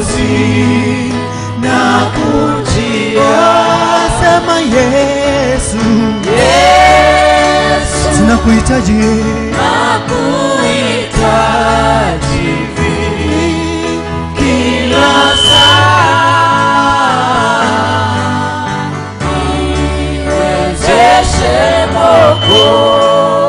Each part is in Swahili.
Mwokozi na kujia sema Yesu, Yesu. Tunakuhitaji. Nakuhitaji kila saa. Niwezeshe Mwokozi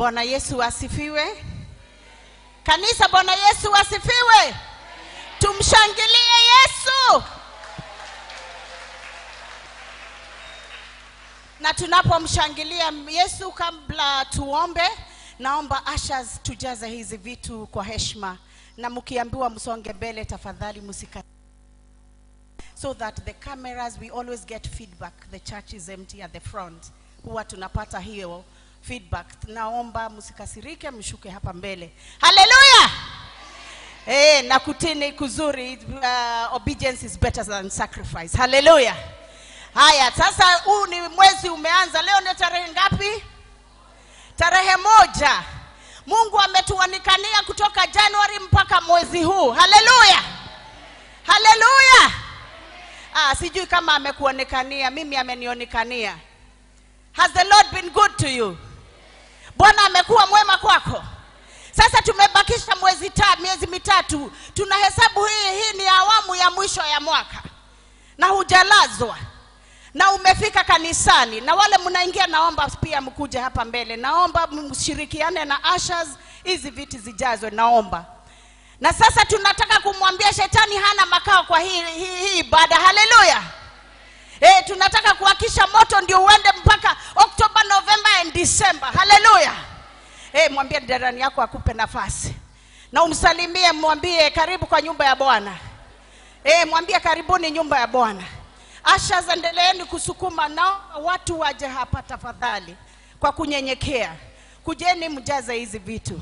Bwana Yesu asifiwe. Kanisa, Bwana Yesu asifiwe. Tumshangilie Yesu. Na tunapomshangilia Yesu, kabla tuombe, naomba ushers tujaze hizi vitu kwa heshima, na mkiambiwa msonge mbele, tafadhali msika so that the cameras we always get feedback the church is empty at the front huwa tunapata hiyo feedback. Naomba msikasirike mshuke hapa mbele. Haleluya! Eh, na kutini kuzuri uh, obedience is better than sacrifice. Haleluya! Haya sasa huu ni mwezi umeanza. Leo ni tarehe ngapi? Tarehe moja. Mungu ametuanikania kutoka januari mpaka mwezi huu. Haleluya! Haleluya! Ah, sijui kama amekuonekania mimi amenionekania has the lord been good to you bwana amekuwa mwema kwako. Sasa tumebakisha mwezi ta, miezi mitatu. Tunahesabu hii hii ni awamu ya mwisho ya mwaka. Na hujalazwa. Na umefika kanisani. Na wale mnaingia naomba pia mkuje hapa mbele. Naomba mshirikiane na ashas hizi viti zijazwe naomba. Na sasa tunataka kumwambia shetani hana makao kwa hii hii, hii ibada. Haleluya e, tunataka kuhakisha moto ndio uende mpaka oktoba novemba and december. Haleluya. E, mwambie jirani yako akupe nafasi. Na umsalimie mwambie karibu kwa nyumba ya bwana. E, mwambie karibuni nyumba ya bwana. Asha, endeleeni kusukuma nao watu waje hapa tafadhali kwa kunyenyekea. Kujeni mjaze hizi vitu.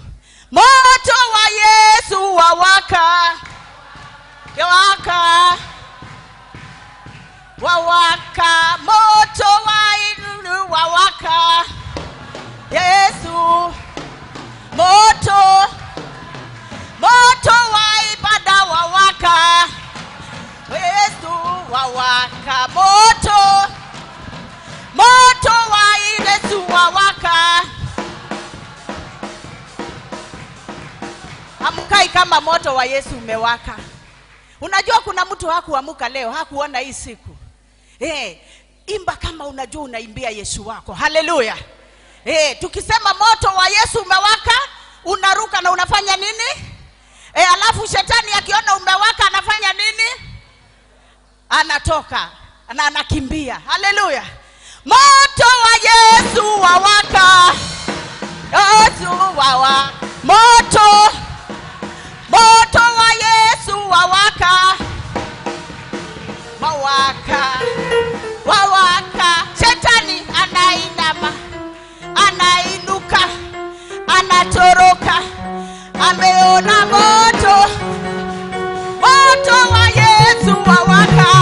Moto wa yesu wawaka. Wawaka wawaka moto wa inu wawaka. Yesu moto. Moto wa ibada wawaka. Yesu wawaka moto. Moto wa yesu wawaka. Hamkai kama moto wa yesu umewaka. Unajua kuna mtu hakuamuka leo hakuona hii siku eh, imba kama unajua unaimbia yesu wako. Haleluya. Eh, tukisema moto wa yesu umewaka unaruka na unafanya nini? Eh, alafu shetani akiona umewaka anafanya nini? Anatoka na anakimbia. Haleluya. Moto wa yesu wawaka. Yesu wawa. Moto. Moto wa yesu wawaka wawaka wawaka shetani anainama anainuka anatoroka ameona moto moto wa yesu wawaka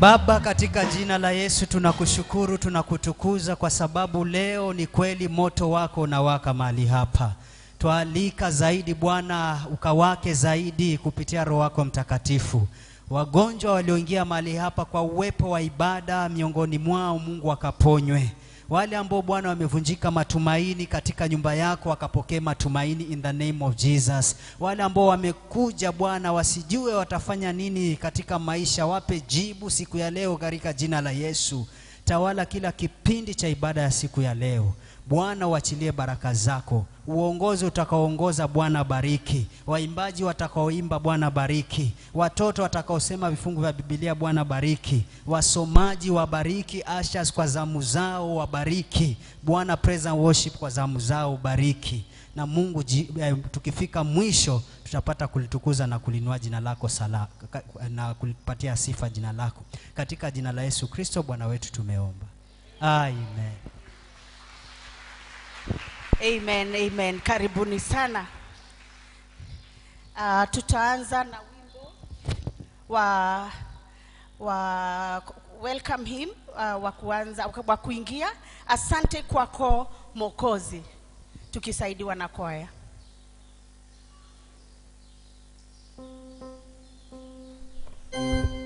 Baba, katika jina la Yesu tunakushukuru, tunakutukuza kwa sababu leo ni kweli moto wako unawaka mahali hapa. Twaalika zaidi Bwana, ukawake zaidi kupitia Roho wako Mtakatifu. Wagonjwa walioingia mahali hapa kwa uwepo wa ibada miongoni mwao, Mungu wakaponywe. Wale ambao Bwana wamevunjika matumaini katika nyumba yako wakapokee matumaini in the name of Jesus. Wale ambao wamekuja Bwana wasijue watafanya nini katika maisha, wape jibu siku ya leo katika jina la Yesu. Tawala kila kipindi cha ibada ya siku ya leo. Bwana uachilie baraka zako, uongozi utakaoongoza Bwana bariki, waimbaji watakaoimba Bwana bariki, watoto watakaosema vifungu vya Biblia Bwana bariki, wasomaji wabariki, ashas kwa zamu zao wabariki, Bwana praise and worship kwa zamu zao bariki. Na Mungu eh, tukifika mwisho tutapata kulitukuza na kulinua jina lako sala, na kulipatia sifa jina lako. Katika jina la Yesu Kristo Bwana wetu tumeomba, amen. Amen, amen. Karibuni sana. Uh, tutaanza na wimbo wa wa welcome him uh, wa kuanza wa kuingia. Asante kwako Mwokozi, tukisaidiwa na kwaya. thank kwako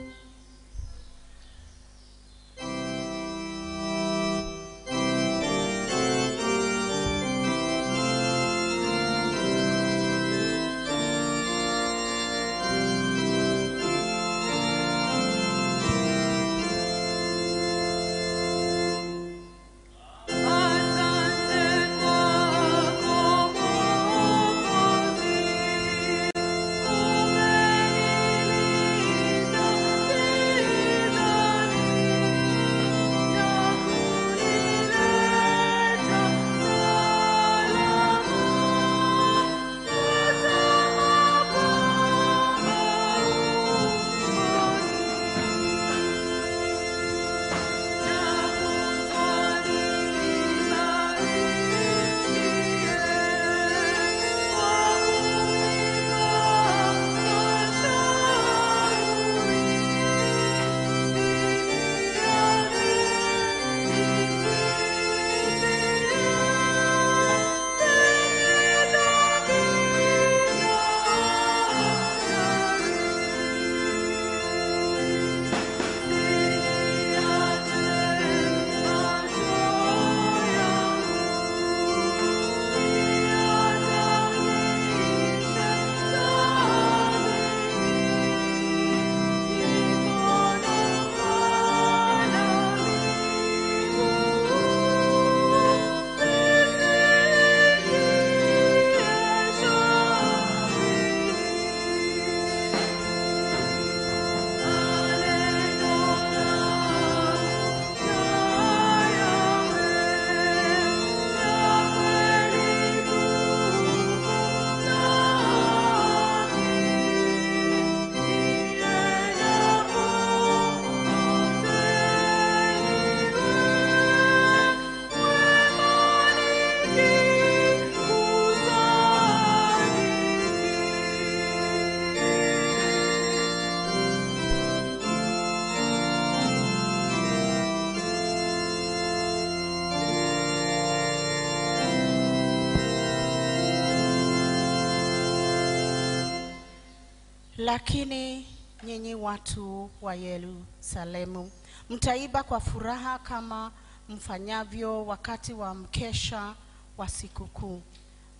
lakini nyinyi watu wa Yerusalemu mtaiba kwa furaha kama mfanyavyo wakati wa mkesha wa sikukuu.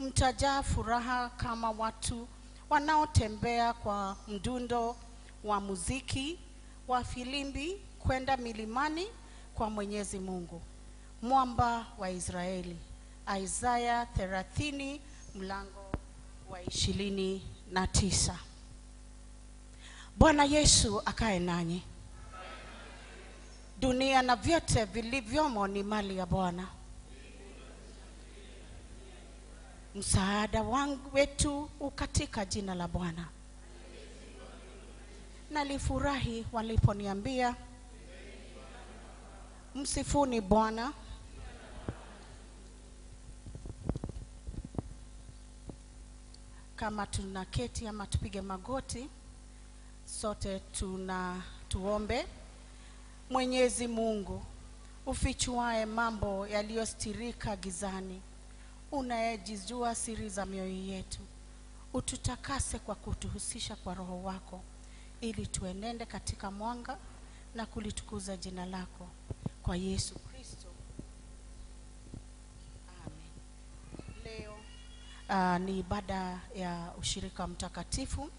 Mtajaa furaha kama watu wanaotembea kwa mdundo wa muziki wa filimbi kwenda milimani kwa Mwenyezi Mungu, mwamba wa Israeli. Isaya 30 mlango wa ishirini na tisa. Bwana Yesu akae nanyi. Dunia na vyote vilivyomo ni mali ya Bwana. Msaada wangu wetu ukatika jina la Bwana. Nalifurahi waliponiambia msifuni Bwana. Kama tunaketi ama tupige magoti, sote tuna tuombe. Mwenyezi Mungu, ufichuae mambo yaliyostirika gizani, unayejijua siri za mioyo yetu, ututakase kwa kutuhusisha kwa Roho wako, ili tuenende katika mwanga na kulitukuza jina lako, kwa Yesu Kristo, amen. Leo uh, ni ibada ya ushirika mtakatifu,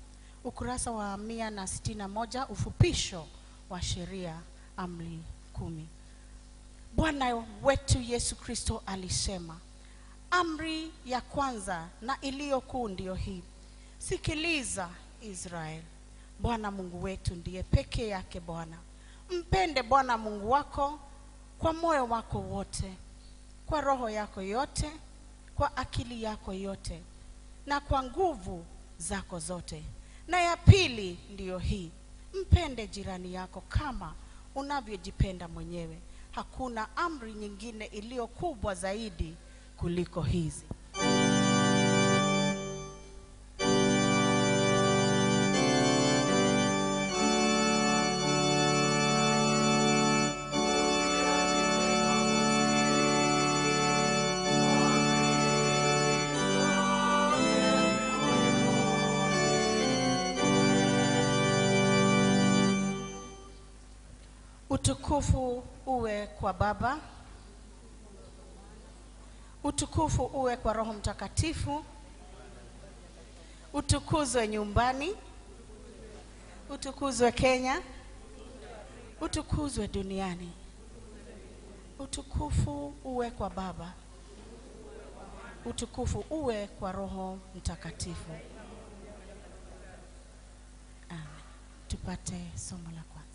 ukurasa wa mia na sitini na moja ufupisho wa sheria amri kumi. Bwana wetu Yesu Kristo alisema, amri ya kwanza na iliyo kuu ndiyo hii, sikiliza Israeli, Bwana Mungu wetu ndiye pekee yake Bwana. Mpende Bwana Mungu wako kwa moyo wako wote, kwa roho yako yote, kwa akili yako yote, na kwa nguvu zako zote. Na ya pili ndiyo hii, mpende jirani yako kama unavyojipenda mwenyewe. Hakuna amri nyingine iliyo kubwa zaidi kuliko hizi. Utukufu uwe kwa Baba, utukufu uwe kwa Roho Mtakatifu, utukuzwe nyumbani, utukuzwe Kenya, utukuzwe duniani. Utukufu uwe kwa Baba, utukufu uwe kwa Roho Mtakatifu. Amen. Tupate somo la kwanza.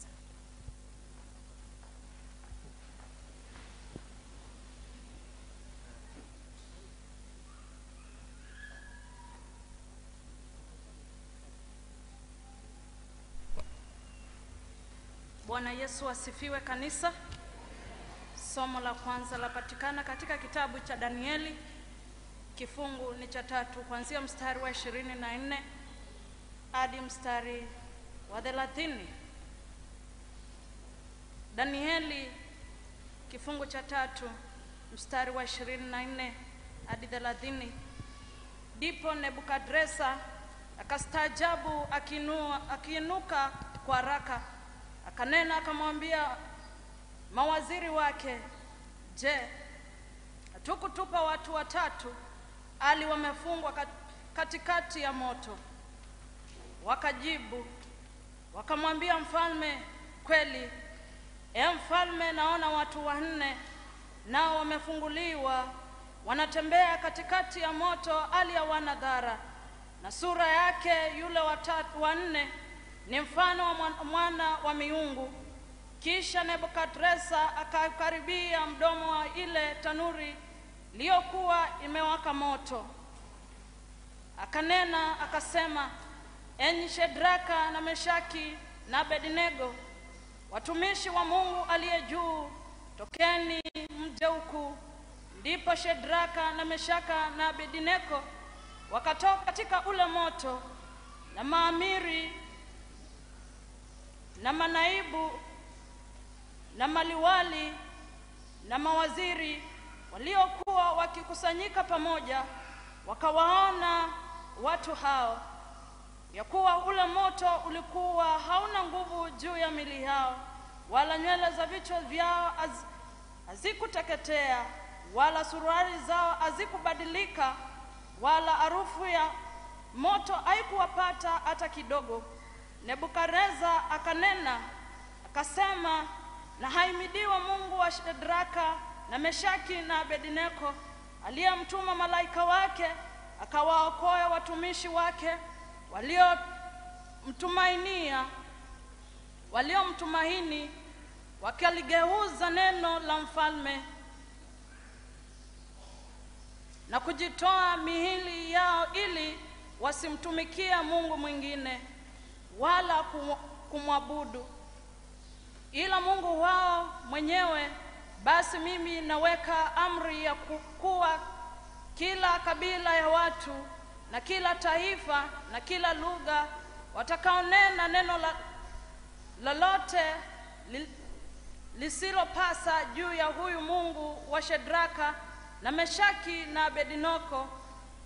Bwana Yesu asifiwe kanisa. Somo la kwanza lapatikana katika kitabu cha Danieli, kifungu ni cha tatu kuanzia mstari wa ishirini na nne hadi mstari wa thelathini. Danieli kifungu cha tatu mstari wa ishirini na nne hadi thelathini. Ndipo Nebukadresa akastaajabu akiinuka kwa haraka akanena akamwambia mawaziri wake, je, hatukutupa watu watatu ali wamefungwa katikati ya moto? Wakajibu wakamwambia mfalme, kweli, e mfalme, naona watu wanne nao wamefunguliwa, wanatembea katikati ya moto, hali hawana dhara, na sura yake yule watatu wanne ni mfano wa mwana wa miungu. Kisha Nebukadresa akakaribia mdomo wa ile tanuri iliyokuwa imewaka moto, akanena akasema, enyi Shedraka na Meshaki na Abednego, watumishi wa Mungu aliye juu, tokeni mje huku. Ndipo Shedraka na Meshaka na Abednego wakatoka katika ule moto, na maamiri na manaibu na maliwali na mawaziri waliokuwa wakikusanyika pamoja wakawaona watu hao ya kuwa ule moto ulikuwa hauna nguvu juu ya mili yao, wala nywele za vichwa vyao haz- hazikuteketea, wala suruali zao hazikubadilika, wala harufu ya moto haikuwapata hata kidogo. Nebukadreza akanena akasema, na haimidiwa Mungu wa Shadraka na Meshaki na Abednego aliyemtuma malaika wake akawaokoa watumishi wake waliomtumainia waliomtumaini wakaligeuza neno la mfalme na kujitoa mihili yao ili wasimtumikia Mungu mwingine wala kumwabudu ila Mungu wao mwenyewe. Basi mimi naweka amri ya ku- kuwa kila kabila ya watu na kila taifa na kila lugha watakaonena neno la, lolote li, lisilopasa juu ya huyu Mungu wa Shedraka na Meshaki na Abednego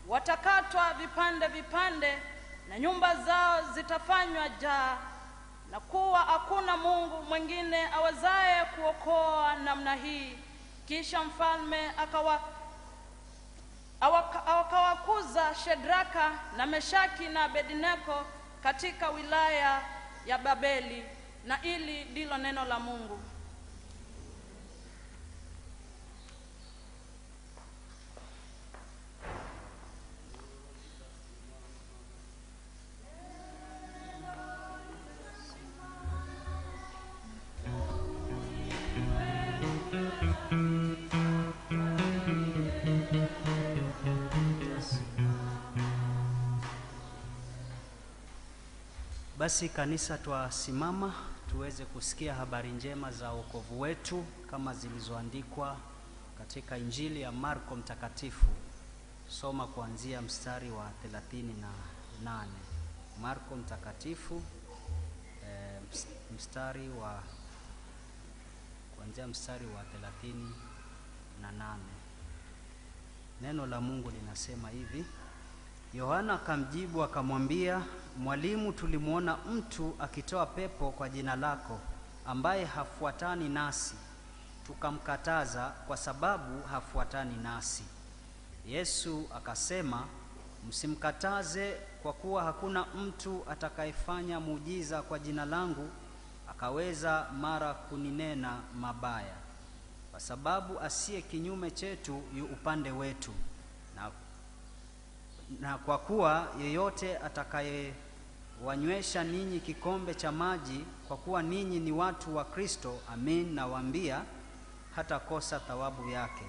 watakatwa vipande vipande, na nyumba zao zitafanywa jaa, na kuwa hakuna Mungu mwingine awezaye kuokoa namna hii. Kisha mfalme akawa akawakuza Shedraka na Meshaki na Abednego katika wilaya ya Babeli, na ili ndilo neno la Mungu. Basi kanisa, twasimama tuweze kusikia habari njema za wokovu wetu kama zilizoandikwa katika Injili ya Marko Mtakatifu. Soma kuanzia mstari wa 38. Marko Mtakatifu e, mstari wa kuanzia mstari wa 38. Neno la Mungu linasema hivi: Yohana akamjibu akamwambia, Mwalimu, tulimwona mtu akitoa pepo kwa jina lako, ambaye hafuatani nasi, tukamkataza kwa sababu hafuatani nasi. Yesu akasema, msimkataze, kwa kuwa hakuna mtu atakayefanya muujiza kwa jina langu akaweza mara kuninena mabaya, kwa sababu asiye kinyume chetu yu upande wetu. Na na kwa kuwa yeyote atakayewanywesha ninyi kikombe cha maji, kwa kuwa ninyi ni watu wa Kristo, amin nawaambia, hatakosa thawabu yake.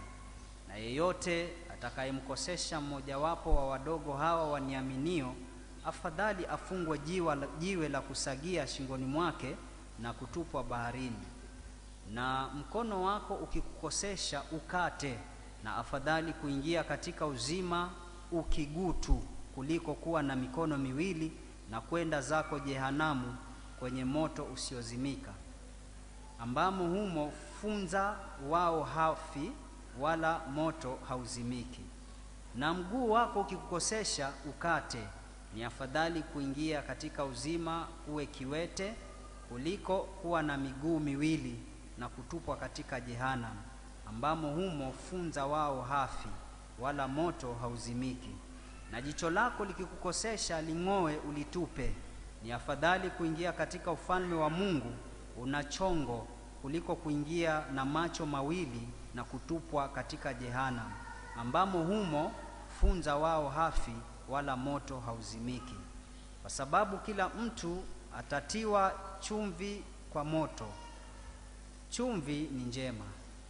Na yeyote atakayemkosesha mmojawapo wa wadogo hawa waniaminio, afadhali afungwe jiwa jiwe la kusagia shingoni mwake na kutupwa baharini na mkono wako ukikukosesha ukate, na afadhali kuingia katika uzima ukigutu kuliko kuwa na mikono miwili na kwenda zako jehanamu kwenye moto usiozimika, ambamo humo funza wao hafi wala moto hauzimiki. Na mguu wako ukikukosesha ukate, ni afadhali kuingia katika uzima uwe kiwete kuliko kuwa na miguu miwili na kutupwa katika jehanamu, ambamo humo funza wao hafi wala moto hauzimiki. Na jicho lako likikukosesha ling'oe, ulitupe. Ni afadhali kuingia katika ufalme wa Mungu una chongo kuliko kuingia na macho mawili na kutupwa katika jehanamu, ambamo humo funza wao hafi wala moto hauzimiki. Kwa sababu kila mtu atatiwa chumvi kwa moto. Chumvi ni njema,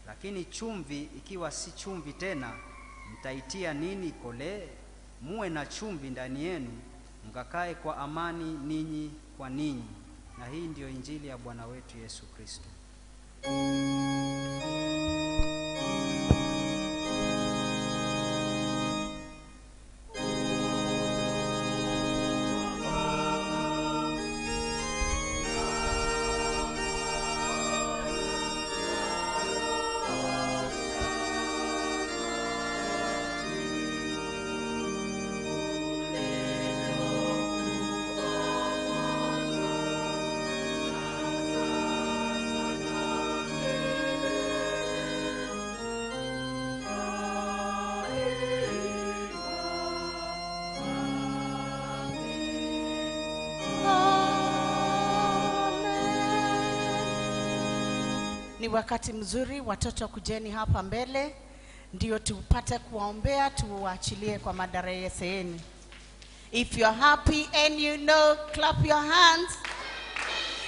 lakini chumvi ikiwa si chumvi tena, mtaitia nini ikolee? Muwe na chumvi ndani yenu, mkakae kwa amani ninyi kwa ninyi. Na hii ndiyo injili ya Bwana wetu Yesu Kristo. Ni wakati mzuri, watoto kujeni hapa mbele, ndio tupate kuwaombea, tuwaachilie kwa madarasa yenu. If you're happy and you know, clap your hands.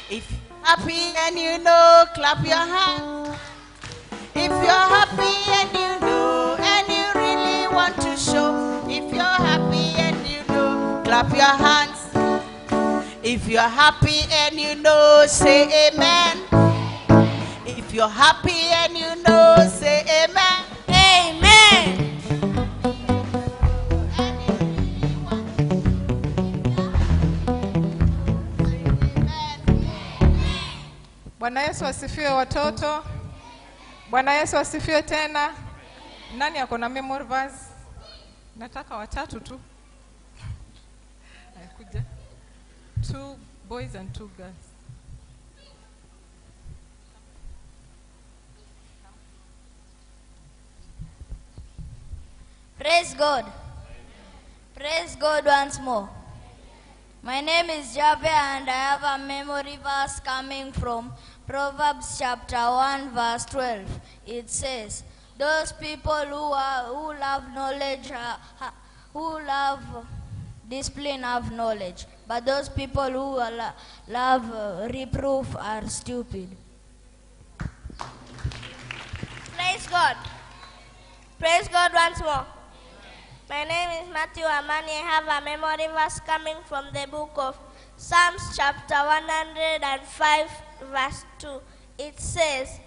If you're happy and you know, clap your hands. If you're happy and you know, and you really want to show, if you're happy and you know, clap your hands. If you're happy and you know, say amen. If you're happy and you know, say amen. Amen. Bwana Yesu asifiwe watoto. Bwana Yesu asifiwe tena. Nani ako na memory verse? Nataka watatu tu. Two boys and two girls. Praise God. Praise God once more. My name is Jabe and I have a memory verse coming from Proverbs chapter 1 verse 12. It says, those people who, are, who love knowledge, who love discipline have knowledge, but those people who are love uh, reproof are stupid. Praise God. Praise God once more. My name is Matthew Amani. I have a memory verse coming from the book of Psalms, chapter 105, verse 2. It says,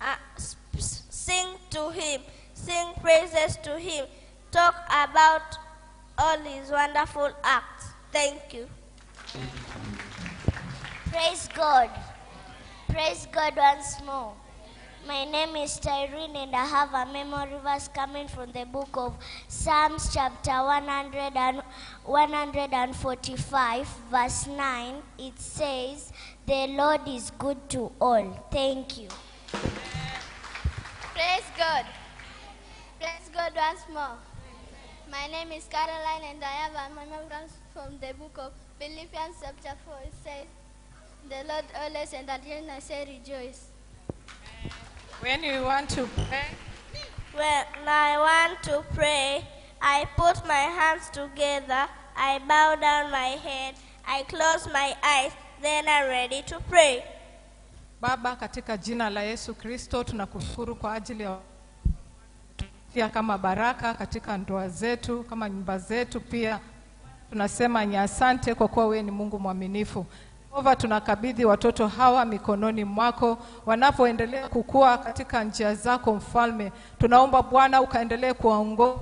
uh, s- s- Sing to him, sing praises to him, talk about all his wonderful acts. Thank you. Praise God. Praise God once more. My name is Tyrene and I have a memory verse coming from the book of Psalms chapter 100 and 145 verse 9. It says, The Lord is good to all. Thank you. Praise God. Praise God once more. My name is Caroline and I have a memory verse from the book of Philippians chapter 4. It says, The Lord always and I say rejoice. When you want to pray, When I want to pray, I put my hands together, I bow down my head, I close my eyes, then I'm ready to pray. Baba, katika jina la Yesu Kristo tunakushukuru kwa ajili ya pia kama baraka katika ndoa zetu, kama nyumba zetu pia tunasema ni asante kwa kuwa wewe ni Mungu mwaminifu. Yehova, tunakabidhi watoto hawa mikononi mwako wanapoendelea kukua katika njia zako mfalme. Tunaomba Bwana ukaendelee kuwaongoza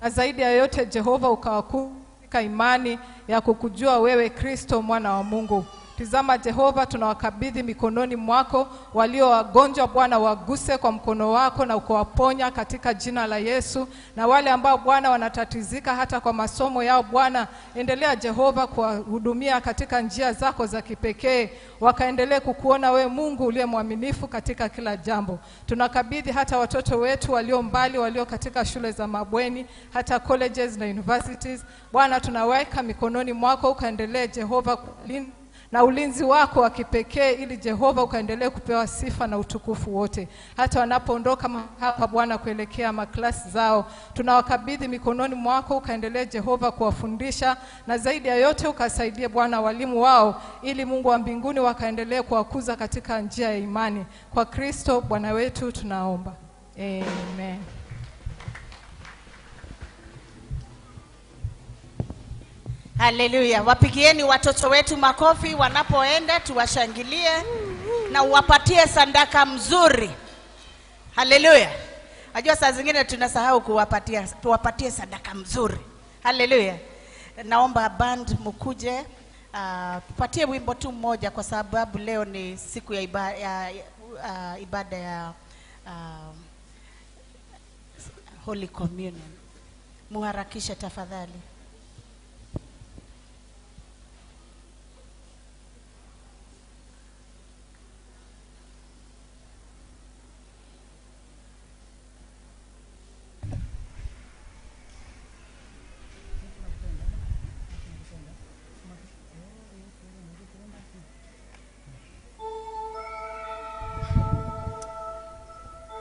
na zaidi ya yote Jehova ukawakuu katika imani ya kukujua wewe Kristo mwana wa Mungu. Tizama Jehova, tunawakabidhi mikononi mwako walio wagonjwa, Bwana waguse kwa mkono wako na ukowaponya katika jina la Yesu, na wale ambao Bwana wanatatizika hata kwa masomo yao, Bwana endelea Jehova kuwahudumia katika njia zako za kipekee, wakaendelee kukuona we Mungu uliye mwaminifu katika kila jambo. Tunakabidhi hata watoto wetu walio mbali, walio katika shule za mabweni, hata colleges na universities, Bwana tunaweka mikononi mwako, ukaendelee Jehova kulinda na ulinzi wako wa kipekee ili Jehova ukaendelee kupewa sifa na utukufu wote. Hata wanapoondoka hapa Bwana kuelekea maklasi zao, tunawakabidhi mikononi mwako, ukaendelee Jehova kuwafundisha, na zaidi ya yote ukasaidie Bwana walimu wao, ili Mungu wa mbinguni wakaendelee kuwakuza katika njia ya imani. Kwa Kristo Bwana wetu tunaomba, amen. Haleluya! Wapigieni watoto wetu makofi wanapoenda, tuwashangilie na uwapatie sadaka mzuri. Haleluya! Najua saa zingine tunasahau kuwapatia, tuwapatie sadaka mzuri. Haleluya! Naomba band mkuje, uh, tupatie wimbo tu mmoja, kwa sababu leo ni siku ya ibada ya, uh, ibada ya uh, Holy Communion. Muharakishe tafadhali.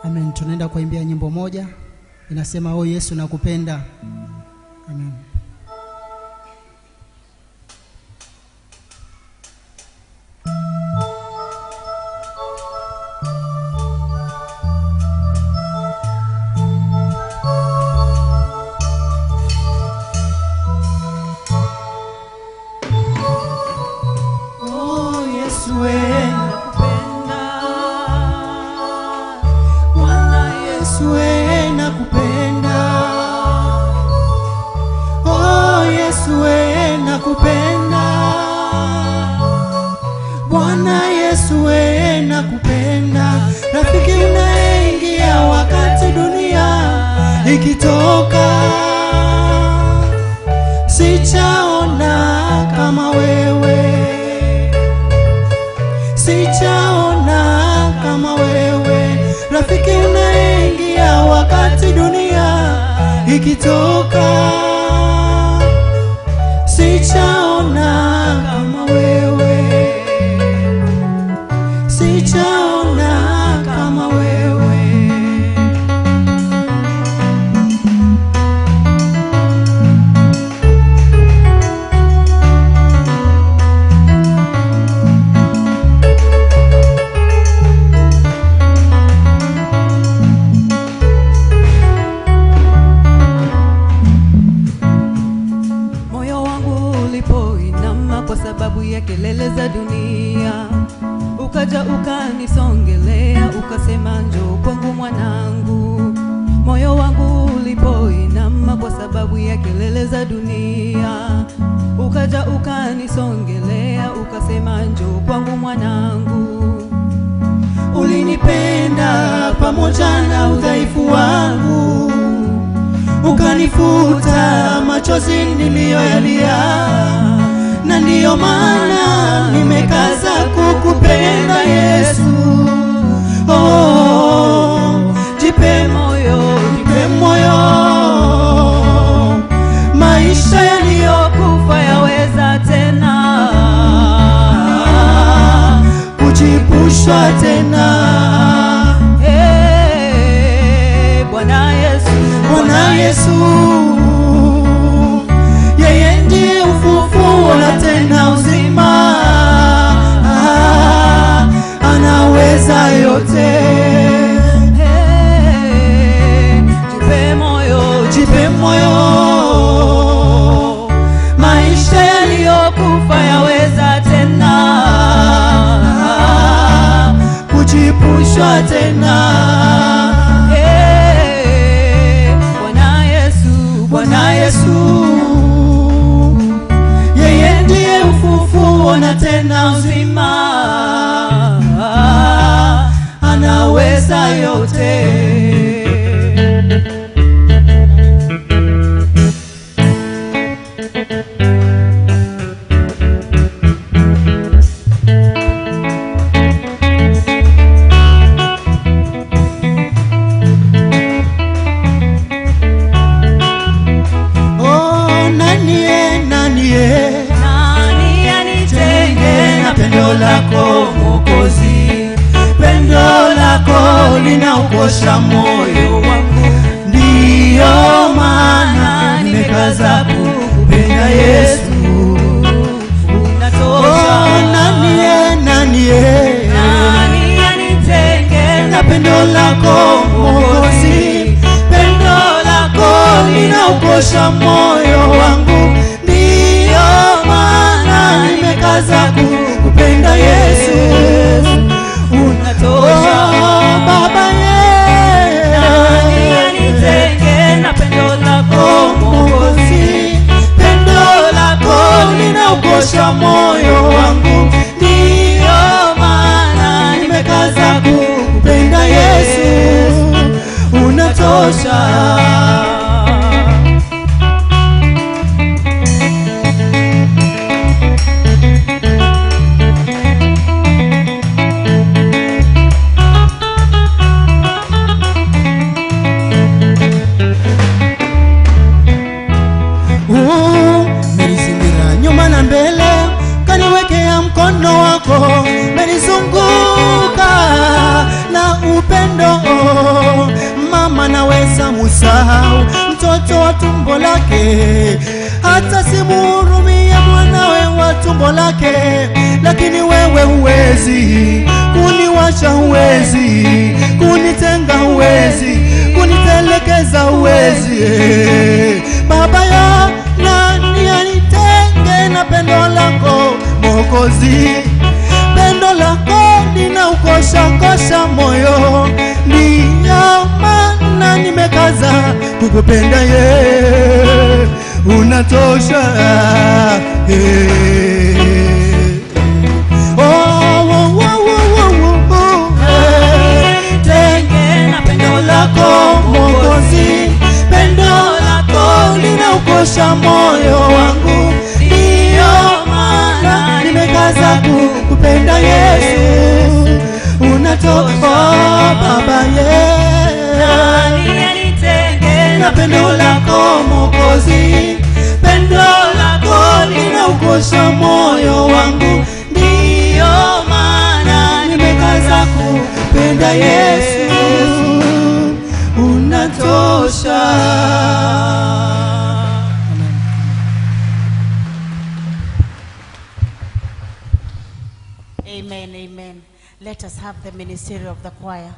Amen. Tunaenda kuimbia nyimbo moja inasema, oh Yesu nakupenda. Amen. Ikitoka wangu ulipoinama kwa sababu ya kelele za dunia. Ukaja ukanisongelea ukasema njoo kwangu mwanangu. Ulinipenda pamoja na udhaifu wangu. Ukanifuta machozi niliyoyalia. Na ndiyo maana nimekaza kukupenda yesu. Oh, jipe moyo moyo. Maisha yaliyokufa yaweza tena. Kuchipushwa tena. Eh, Bwana Yesu, Bwana Yesu, yeye ndiye ufufuo na tena uzima, Ah, anaweza yote. chote lako linaukosha moyo wangu, ndiyo maana nimekaza kupenda Yesu. unatosha. Oh, nanie, nanie, Nani anitenge na pendo lako Mwokozi, pendo lako linaukosha moyo wangu, ndiyo maana nimekaza kukupenda moyo wangu, ndiyo maana nimekaza kukupenda Yesu, unatosha. Hata simuhurumie mwanawe wa tumbo lake, lakini wewe huwezi. Kuniwacha, huwezi kunitenga, huwezi kunitelekeza, huwezi. Baba ya nani anitenge na pendo lako? Mwokozi, pendo lako linaukosha-kosha moyo, ndiyo maana nimekaza kukupenda ye, unatosha. Eh. Oh, oh, oh, oh, moyo wangu, ndiyo maana nimekaza Yesu, Baba na pendo lako linaukosha moyo wangu, ndiyo maana nimekaza kupenda Yesu, unatosha. Amen, amen. Let us have the ministry of the choir.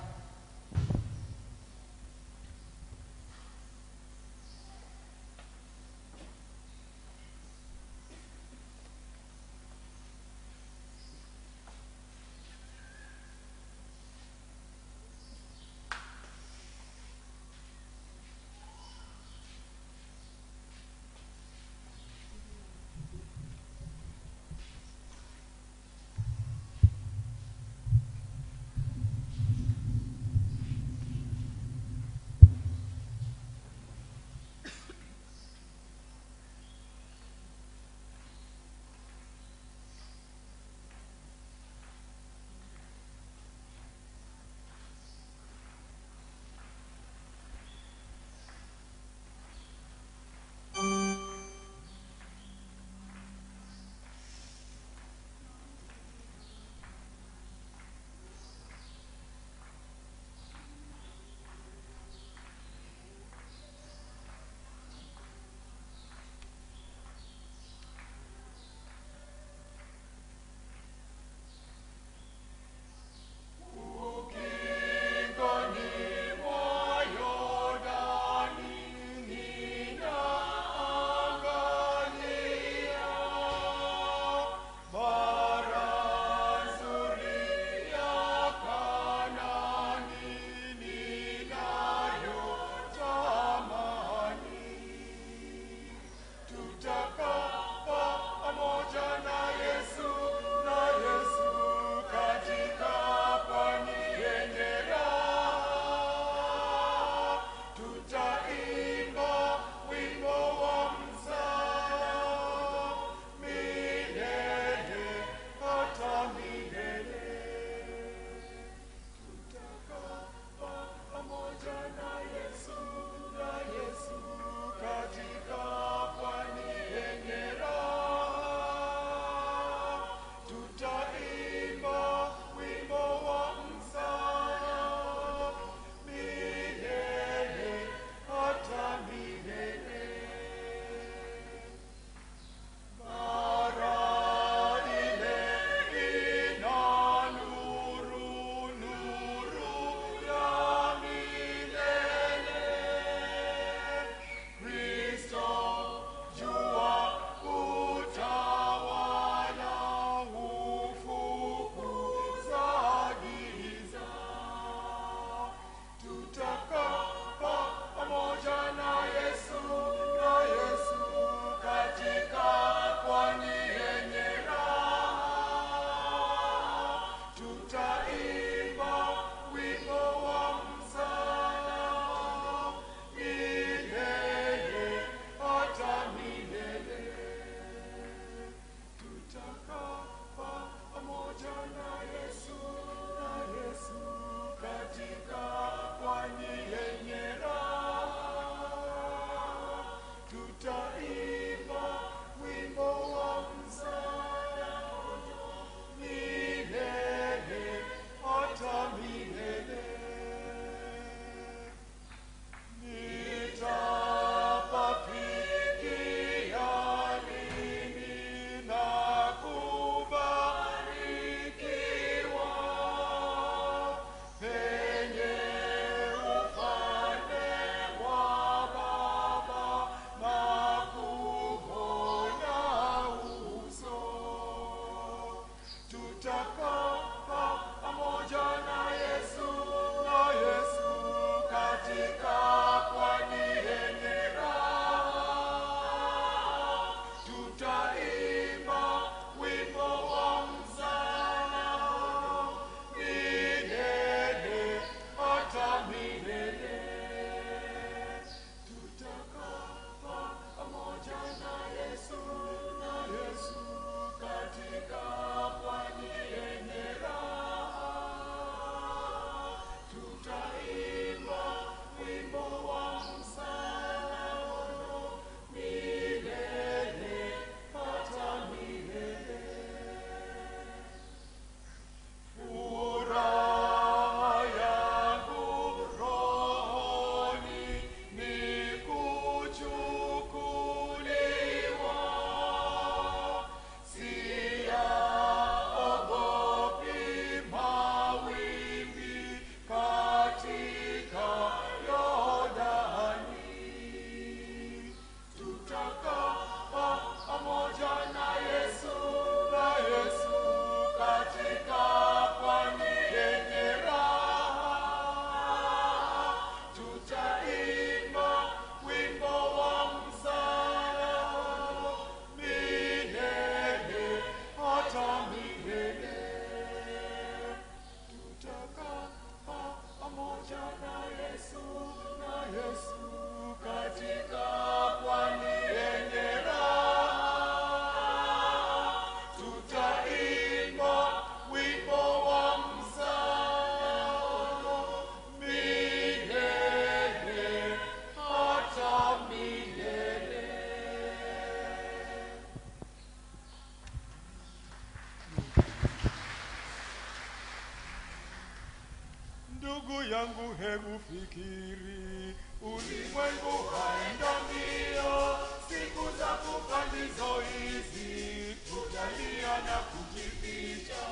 Hebu fikiri, ulimwengu haenda mbio, siku za kufa ndizo hizi, utalia na kujificha,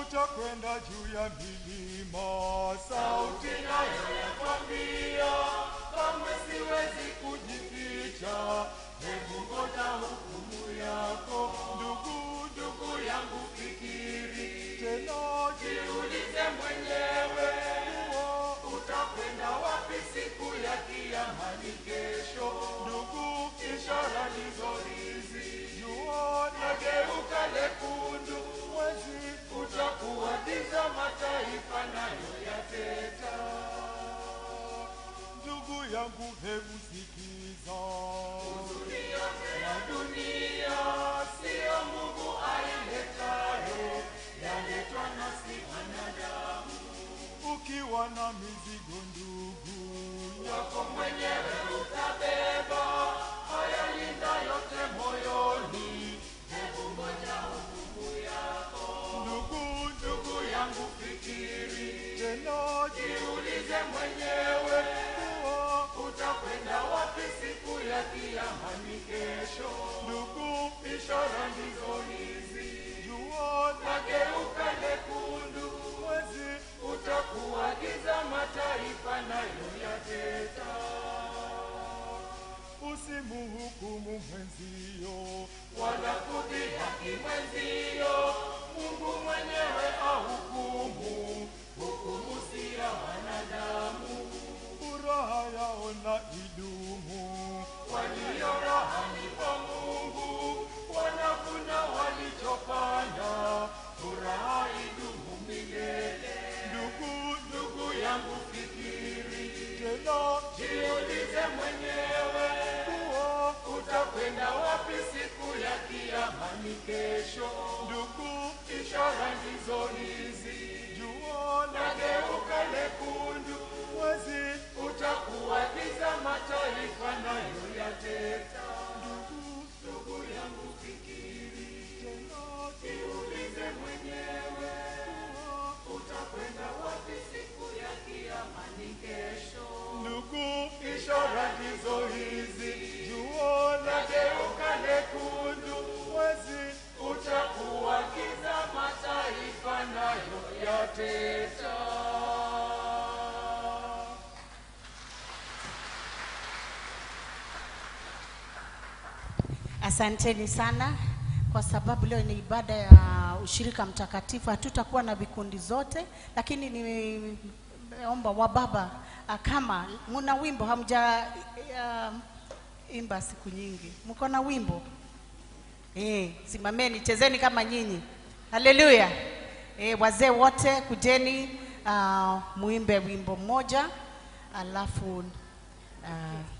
utakwenda juu ya jua lageuka lekundu, mwezi utakuwa giza, mataifa nayo yateta. Ndugu yangu, hebu sikiza, huzuni yote ya dunia siyo Mungu ailetayo, yaletwa nasi wanadamu. Ukiwa na mizigo ndugu yako mwenyewe utabeba, haya linda yote moyoni, jiulize mwenyewe utakwenda wapi siku ya kiyama ni. Ndugu, ishara ndizo hizi, jua lageuka lekundu, mwezi utakuwa giza, mataifa. Usimhukumu mwenzio wala kudhihaki mwenzio, Mungu mwenyewe ahukumu, hukumu si ya wanadamu. Furaha yao na idumu, walio rahani kwa Mungu. Wanavuna walichopanda, furaha idumu milele. Ndugu, ndugu yangu, fikiri. tena, jiulize mwenyewe utakwenda wapi siku ya kiyama ni kesho. Ndugu, ishara ndizo hizi, jua lageuka lekundu, mwezi utakuwa giza, mataifa nayo yateta. Ndugu, ndugu yangu, fikiri tena, jiulize mwenyewe utakwenda wapi siku ya kiyama ni kesho. Ndugu, ishara ndizo hizi, jua lageuka mwezi utakuwa mataifa nayo. Asanteni sana kwa sababu leo ni ibada ya ushirika mtakatifu. Hatutakuwa na vikundi zote, lakini nimeomba wababa baba kama muna wimbo hamja uh, imba siku nyingi, mko na wimbo eh, simameni, chezeni kama nyinyi. Haleluya! Eh, wazee wote kujeni, uh, muimbe wimbo mmoja alafu uh,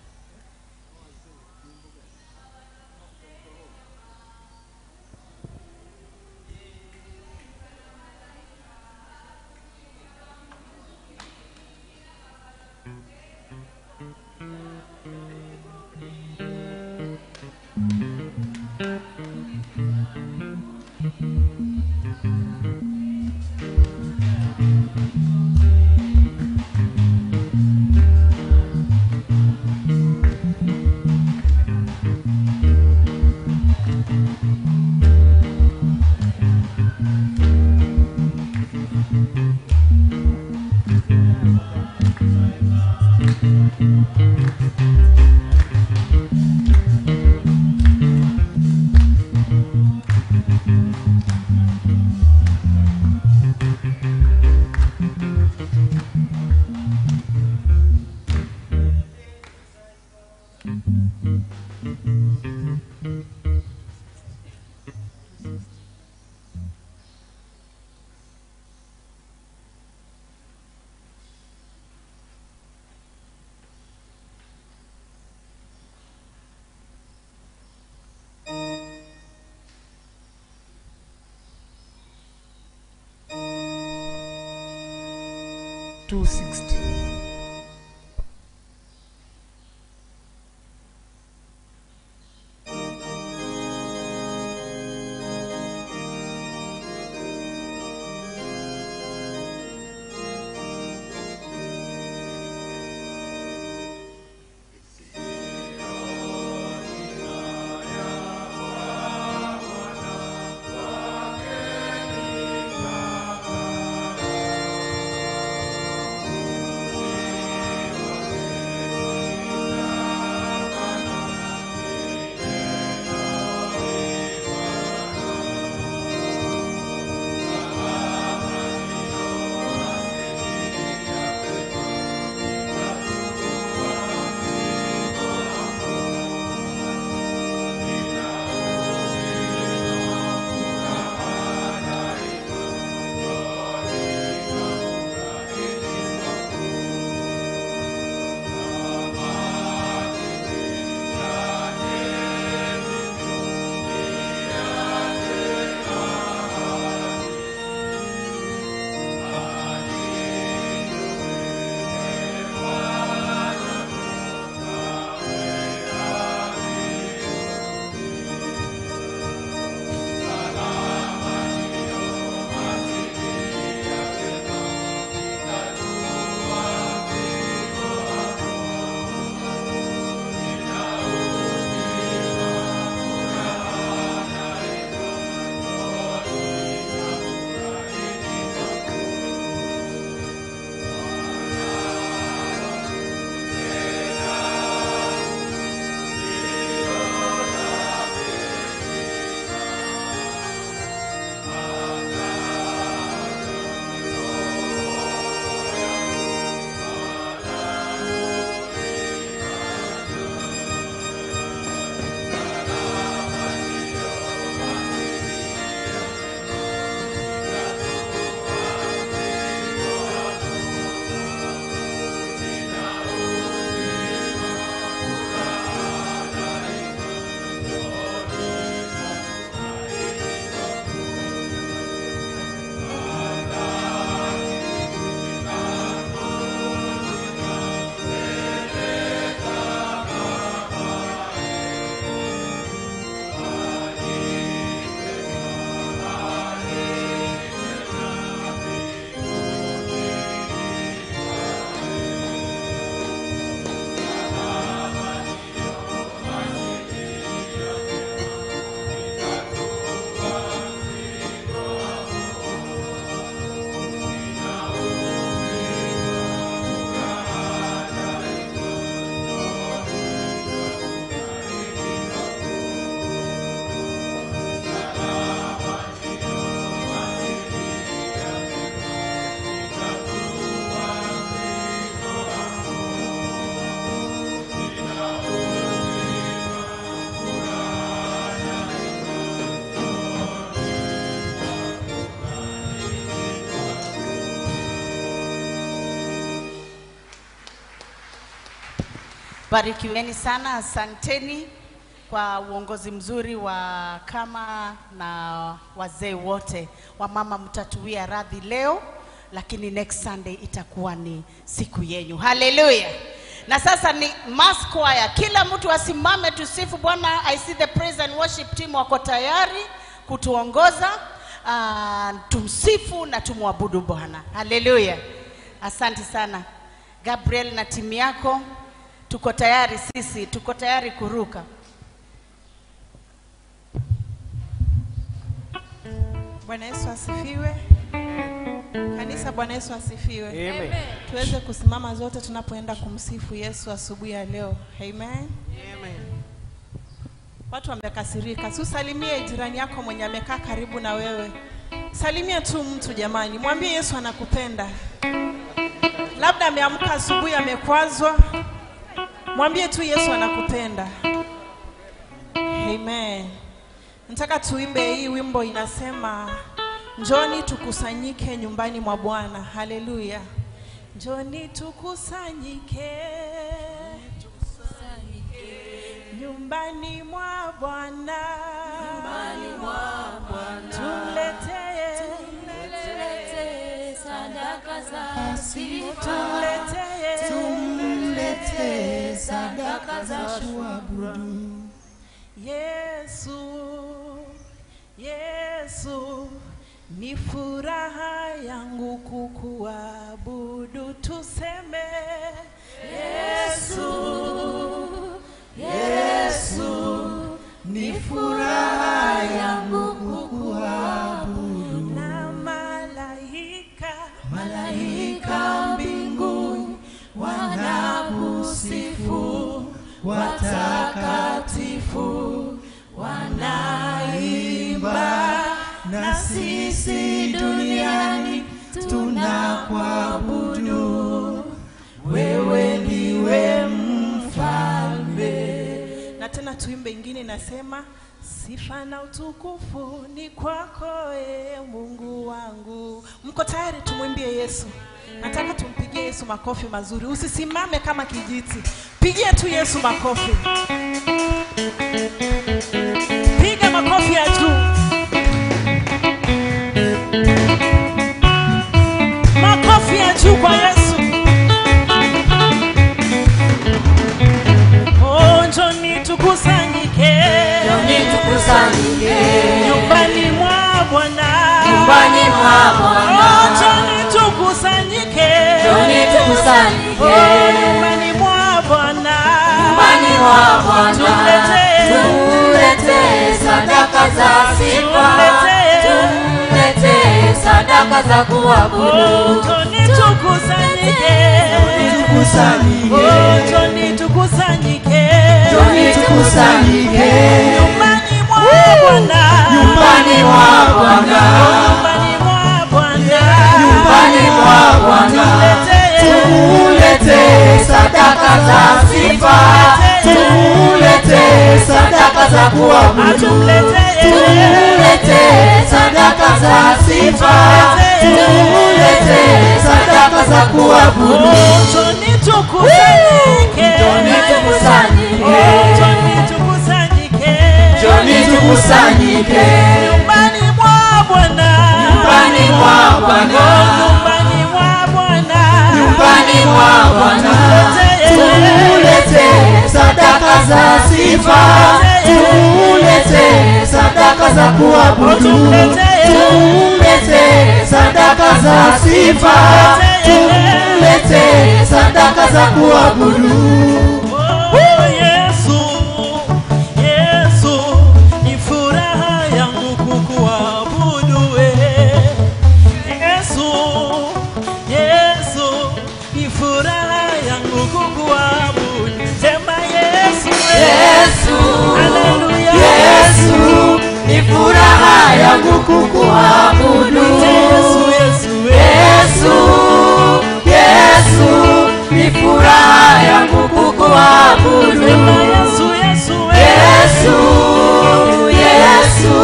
Barikiweni sana, asanteni kwa uongozi mzuri wa kama na wazee wote. Wamama mtatuia radhi leo, lakini next Sunday itakuwa ni siku yenyu. Haleluya! Na sasa ni mass choir, kila mtu asimame tusifu Bwana. I see the praise and worship team wako tayari kutuongoza. Uh, tumsifu na tumwabudu Bwana. Haleluya! Asante sana Gabriel na timu yako, tuko tayari sisi, tuko tayari kuruka. Bwana Yesu asifiwe. Kanisa, Bwana Yesu asifiwe. Amen. Tuweze kusimama zote tunapoenda kumsifu Yesu asubuhi ya leo. Amen. Amen. Watu wamekasirika, si usalimie jirani yako mwenye amekaa karibu na wewe. Salimia tu mtu jamani, mwambie Yesu anakupenda. Labda ameamka asubuhi amekwazwa, mwambie tu Yesu anakupenda. Amen. Nataka tuimbe hii wimbo inasema, njoni tukusanyike nyumbani mwa Bwana. Haleluya. Njoni tukusanyike nyumbani mwa Bwana, tumletee sadaka za sifa, tumletee tumletee sadaka za shuabudu. Yesu, Yesu, ni furaha yangu kukuabudu, tuseme Yesu, Yesu, ni furaha yangu wanakusifu, watakatifu wanaimba, na sisi duniani tunakuabudu. Wewe ndiwe mfalme. na tena tuimbe ingine inasema sifa na utukufu ni kwako e mungu wangu mko tayari tumwimbie yesu nataka tumpigie yesu makofi mazuri. Usisimame kama kijiti. Pigia tu yesu makofi. Piga makofi ya juu. Makofi ya juu kwa yesu. Oh, njoni tukusanyike. Njoni tukusanyike. nyumbani mwa Bwana. Nyumbani mwa Bwana. Nyumbani mwa Bwana tuletee sadaka za sifa. tuletee sadaka za kuabudu. Njoni tukusanyike Tukusanyike. Njoni tukusanyike Njoni tukusanyike. nyumbani mwa Bwana Nyumbani mwa Bwana. nyumbani mwa Bwana Nyumbani mwa Bwana. Tumuletee sadaka za sifa. tumulete sadaka za kuabudu. tumulete sadaka za sifa. tumulete sadaka za kuabudu. Njoni tukusanyike Njoni tukusanyike. Njoni tukusanyike Njoni tukusanyike. nyumbani mwa Bwana Nyumbani mwa Bwana. Nyumbani mwa Bwana. Tumuletee sadaka za sifa. tumulete sadaka za kuabudu. tumulete sadaka za sifa. tumulete sadaka za kuabudu. yangu kukuabudu Yesu, Yesu, Yesu, Yesu, ni furaha yangu kukuabudu Yesu, Yesu, Yesu, Yesu,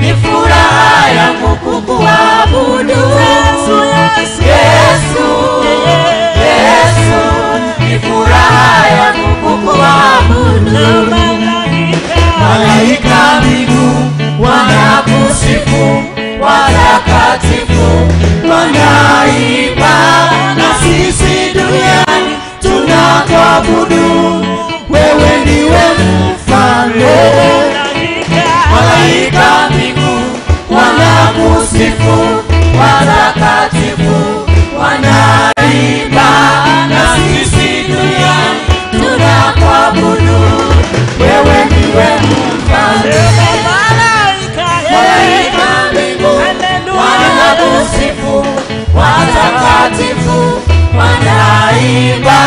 ni furaha yangu kukuabudu Yesu, Yesu, Yesu, Yesu, ni furaha yangu kukuabudu malaika, malaika watakatifu wanaimba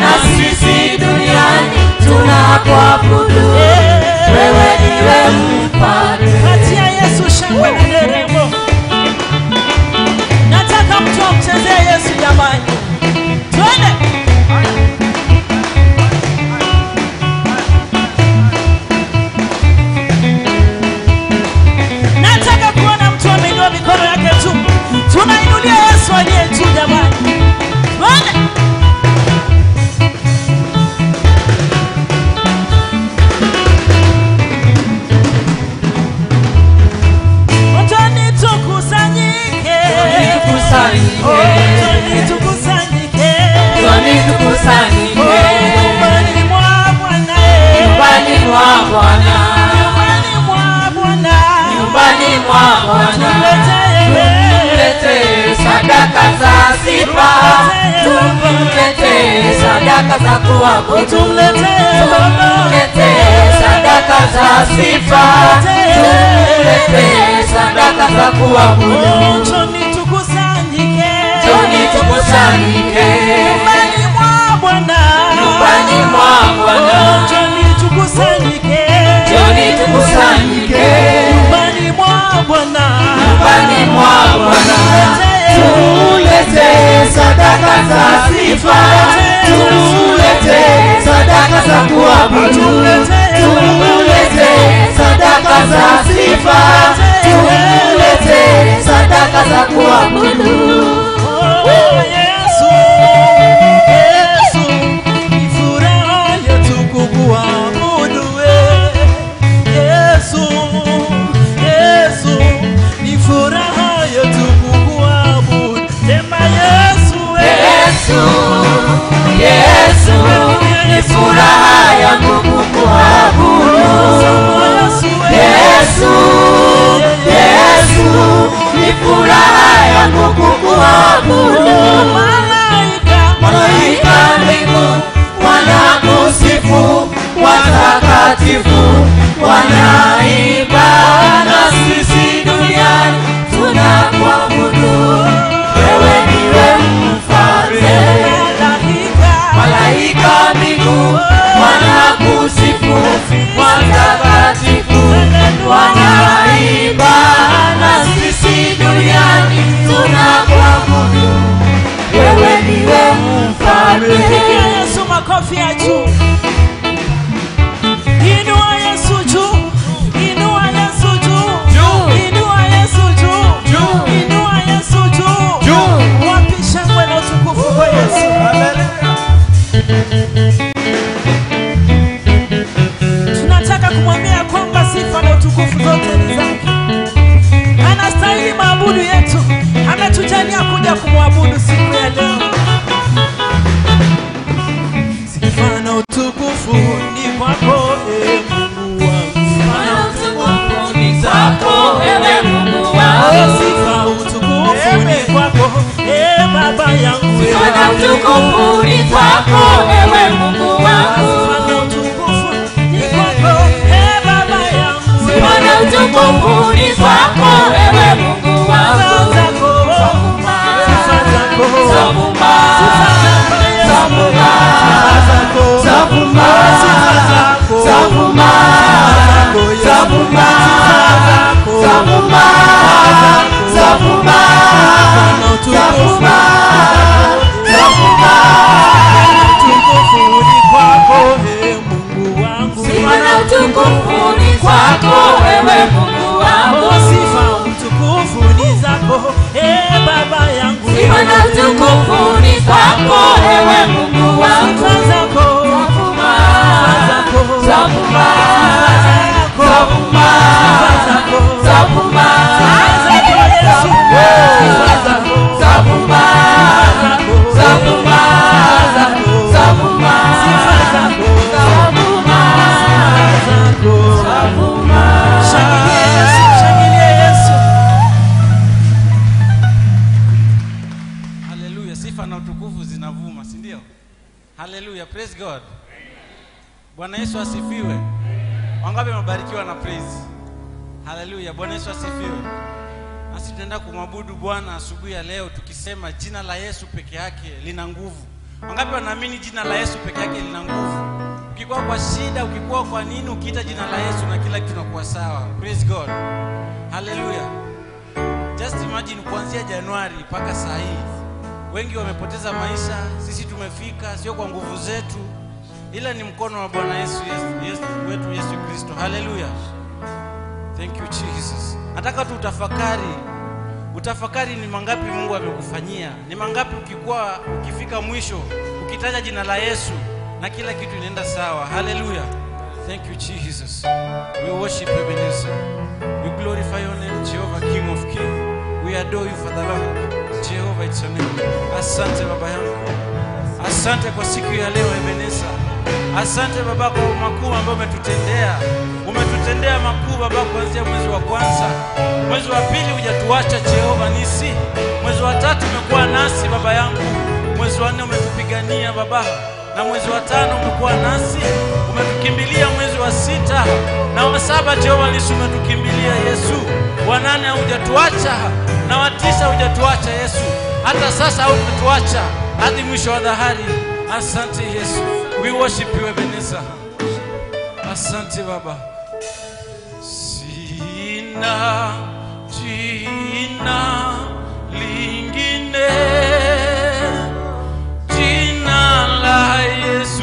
na sisi duniani tunakuabudu. Wewe iwe mpate mwa Bwana. Nyumbani mwa Bwana. Nyumbani mwa Bwana. Tumletee sadaka za sifa. Tumletee sadaka za kuabudu. Tumletee sadaka za sifa. Tumletee sadaka za kuabudu. Njoni tukusanyike. Njoni tukusanyike. Nyumbani mwa Bwana. Nyumbani mwa Bwana. Njoni tukusanyike. Njoni tukusanyike. Nyumbani mwa Bwana. Nyumbani mwa Bwana. tulete sadaka za sifa. tulete sadaka za kuabudu. tulete sadaka za sifa. tulete sadaka za kuabudu. Yesu, ni furaha yangu kukuabudu. Yesu, Yesu, ni furaha yangu kukuabudu. Malaika mbingu wanakusifu, watakatifu wanaimba, Yesu makofi ya Sifa utukufu ni kwako. E Baba yangu. Sifa na utukufu ni kwako, ewe Mungu wangu. Sifa na utukufu ni kwako. E Baba yangu. Sifa na utukufu ni kwako, zavuma, zavuma, zavuma, zavuma, utukufu ni kwako e Mungu wangu. Sifa na utukufu ni kwako, ewe Mungu yesu asifiwe. Nasi tunaenda kumwabudu bwana asubuhi ya leo tukisema jina la yesu peke yake lina nguvu. Wangapi wanaamini jina la yesu peke yake lina nguvu? Ukikuwa kwa shida ukikuwa kwa nini ukiita jina la yesu na kila kitu nakuwa sawa. Praise god. Haleluya just imagine kuanzia januari mpaka saa hii. Wengi wamepoteza maisha sisi tumefika sio kwa nguvu zetu ila ni mkono wa bwana yesu, yesu, yesu wetu yesu kristo. Haleluya thank you jesus. Nataka tu utafakari utafakari ni mangapi mungu amekufanyia? Ni mangapi ukikuwa ukifika mwisho ukitaja jina la yesu na kila kitu inaenda sawa? Haleluya thank you jesus. We worship you ebenezer. We glorify your name jehovah king of king we adore you father lord. Jehovah it's your name. Asante baba yangu. Asante kwa siku ya leo ebenezer asante baba kwa makuu ambayo umetutendea. Umetutendea makuu baba kuanzia mwezi wa kwanza. Mwezi wa pili hujatuacha jehova nisi. Mwezi wa tatu umekuwa nasi baba yangu. Mwezi wa nne umetupigania baba. Na mwezi wa tano umekuwa nasi. Umetukimbilia mwezi wa sita. Na wa saba jehova nisi umetukimbilia yesu. Wa nane hujatuacha na wa tisa hujatuacha yesu. Hata sasa hautatuacha hadi mwisho wa dhahari asante yesu. We worship you ebeneza asante baba. Sina jina lingine. Jina la yesu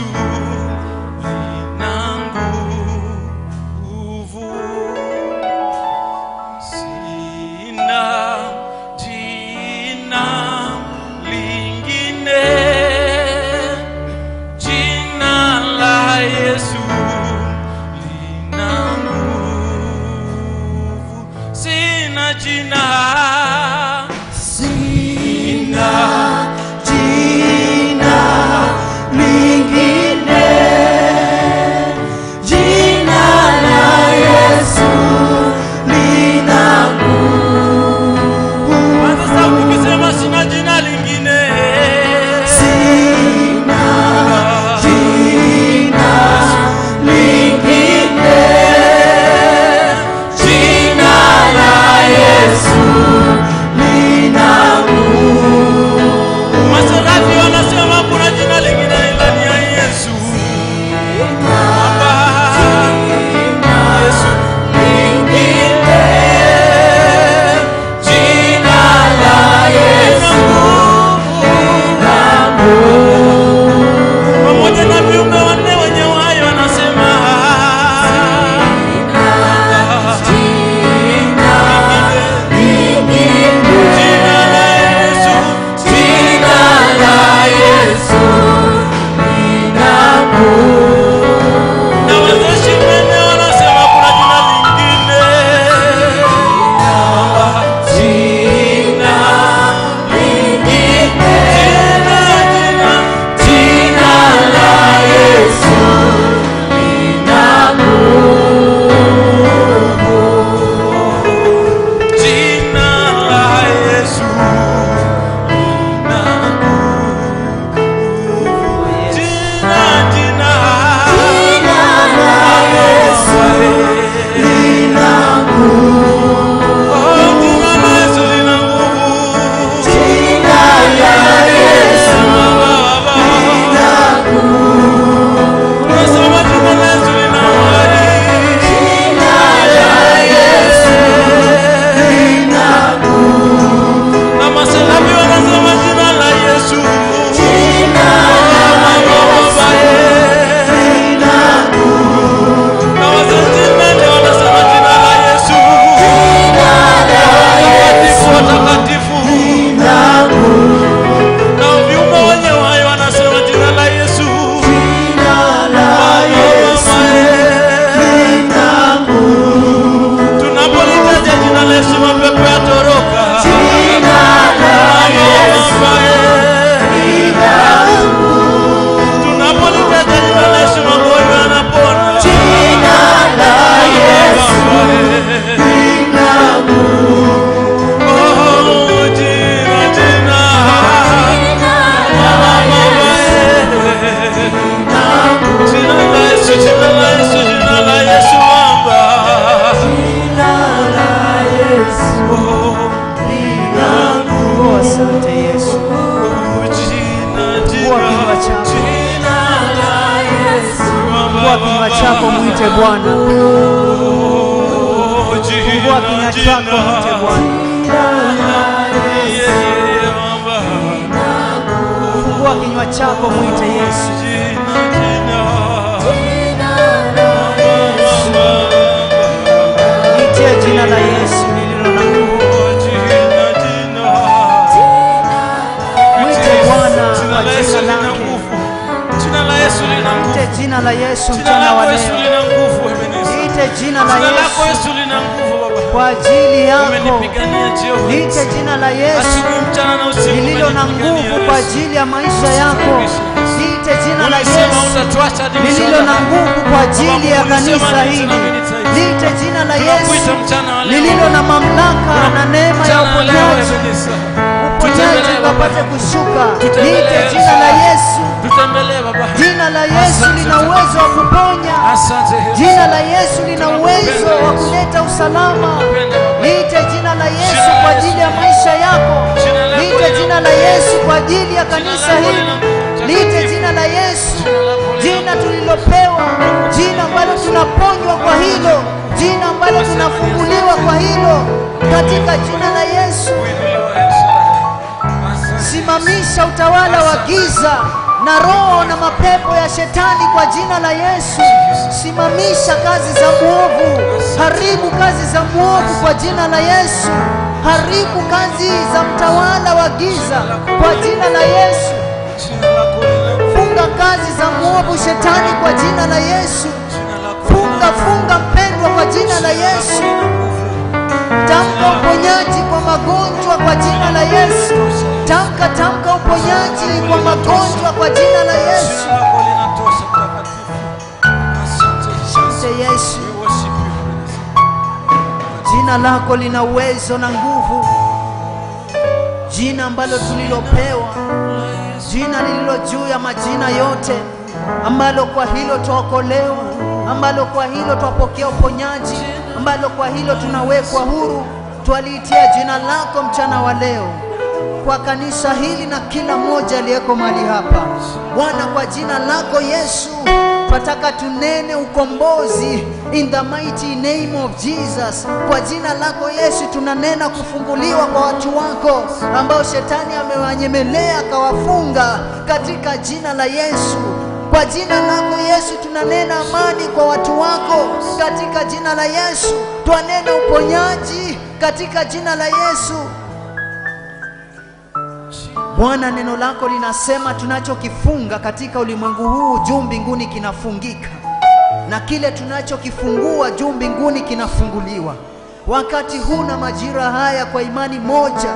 jina la Yesu. Simamisha kazi za mwovu, haribu kazi za mwovu kwa jina la Yesu. Haribu kazi za mtawala wa giza kwa jina la Yesu. Funga kazi za mwovu shetani kwa jina la Yesu. Funga, funga mpendwa kwa jina la Yesu. Tamka uponyaji kwa magonjwa kwa jina la Yesu. Tamka, tamka uponyaji kwa magonjwa kwa jina la Yesu. Jina lako lina uwezo na nguvu, jina ambalo tulilopewa, jina lililo juu ya majina yote, ambalo kwa hilo twaokolewa, ambalo kwa hilo twapokea uponyaji, ambalo kwa hilo tunawekwa huru. Twaliitia jina lako mchana wa leo. Kwa kanisa hili na kila mmoja aliyeko mahali hapa. Bwana, kwa jina lako Yesu, twataka tunene ukombozi in the mighty name of Jesus. Kwa jina lako Yesu tunanena kufunguliwa kwa watu wako ambao shetani amewanyemelea akawafunga katika jina la Yesu. Kwa jina lako Yesu tunanena amani kwa watu wako katika jina la Yesu. Twanena uponyaji katika jina la Yesu. Bwana, neno lako linasema tunachokifunga katika ulimwengu huu juu mbinguni kinafungika, na kile tunachokifungua juu mbinguni kinafunguliwa. Wakati huu na majira haya, kwa imani moja,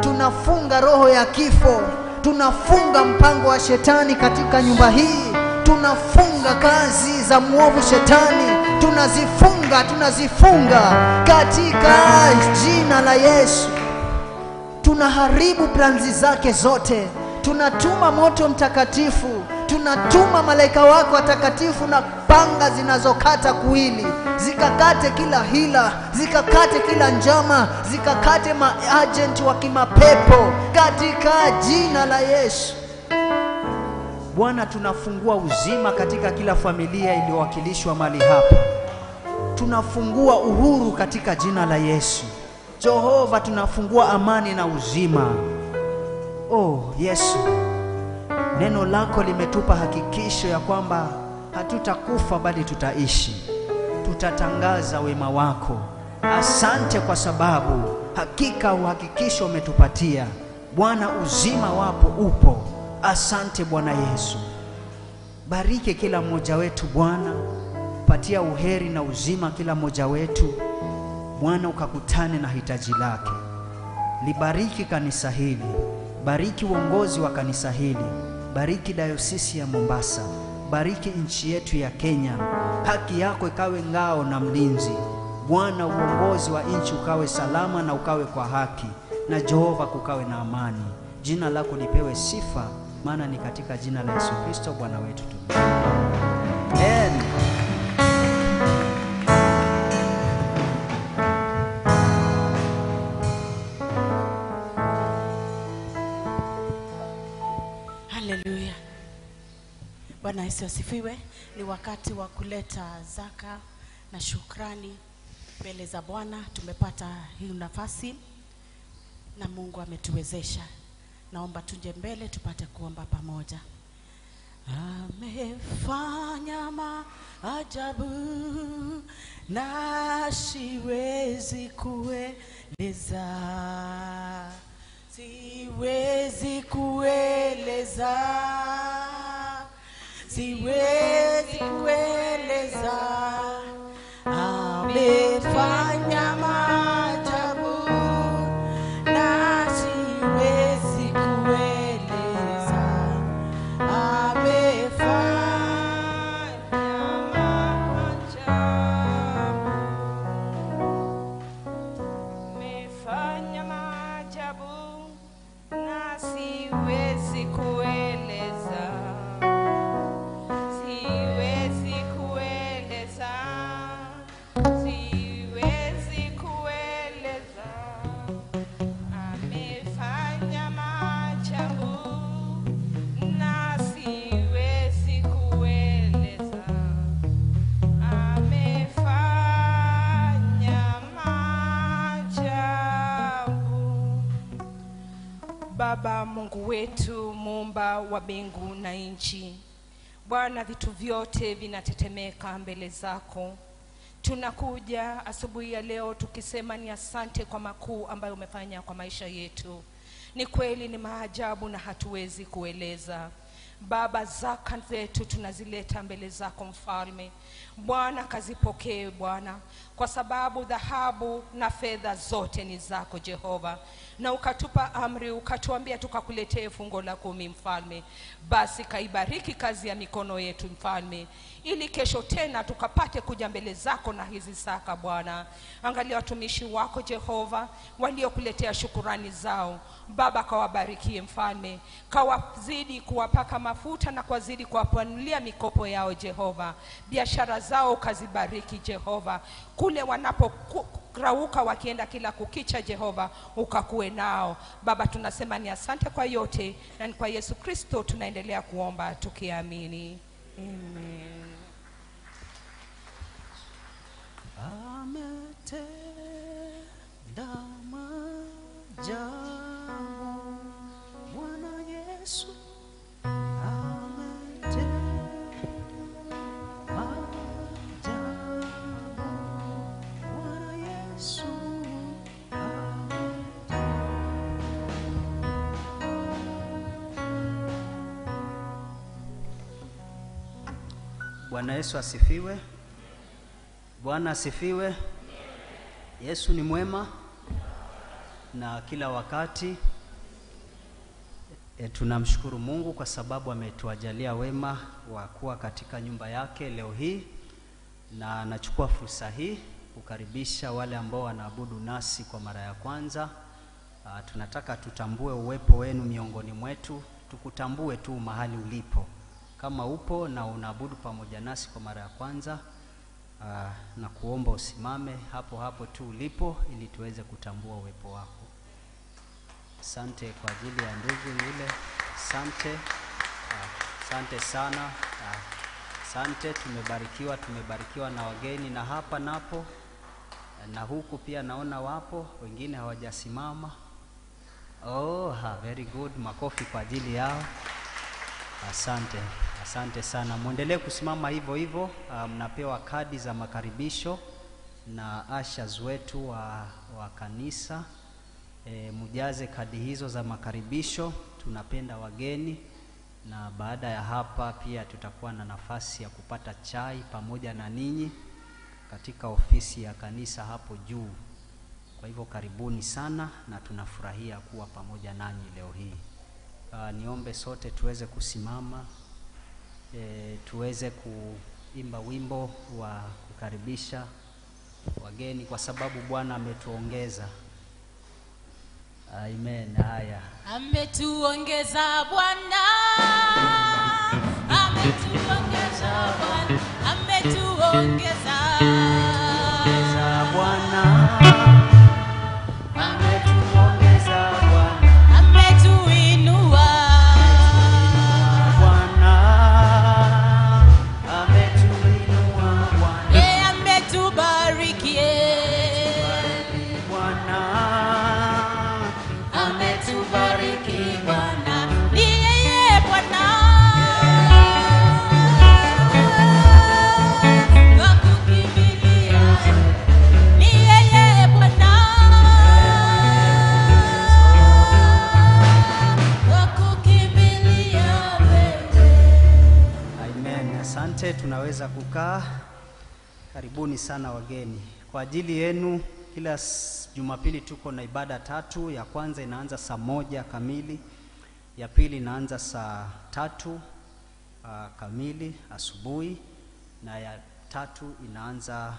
tunafunga roho ya kifo, tunafunga mpango wa shetani katika nyumba hii, tunafunga kazi za mwovu shetani, tunazifunga, tunazifunga katika jina la Yesu tunaharibu planzi zake zote, tunatuma moto mtakatifu, tunatuma malaika wako watakatifu na panga zinazokata kuili, zikakate kila hila, zikakate kila njama, zikakate maajenti wa kimapepo katika jina la Yesu. Bwana, tunafungua uzima katika kila familia iliyowakilishwa mali hapa tunafungua uhuru katika jina la Yesu. Jehova, tunafungua amani na uzima. Oh Yesu, neno lako limetupa hakikisho ya kwamba hatutakufa bali tutaishi, tutatangaza wema wako. Asante kwa sababu hakika uhakikisho umetupatia Bwana, uzima wapo upo. Asante Bwana Yesu. Bariki kila mmoja wetu Bwana, patia uheri na uzima kila mmoja wetu Bwana, ukakutane na hitaji lake. Libariki kanisa hili, bariki uongozi wa kanisa hili, bariki dayosisi ya Mombasa, bariki nchi yetu ya Kenya. Haki yako ikawe ngao na mlinzi Bwana, uongozi wa nchi ukawe salama na ukawe kwa haki, na Jehova kukawe na amani. Jina lako lipewe sifa, maana ni katika jina la Yesu Kristo Bwana wetu tu. Bwana Yesu asifiwe. Ni wakati wa kuleta zaka na shukrani mbele za Bwana. Tumepata hii nafasi na Mungu ametuwezesha. Naomba tuje mbele tupate kuomba pamoja. Amefanya maajabu na siwezi kueleza, siwezi kueleza, siwezi kueleza. Amefanya Mungu wetu, muumba wa mbingu na nchi, Bwana, vitu vyote vinatetemeka mbele zako. Tunakuja asubuhi ya leo tukisema ni asante kwa makuu ambayo umefanya kwa maisha yetu. Ni kweli ni maajabu na hatuwezi kueleza. Baba, zaka zetu tunazileta mbele zako Mfalme. Bwana, kazipokee Bwana, kwa sababu dhahabu na fedha zote ni zako Jehova, na ukatupa amri, ukatuambia tukakuletee fungo la kumi Mfalme. Basi kaibariki kazi ya mikono yetu Mfalme, ili kesho tena tukapate kuja mbele zako na hizi saka. Bwana. Angalia watumishi wako Jehova waliokuletea shukurani zao Baba, kawabarikie Mfalme, kawazidi kuwapaka mafuta na kuwazidi kuwapanulia mikopo yao Jehova, biashara zao ukazibariki Jehova, kule wanaporauka wakienda kila kukicha Jehova, ukakuwe nao Baba. Tunasema ni asante kwa yote, na ni kwa Yesu Kristo tunaendelea kuomba tukiamini, amen. Ametenda maajabu Bwana Yesu Bwana Yesu asifiwe. Bwana asifiwe. Yesu ni mwema na kila wakati. E, tunamshukuru Mungu kwa sababu ametuajalia wema wa kuwa katika nyumba yake leo hii, na nachukua fursa hii kukaribisha wale ambao wanaabudu nasi kwa mara ya kwanza. A, tunataka tutambue uwepo wenu miongoni mwetu, tukutambue tu mahali ulipo. Kama upo na unaabudu pamoja nasi kwa mara ya kwanza, uh, na kuomba usimame hapo hapo tu ulipo ili tuweze kutambua uwepo wako. Asante kwa ajili ya ndugu yule, asante, asante uh, sana, asante uh, Tumebarikiwa, tumebarikiwa na wageni, na hapa napo na huku pia naona wapo wengine hawajasimama. Oh, ha, very good. Makofi kwa ajili yao. Asante, asante sana. Mwendelee kusimama hivyo hivyo. Mnapewa kadi za makaribisho na ashas wetu wa, wa kanisa. E, mjaze kadi hizo za makaribisho. Tunapenda wageni, na baada ya hapa pia tutakuwa na nafasi ya kupata chai pamoja na ninyi katika ofisi ya kanisa hapo juu. Kwa hivyo karibuni sana na tunafurahia kuwa pamoja nanyi leo hii. Uh, niombe sote tuweze kusimama e, tuweze kuimba wimbo wa kukaribisha wageni kwa sababu Bwana ametuongeza. Amen. Haya. ametuongeza Bwana, ametuongeza Bwana, ametuongeza tunaweza kukaa. Karibuni sana wageni. Kwa ajili yenu, kila Jumapili tuko na ibada tatu. Ya kwanza inaanza saa moja kamili, ya pili inaanza saa tatu uh, kamili asubuhi, na ya tatu inaanza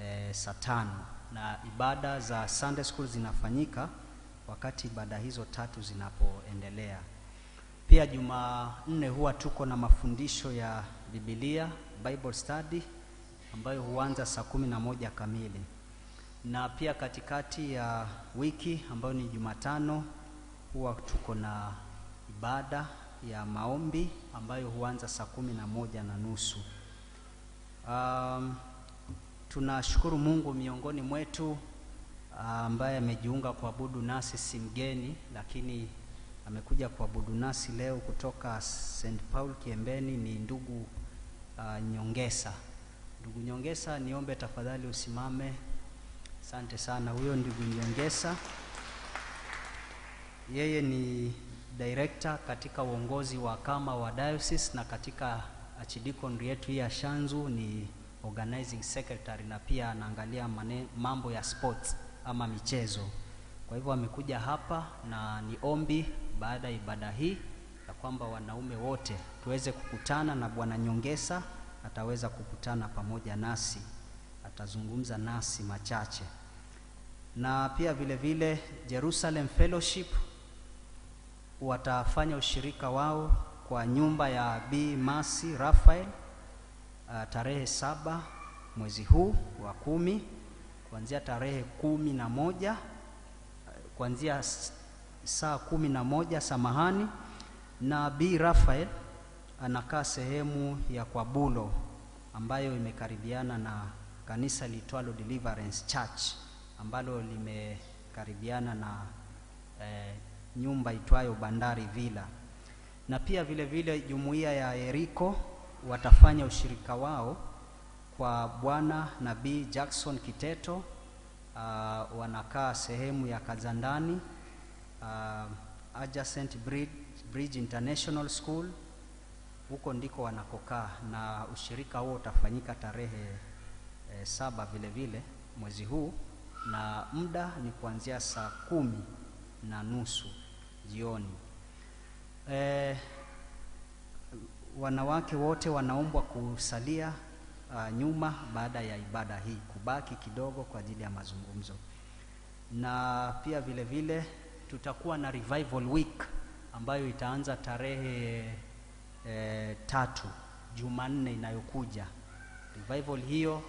eh, saa tano, na ibada za Sunday school zinafanyika wakati ibada hizo tatu zinapoendelea. Pia Jumanne huwa tuko na mafundisho ya Biblia, Bible study ambayo huanza saa kumi na moja kamili, na pia katikati ya wiki ambayo ni Jumatano huwa tuko na ibada ya maombi ambayo huanza saa kumi na moja na nusu. Um, tunashukuru Mungu miongoni mwetu ah, ambaye amejiunga kuabudu nasi si mgeni, lakini amekuja kuabudu nasi leo kutoka St. Paul Kiembeni ni ndugu uh, Nyongesa. Ndugu Nyongesa, niombe tafadhali usimame. Asante sana. Huyo ndugu Nyongesa, yeye ni director katika uongozi wa kama wa diocese na katika archdeaconry yetu hii ya Shanzu ni organizing secretary na pia anaangalia mambo ya sports ama michezo. Kwa hivyo amekuja hapa na ni ombi baada ya ibada hii kwamba wanaume wote tuweze kukutana na Bwana Nyongesa ataweza kukutana pamoja nasi, atazungumza nasi machache, na pia vile vile Jerusalem Fellowship watafanya ushirika wao kwa nyumba ya B Masi Raphael uh, tarehe saba mwezi huu wa kumi kuanzia tarehe kumi na moja uh, kuanzia saa kumi na moja samahani, na Bi Rafael anakaa sehemu ya Kwabulo ambayo imekaribiana na kanisa liitwalo Deliverance Church ambalo limekaribiana na eh, nyumba itwayo Bandari Villa, na pia vile vile jumuiya ya Eriko watafanya ushirika wao kwa Bwana Nabii Jackson Kiteto. Uh, wanakaa sehemu ya Kazandani uh, adjacent Bridge, Bridge International School, huko ndiko wanakokaa, na ushirika huo utafanyika tarehe e, saba vile vile mwezi huu, na muda ni kuanzia saa kumi na nusu jioni. E, wanawake wote wanaombwa kusalia uh, nyuma baada ya ibada hii, kubaki kidogo kwa ajili ya mazungumzo, na pia vile vile tutakuwa na revival week ambayo itaanza tarehe e, tatu Jumanne inayokuja. Revival hiyo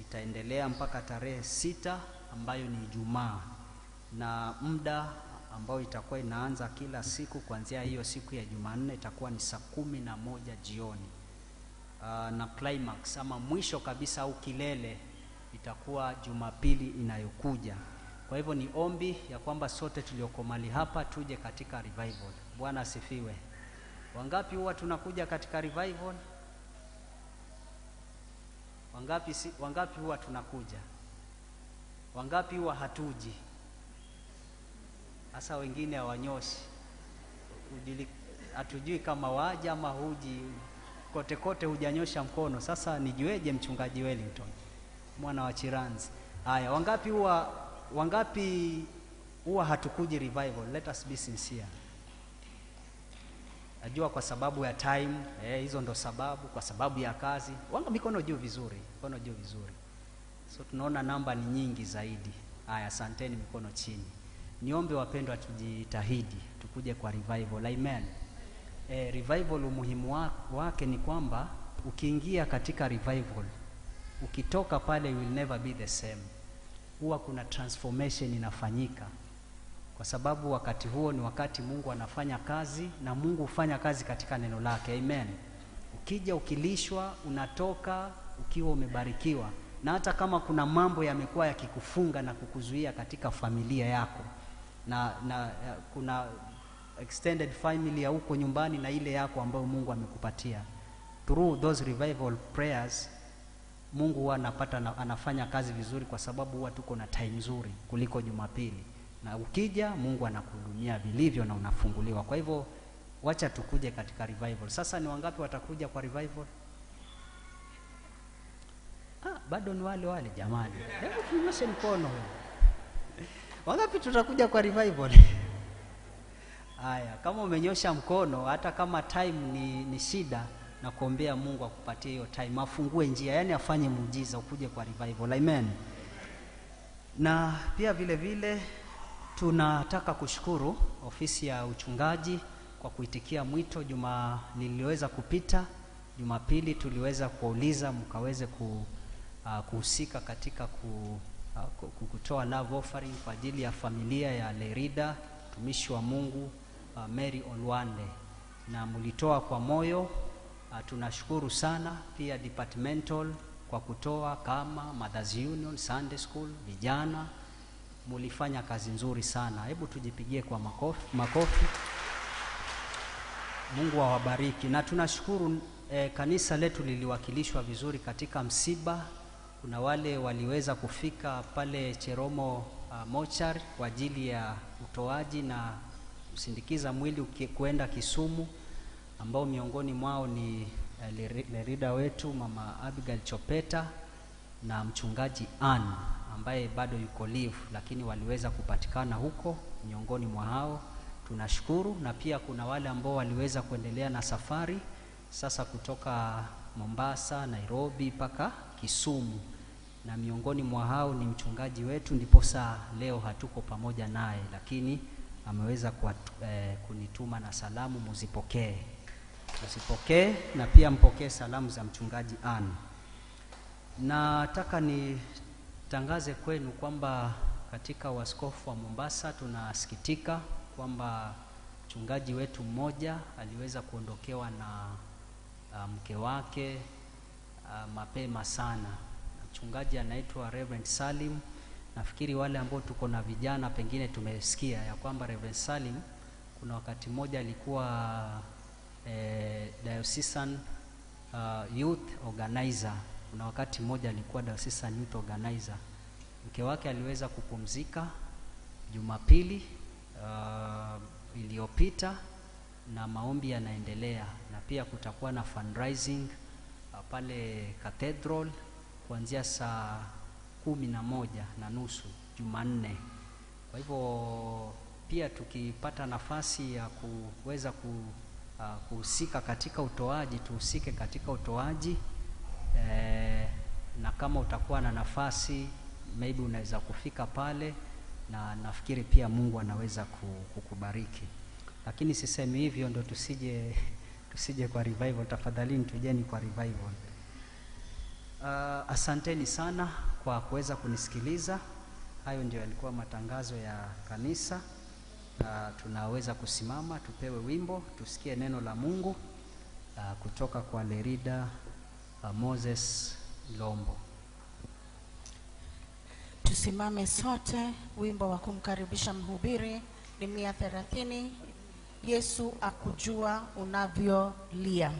itaendelea mpaka tarehe sita ambayo ni Ijumaa, na muda ambao itakuwa inaanza kila siku kuanzia hiyo siku ya Jumanne itakuwa ni saa kumi na moja jioni. Uh, na climax ama mwisho kabisa au kilele itakuwa Jumapili inayokuja. Kwa hivyo ni ombi ya kwamba sote tulioko mali hapa tuje katika revival. Bwana asifiwe. Wangapi huwa tunakuja katika revival? Wangapi, si, wangapi huwa tunakuja? Wangapi huwa hatuji? Hasa wengine hawanyoshi, hatujui kama waja ama huji, kote kote hujanyosha mkono. Sasa nijueje, mchungaji Wellington mwana wa Chiranzi? Haya, wangapi huwa wangapi huwa hatukuji revival? Let us be sincere. Najua kwa sababu ya time eh, hizo ndo sababu, kwa sababu ya kazi. Wanga mikono juu vizuri, mikono juu vizuri. So tunaona namba ni nyingi zaidi. Haya, asanteni, mikono chini. Niombe wapendwa, tujitahidi tukuje kwa revival. Amen. Eh, revival umuhimu wake ni kwamba ukiingia katika revival, ukitoka pale you will never be the same. Huwa kuna transformation inafanyika kwa sababu wakati huo ni wakati Mungu anafanya kazi na Mungu hufanya kazi katika neno lake. Amen. Ukija ukilishwa, unatoka ukiwa umebarikiwa, na hata kama kuna mambo yamekuwa yakikufunga na kukuzuia katika familia yako na, na kuna extended family ya huko nyumbani na ile yako ambayo Mungu amekupatia through those revival prayers Mungu huwa anapata na, anafanya kazi vizuri kwa sababu huwa tuko na time nzuri kuliko Jumapili, na ukija Mungu anakuhudumia vilivyo na unafunguliwa. Kwa hivyo wacha tukuje katika revival. Sasa ni wangapi watakuja kwa revival? Ah, bado ni wale wale jamani hebu tunyoshe mkono wangapi tutakuja kwa revival haya kama umenyosha mkono hata kama time ni, ni shida na kuombea mungu akupatie hiyo time afungue njia yani afanye muujiza ukuje kwa revival. Amen. Na pia vile vile tunataka kushukuru ofisi ya uchungaji kwa kuitikia mwito. Juma liliweza kupita jumapili tuliweza kuwauliza mkaweze ku, uh, kuhusika katika ku, uh, kutoa love offering kwa ajili ya familia ya lerida mtumishi wa mungu uh, mary olwande. Na mlitoa kwa moyo uh, tunashukuru sana pia departmental kwa kutoa kama mothers union sunday school vijana. Mulifanya kazi nzuri sana. Hebu tujipigie kwa makofi, makofi. mungu awabariki. Na tunashukuru eh, kanisa letu liliwakilishwa vizuri katika msiba. Kuna wale waliweza kufika pale cheromo uh, mochar kwa ajili ya utoaji na kusindikiza mwili kuenda kisumu ambao miongoni mwao ni eh, lerida wetu mama abigail chopeta na mchungaji Ann ambaye bado yuko live lakini waliweza kupatikana huko miongoni mwa hao. Tunashukuru na pia kuna wale ambao waliweza kuendelea na safari sasa kutoka Mombasa Nairobi mpaka Kisumu. Na miongoni mwa hao ni mchungaji wetu ndipo saa leo hatuko pamoja naye lakini ameweza kwa, eh, kunituma na salamu muzipokee muzipokee na pia mpokee salamu za mchungaji Ann nataka nitangaze kwenu kwamba katika waskofu wa Mombasa tunasikitika kwamba mchungaji wetu mmoja aliweza kuondokewa na uh, mke wake uh, mapema sana. Mchungaji anaitwa Reverend Salim. Nafikiri wale ambao tuko na vijana pengine tumesikia ya kwamba Reverend Salim kuna wakati mmoja alikuwa diocesan uh, youth organizer. Kuna wakati mmoja alikuwa diocesan youth organizer. Mke wake aliweza kupumzika Jumapili uh, iliyopita na maombi yanaendelea, na pia kutakuwa na fundraising uh, pale Cathedral kuanzia saa kumi na moja na nusu Jumanne. Kwa hivyo pia tukipata nafasi ya kuweza ku, kuhusika katika utoaji, tuhusike katika utoaji eh, na kama utakuwa na nafasi maybe unaweza kufika pale, na nafikiri pia Mungu anaweza kukubariki, lakini sisemi hivyo ndo tusije tusije kwa revival. Tafadhalini tujeni kwa revival. Uh, asanteni sana kwa kuweza kunisikiliza. Hayo ndio yalikuwa matangazo ya kanisa. Uh, tunaweza kusimama tupewe wimbo tusikie neno la Mungu uh, kutoka kwa Lerida uh, Moses Lombo. Tusimame sote, wimbo wa kumkaribisha mhubiri ni mia thelathini. Yesu akujua unavyolia.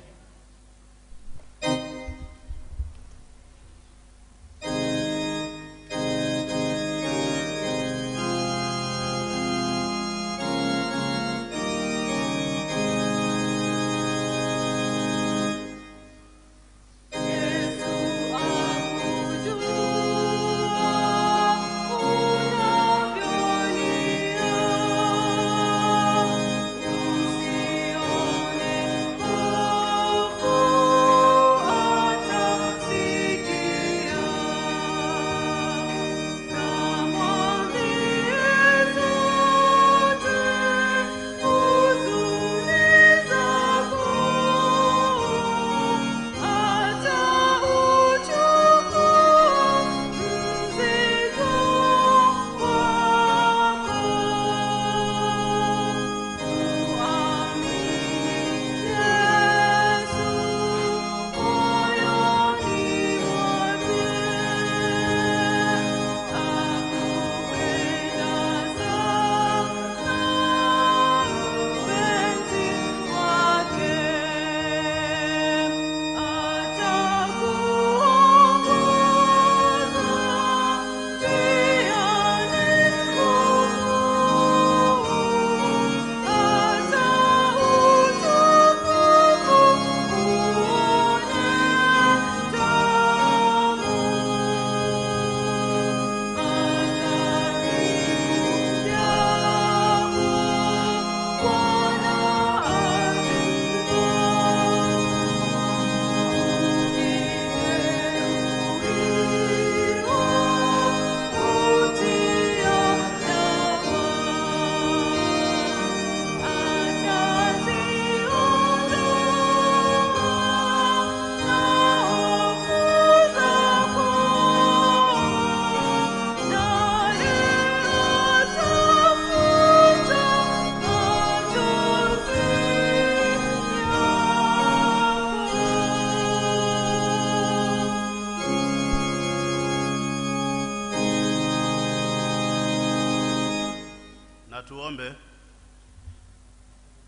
Tuombe.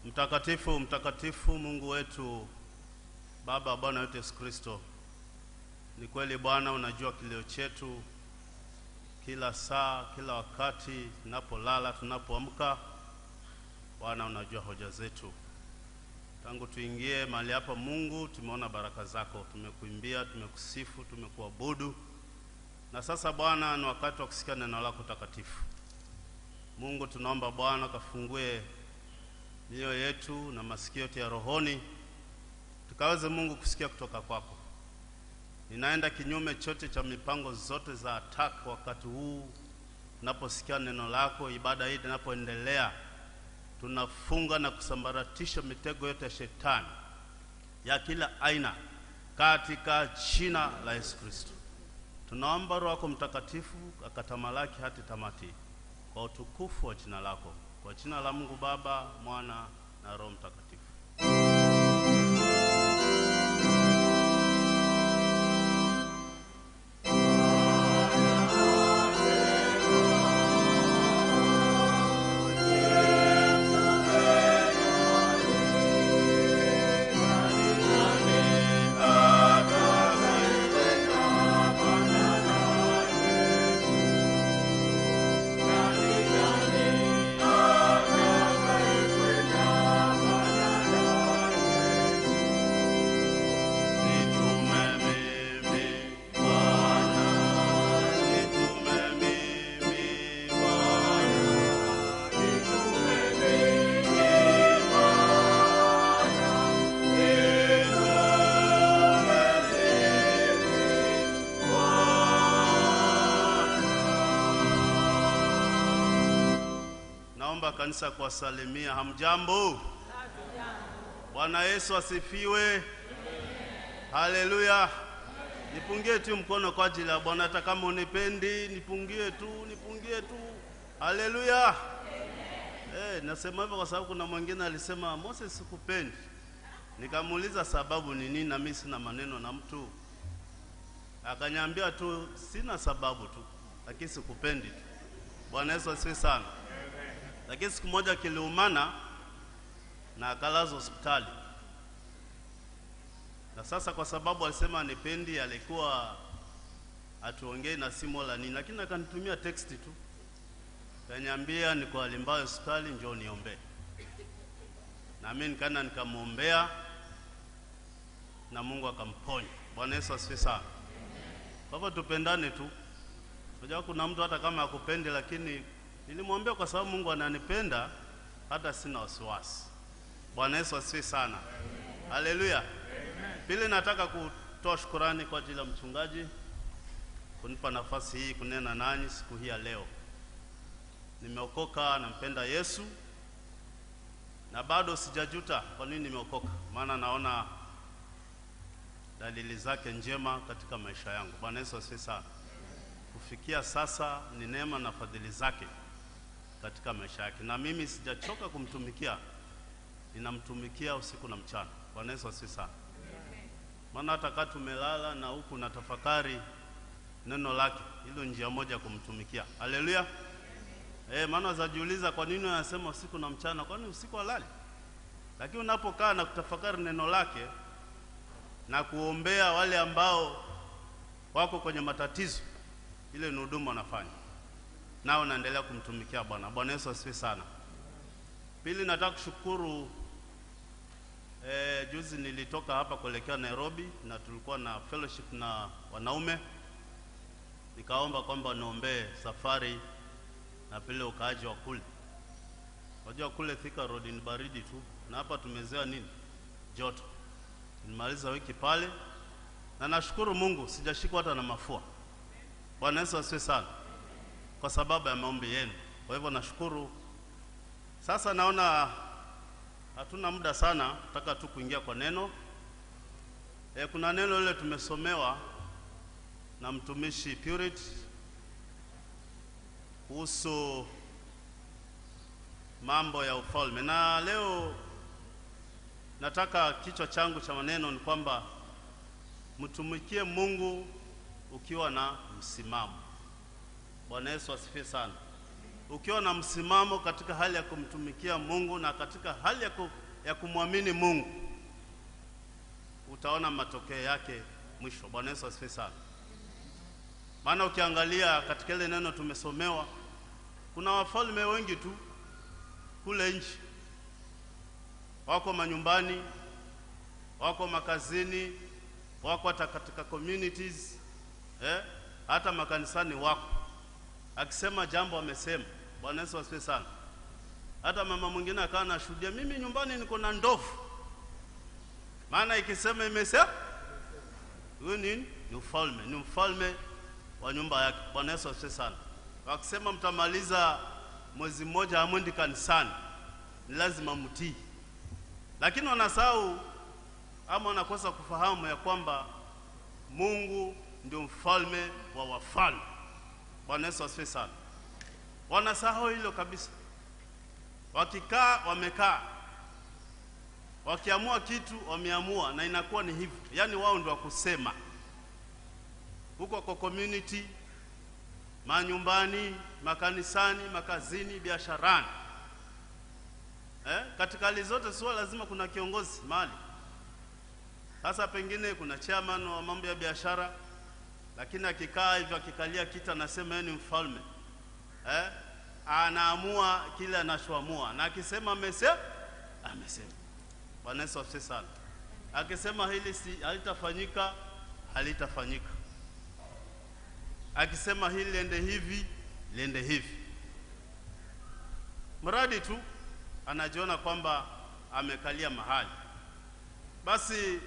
Mtakatifu, mtakatifu Mungu wetu, Baba Bwana wetu Yesu Kristo, ni kweli Bwana, unajua kilio chetu kila saa, kila wakati, tunapolala, tunapoamka. Bwana, unajua hoja zetu. Tangu tuingie mahali hapa, Mungu, tumeona baraka zako, tumekuimbia, tumekusifu, tumekuabudu, na sasa Bwana, ni wakati wa kusikia neno lako takatifu. Mungu, tunaomba Bwana kafungue mioyo yetu na masikio yetu ya rohoni, tukaweze Mungu kusikia kutoka kwako. Ninaenda kinyume chote cha mipango zote za attack wakati huu tunaposikia neno lako, ibada hii inapoendelea, tunafunga na kusambaratisha mitego yote ya shetani ya kila aina katika jina la Yesu Kristo. Tunaomba Roho yako Mtakatifu akatamalaki hati tamati kwa utukufu wa jina lako, kwa jina la Mungu Baba, Mwana na Roho Mtakatifu. Naomba kanisa kuwasalimia. Hamjambo? Bwana Yesu asifiwe. Haleluya. Nipungie tu mkono kwa ajili ya Bwana, hata kama unipendi, nipungie tu, nipungie tu. Haleluya. Eh, nasema hivyo kwa sababu kuna mwingine alisema Moses, sikupendi. Nikamuuliza sababu ni nini, na mimi sina maneno na mtu. Akanyambia tu sina sababu tu, lakini sikupendi tu. Bwana Yesu asifiwe sana. Lakini siku moja kiliumana na akalazwa hospitali, na sasa kwa sababu alisema nipendi, alikuwa atuongei na simu wala nini, lakini akanitumia text tu, kaniambia niko hali mbaya hospitali, njoo niombee. Na mimi nikaenda nikamwombea na Mungu akamponya. Bwana Yesu asifiwe sana. Kwa hivyo tupendane tu. Unajua kuna mtu hata kama akupendi, lakini nilimwambia kwa sababu Mungu ananipenda, hata sina wasiwasi. Bwana Yesu asifiwe sana. Haleluya. Pili, nataka kutoa shukurani kwa ajili ya mchungaji kunipa nafasi hii kunena nanyi siku hii ya leo. Nimeokoka, nampenda Yesu na bado sijajuta kwa nini nimeokoka, maana naona dalili zake njema katika maisha yangu. Bwana Yesu asifiwe sana. Kufikia sasa ni neema na fadhili zake katika maisha yake, na mimi sijachoka kumtumikia, ninamtumikia usiku na mchana. Bwana Yesu asifiwe sana. Maana hata kati tumelala na huku na tafakari neno lake, hilo njia moja kumtumikia. Haleluya. Eh, maana wazajiuliza kwa nini anasema usiku na mchana, kwani usiku halali? Lakini unapokaa na kutafakari neno lake na kuombea wale ambao wako kwenye matatizo, ile ni huduma unafanya nao, naendelea kumtumikia Bwana. Bwana Yesu asifiwe sana. Pili, nataka kushukuru e, juzi nilitoka hapa kuelekea Nairobi na tulikuwa na fellowship na wanaume, nikaomba kwamba niombee safari na pile ukaaji wa kule. Unajua kule Thika Road ni baridi tu, na hapa tumezoea nini, joto. Nimaliza wiki pale na nashukuru Mungu sijashikwa hata na mafua. Bwana Yesu asifiwe sana, kwa sababu ya maombi yenu. Kwa hivyo nashukuru. Sasa naona hatuna muda sana, nataka tu kuingia kwa neno. E, kuna neno lile tumesomewa na mtumishi Purity kuhusu mambo ya ufalme, na leo nataka kichwa changu cha maneno ni kwamba mtumikie Mungu ukiwa na msimamo. Bwana Yesu asifiwe sana. ukiwa na msimamo katika hali ya kumtumikia Mungu na katika hali ya, ku, ya kumwamini Mungu, utaona matokeo yake mwisho. Bwana Yesu asifiwe sana. Maana ukiangalia katika ile neno tumesomewa, kuna wafalme wengi tu kule nchi, wako manyumbani, wako makazini, wako hata katika communities eh, hata makanisani wako. Akisema jambo amesema. Bwana Yesu asifiwe sana. Hata mama mwingine akawa anashuhudia, mimi nyumbani niko na ndovu, maana ikisema imesema. Huyu nini? Ni ufalme, ni mfalme wa nyumba yake. Bwana Yesu asifiwe sana. Akisema mtamaliza mwezi mmoja hamwendi kanisani, ni lazima mtii, lakini wanasahau ama wanakosa kufahamu ya kwamba Mungu ndio mfalme wa wafalme. Bwana Yesu asifiwe sana. Wanasahau hilo kabisa. Wakikaa wamekaa, wakiamua kitu wameamua, na inakuwa ni hivyo, yaani wao ndio wakusema huko kwa community, manyumbani, makanisani, makazini, biasharani. Eh, katika hali zote sio lazima kuna kiongozi mali Sasa pengine kuna chairman wa mambo ya biashara, lakini akikaa hivyo akikalia kiti anasema yeye ni mfalme eh, anaamua kile anachoamua, na akisema amesema amesema. Bwana Yesu asifiwe sana. Akisema hili si halitafanyika, halitafanyika. Akisema hili liende hivi, liende hivi, mradi tu anajiona kwamba amekalia mahali. Basi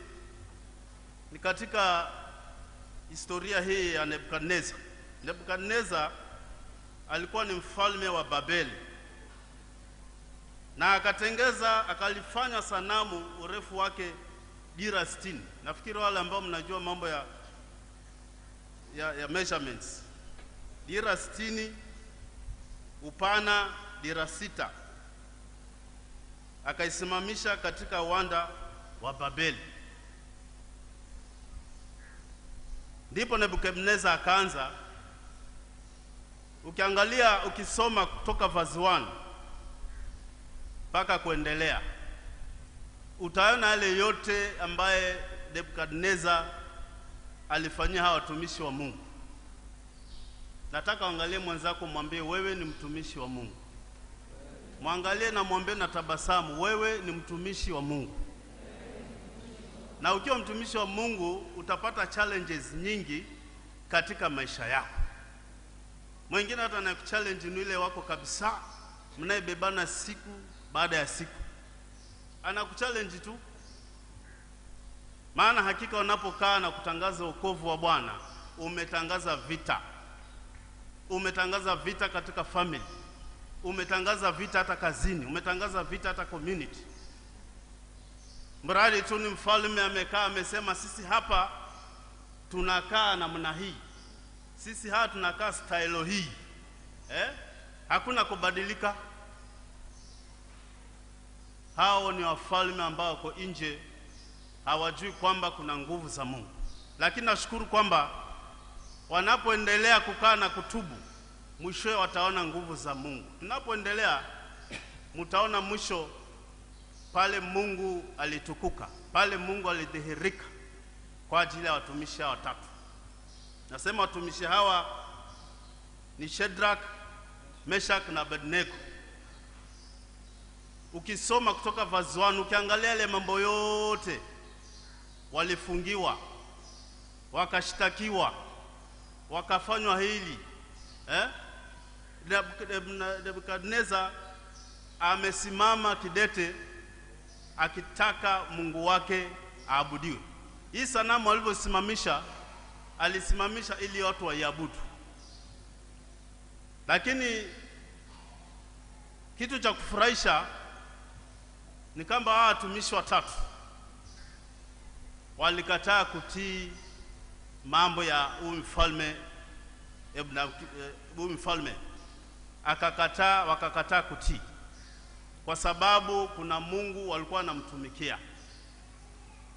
ni katika historia hii ya Nebukadneza. Nebukadneza alikuwa ni mfalme wa Babeli na akatengeza akalifanya sanamu urefu wake dira 60. Nafikiri wale ambao mnajua mambo ya, ya, ya measurements, dira 60, upana dira sita, akaisimamisha katika uwanda wa Babeli. Ndipo Nebukadneza akaanza Ukiangalia ukisoma kutoka verse 1 mpaka kuendelea, utaona yale yote ambaye Nebukadneza alifanyia hawa watumishi wa Mungu. Nataka uangalie mwenzako, mwambie wewe ni mtumishi wa Mungu. Mwangalie na mwambie na tabasamu, wewe ni mtumishi wa Mungu. Na ukiwa mtumishi wa Mungu utapata challenges nyingi katika maisha yako. Mwingine hata anakuchallenge ni ile wako kabisa, mnayebebana siku baada ya siku, anakuchallenge tu. Maana hakika unapokaa na kutangaza wokovu wa Bwana, umetangaza vita, umetangaza vita katika family, umetangaza vita hata kazini, umetangaza vita hata community. Mradi tu ni mfalme amekaa amesema, sisi hapa tunakaa namna hii sisi hapa tunakaa stailo hii eh? Hakuna kubadilika. Hao ni wafalme ambao wako nje, hawajui kwamba kuna nguvu za Mungu, lakini nashukuru kwamba wanapoendelea kukaa na kutubu, mwishowe wataona nguvu za Mungu. Tunapoendelea mtaona mwisho pale Mungu alitukuka, pale Mungu alidhihirika kwa ajili ya watumishi hawa watatu. Nasema watumishi hawa ni shedrak meshak na Abednego. Ukisoma kutoka verse 1 ukiangalia yale mambo yote, walifungiwa, wakashtakiwa, wakafanywa hili eh? Nebukadneza amesimama kidete akitaka Mungu wake aabudiwe. Hii sanamu alivyosimamisha alisimamisha ili watu waiabudu, lakini kitu cha kufurahisha ni kwamba hawa watumishi watatu walikataa kutii mambo ya huyu mfalme huyu mfalme. Akakataa, wakakataa kutii kwa sababu kuna Mungu walikuwa wanamtumikia,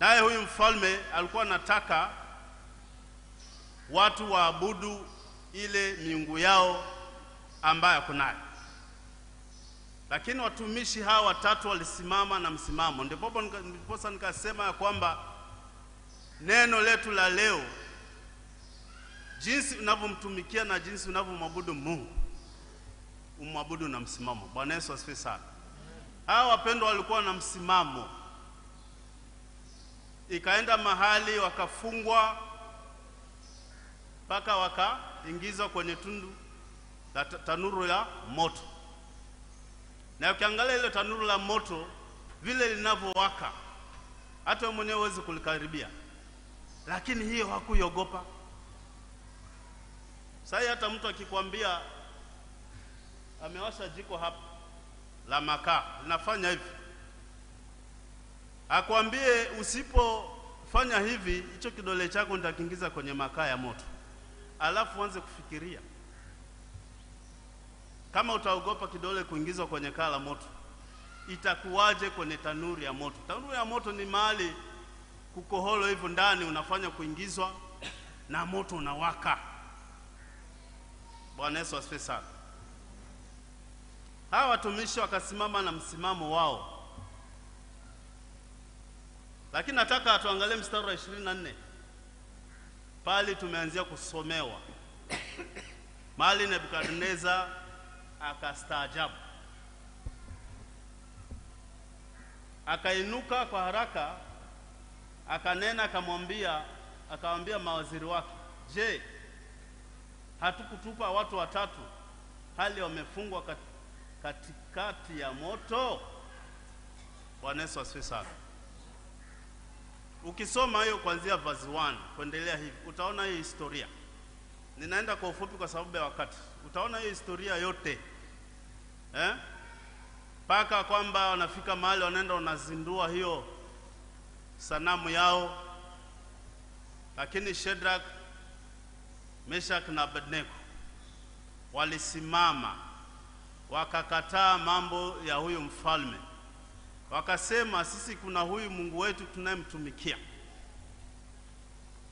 naye huyu mfalme alikuwa anataka watu waabudu ile miungu yao ambayo kunayo. lakini watumishi hawa watatu walisimama na msimamo. Ndiposa nikasema ya kwamba neno letu la leo, jinsi unavyomtumikia na jinsi unavyomwabudu Mungu, umwabudu na msimamo. Bwana Yesu asifiwe sana. Hawa wapendwa walikuwa na msimamo, ikaenda mahali wakafungwa mpaka wakaingizwa kwenye tundu la tanuru ya moto, na ukiangalia ile tanuru la moto vile linavyowaka, hata wewe mwenyewe huwezi kulikaribia, lakini hiyo hakuiogopa. Sasa hata mtu akikwambia amewasha jiko hapa la makaa linafanya hivi, akwambie usipofanya hivi, hicho kidole chako nitakiingiza kwenye makaa ya moto, alafu uanze kufikiria kama utaogopa kidole kuingizwa kwenye kaa la moto, itakuwaje kwenye tanuri ya moto? Tanuri ya moto ni mahali kukoholo hivyo ndani, unafanya kuingizwa na moto unawaka. Bwana Yesu asifiwe sana. Hawa watumishi wakasimama na msimamo wao, lakini nataka tuangalie mstari wa 24 pale tumeanzia kusomewa. Mali Nebukadneza akastaajabu, akainuka kwa haraka, akanena, akamwambia, akawaambia mawaziri wake, je, hatukutupa watu watatu hali wamefungwa kat, katikati ya moto? Bwana Yesu asifiwe sana. Ukisoma hiyo kuanzia verse 1 kuendelea hivi, utaona hiyo historia. Ninaenda kwa ufupi kwa sababu ya wakati. Utaona hiyo historia yote eh, mpaka kwamba wanafika mahali wanaenda wanazindua hiyo sanamu yao, lakini Shadrach, Meshach na Abednego walisimama wakakataa mambo ya huyu mfalme, wakasema sisi kuna huyu Mungu wetu tunayemtumikia.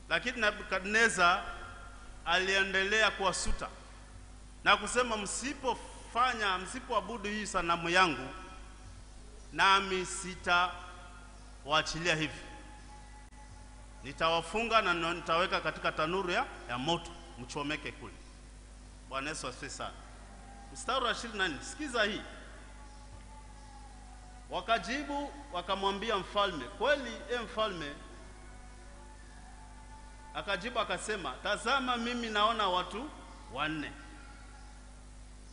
Lakini Nebukadneza aliendelea kuwasuta na kusema, msipofanya msipoabudu hii sanamu yangu, nami sitawaachilia hivi, nitawafunga na nitaweka katika tanuru ya, ya moto mchomeke kule. Bwana Yesu asifiwe sana. Mstari wa 24, sikiza hii. Wakajibu wakamwambia mfalme, kweli e mfalme? Akajibu akasema, tazama, mimi naona watu wanne,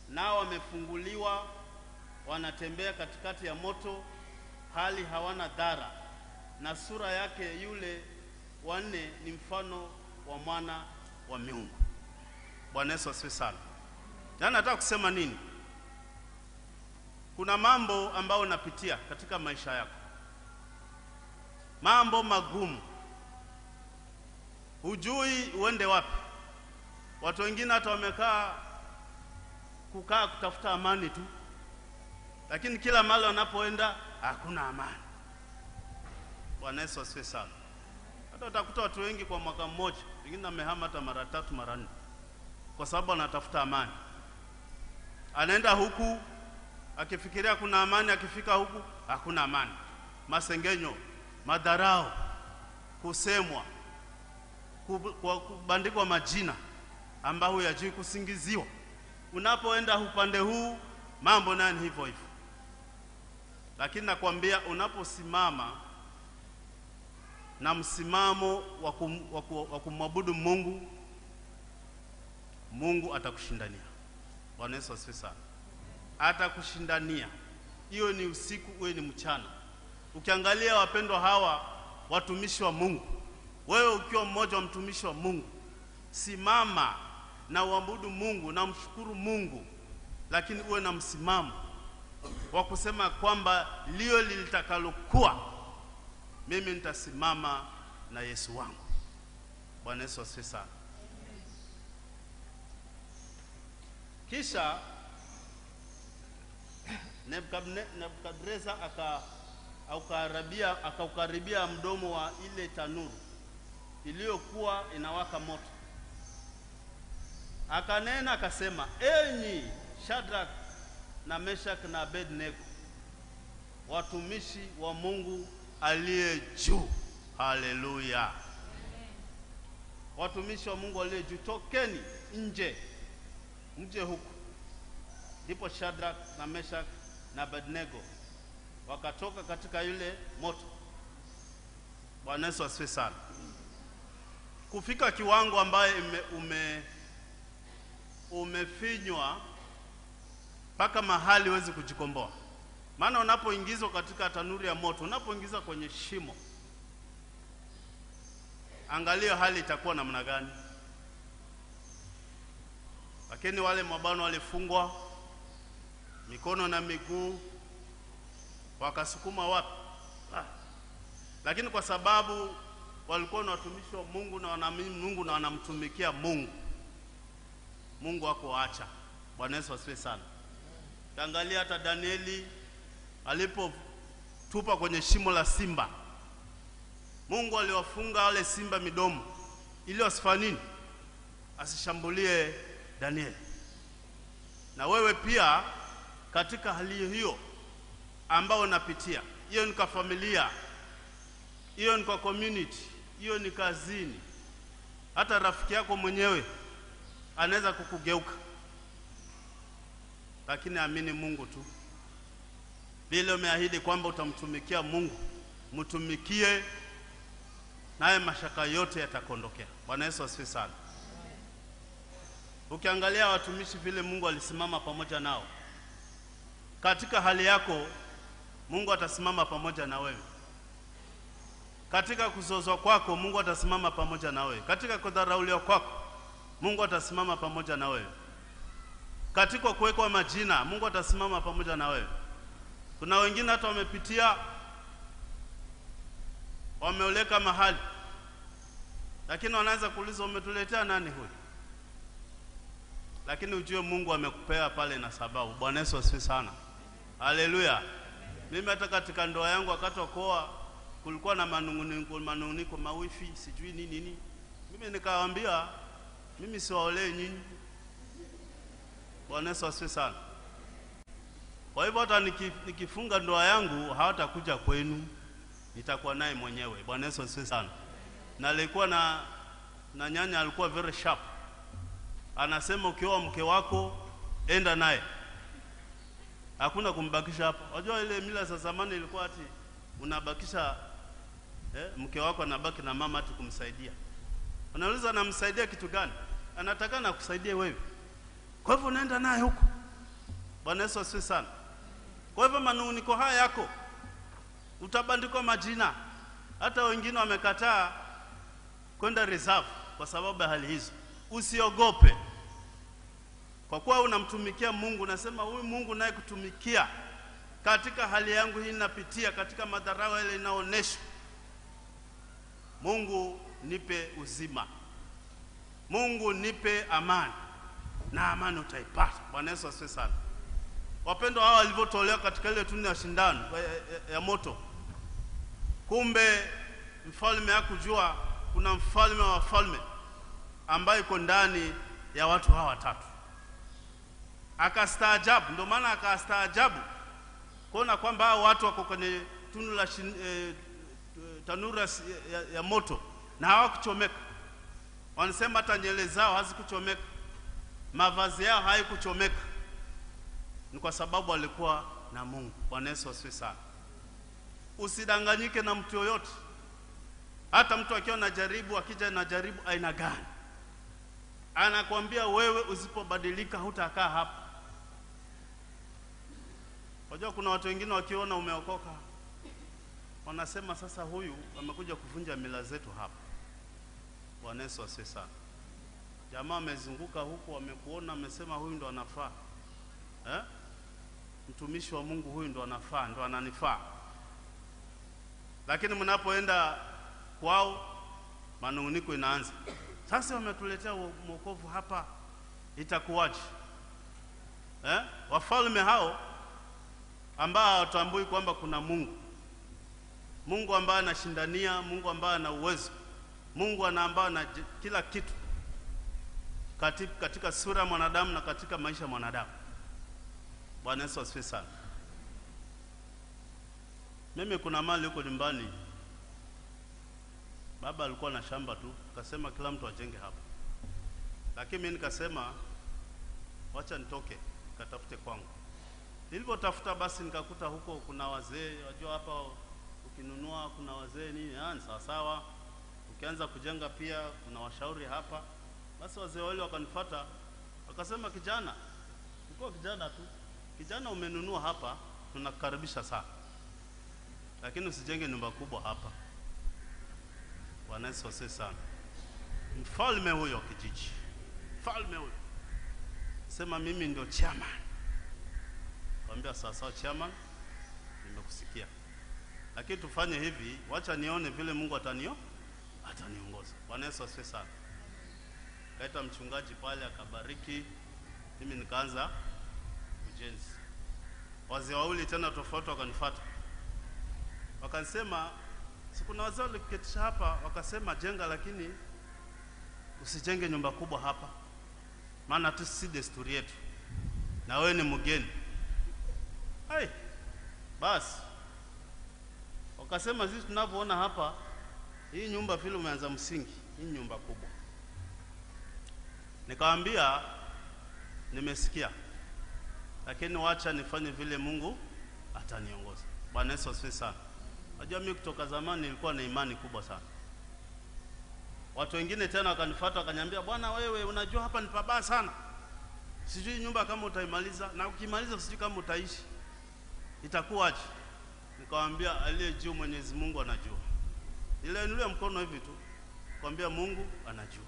nao wamefunguliwa, wanatembea katikati ya moto, hali hawana dhara, na sura yake yule wanne ni mfano wa mwana wa miungu. Bwana Yesu asifiwe sana. Yaani nataka kusema nini? Kuna mambo ambayo unapitia katika maisha yako, mambo magumu, hujui uende wapi. Watu wengine hata wamekaa kukaa kutafuta amani tu, lakini kila mahali wanapoenda hakuna amani. Bwana Yesu asifiwe sana. Hata utakuta watu wengi kwa mwaka mmoja, wengine amehama hata mara tatu mara nne, kwa sababu wanatafuta amani. Anaenda huku akifikiria kuna amani, akifika huku hakuna amani. Masengenyo, madharao, kusemwa, kubandikwa majina ambayo huyajui, kusingiziwa. Unapoenda upande huu, mambo nayo ni hivyo hivyo, lakini nakwambia unaposimama na msimamo wa kumwabudu Mungu, Mungu atakushindania. Bwana Yesu asifiwe sana. Atakushindania, iwe ni usiku, uwe ni mchana. Ukiangalia wapendwa hawa watumishi wa Mungu, wewe ukiwa mmoja wa mtumishi wa Mungu, simama na uabudu Mungu na mshukuru Mungu, lakini uwe na msimamo wa kusema kwamba lio lilitakalokuwa mimi nitasimama na Yesu wangu. Bwana Yesu asifiwe sana. Kisha Nebukadreza aka aukaribia akaukaribia mdomo wa ile tanuru iliyokuwa inawaka moto, akanena akasema, enyi shadrak na Meshak na Abednego, watumishi wa Mungu aliye juu. Haleluya! Watumishi wa Mungu aliye juu, tokeni nje, mje huku. Ndipo Shadrach na Meshak na Abednego wakatoka katika yule moto. Bwana Yesu asifiwe sana. Kufika kiwango ambaye ume umefinywa mpaka mahali huwezi kujikomboa. Maana unapoingizwa katika tanuri ya moto, unapoingizwa kwenye shimo, angalia hali itakuwa namna gani. Lakini wale mabwana walifungwa mikono na miguu, wakasukuma wapi? Ah. Lakini kwa sababu walikuwa na watumishi wa Mungu na wanaamini Mungu na wanamtumikia Mungu, Mungu hakuwaacha. Bwana Yesu asifiwe sana. Angalia hata Danieli alipotupa kwenye shimo la simba, Mungu aliwafunga wale simba midomo ili wasifanye nini? Asishambulie Danieli. Na wewe pia katika hali hiyo ambayo unapitia, hiyo ni kwa familia, hiyo ni kwa community, hiyo ni kazini, hata rafiki yako mwenyewe anaweza kukugeuka, lakini amini Mungu tu. Vile umeahidi kwamba utamtumikia Mungu, mtumikie, naye mashaka yote yatakuondokea. Bwana Yesu asifiwe sana. Ukiangalia watumishi vile Mungu alisimama pamoja nao katika hali yako, Mungu atasimama pamoja na wewe. Katika kuzozwa kwako, Mungu atasimama pamoja na wewe. Katika kudharauliwa kwako, Mungu atasimama pamoja na wewe. Katika kuwekwa majina, Mungu atasimama pamoja na wewe. Kuna wengine hata wamepitia, wameoleka mahali, lakini wanaweza kuuliza umetuletea nani huyu? Lakini ujue Mungu amekupea pale na sababu. Bwana Yesu asifiwe sana, haleluya. Mimi hata katika ndoa yangu wakati wa kuoa kulikuwa na manunguniko, manunguniko mawifi sijui nini nini, mimi nikawaambia mimi siwaolee nyinyi. Bwana Yesu asifiwe sana. Kwa hivyo hata nikifunga ndoa yangu hawatakuja kwenu, nitakuwa naye mwenyewe. Bwana Yesu asifiwe sana. Na alikuwa na na nyanya alikuwa very sharp, anasema ukioa mke wako enda naye, hakuna kumbakisha hapa. Unajua ile mila za zamani ilikuwa ati unabakisha eh, mke wako anabaki na mama ati kumsaidia. Unauliza anamsaidia kitu gani? Anataka na kusaidia wewe, kwa hivyo unaenda naye huko. Bwana Yesu asifiwe sana. Kwa hivyo manunguniko haya yako utabandikwa majina. Hata wengine wamekataa kwenda reserve kwa sababu ya hali hizo. Usiogope, kwa kuwa unamtumikia Mungu. Nasema huyu Mungu naye kutumikia katika hali yangu hii ninapitia, katika madharau yale inaonesha. Mungu nipe uzima, Mungu nipe amani, na amani utaipata. Bwana Yesu asifiwe sana. Wapendwa hawa walivyotolewa katika ile tunu ya shindano ya, moto, kumbe mfalme hakujua kuna mfalme wa wafalme ambaye iko ndani ya watu hawa watatu. Akastaajabu, ndio maana akastaajabu kuona kwamba hao watu wako kwenye tunu la eh, tanura ya, ya, ya moto na hawakuchomeka. Wanasema hata nyele zao hazikuchomeka, mavazi yao haikuchomeka ni kwa sababu walikuwa na Mungu. Bwana Yesu asifiwe sana. Usidanganyike na mtu yoyote, hata mtu akiwa na jaribu, akija na jaribu aina gani, anakwambia wewe, usipobadilika hutakaa hapa. Unajua kuna watu wengine wakiona umeokoka wanasema sasa, huyu amekuja kuvunja mila zetu hapa. Bwana Yesu asifiwe sana. Jamaa amezunguka huku, wamekuona, amesema huyu ndo anafaa eh? Mtumishi wa Mungu huyu ndo anafaa, ndo ananifaa. Lakini mnapoenda kwao, manunguniko inaanza. Sasa wametuletea mwokovu hapa, itakuwaje? Eh? Wafalme hao ambao hawatambui kwamba kuna Mungu, Mungu ambaye anashindania, Mungu ambaye ana uwezo, Mungu ambaye ana kila kitu katika, katika sura ya mwanadamu na katika maisha ya mwanadamu Bwana Yesu asifiwe sana. Mimi kuna mali huko nyumbani, baba alikuwa na shamba tu, akasema kila mtu ajenge hapa, lakini mimi nikasema wacha nitoke katafute kwangu. Nilivyotafuta basi nikakuta huko kuna wazee, wajua hapa ukinunua kuna wazee nini, ah, ni sawa sawa. Ukianza kujenga pia kuna washauri hapa. Basi wazee wale wakanifuata, wakasema kijana, uko kijana tu, kijana umenunua hapa, tunakukaribisha sana, lakini usijenge nyumba kubwa hapa. Bwana Yesu asifiwe sana. Mfalme huyo kijiji, mfalme huyo sema mimi ndio chairman. Kaambia sawa sawa chairman, nimekusikia, lakini tufanye hivi, wacha nione vile Mungu atanio ataniongoza. Bwana Yesu asifiwe sana. Kaita mchungaji pale akabariki, mimi nikaanza ujenzi. Wazee wawili tena tofauti wakanifuata, wakasema, si kuna wazee waliketisha hapa, wakasema jenga, lakini usijenge nyumba kubwa hapa, maana tu si desturi yetu, na wewe ni mgeni. Hai, basi wakasema sisi tunavyoona hapa, hii nyumba vile umeanza msingi, hii nyumba kubwa. Nikamwambia nimesikia, lakini wacha nifanye vile Mungu ataniongoza. Bwana Yesu asifiwe sana. Najua mimi kutoka zamani nilikuwa na imani kubwa sana. Watu wengine tena wakanifuata wakaniambia, bwana wewe, unajua hapa ni pabaya sana, sijui nyumba kama utaimaliza, na ukimaliza sijui kama utaishi, itakuwaje? Nikamwambia aliye juu, Mwenyezi Mungu anajua. Niliinulia mkono hivi tu, kwambia Mungu anajua,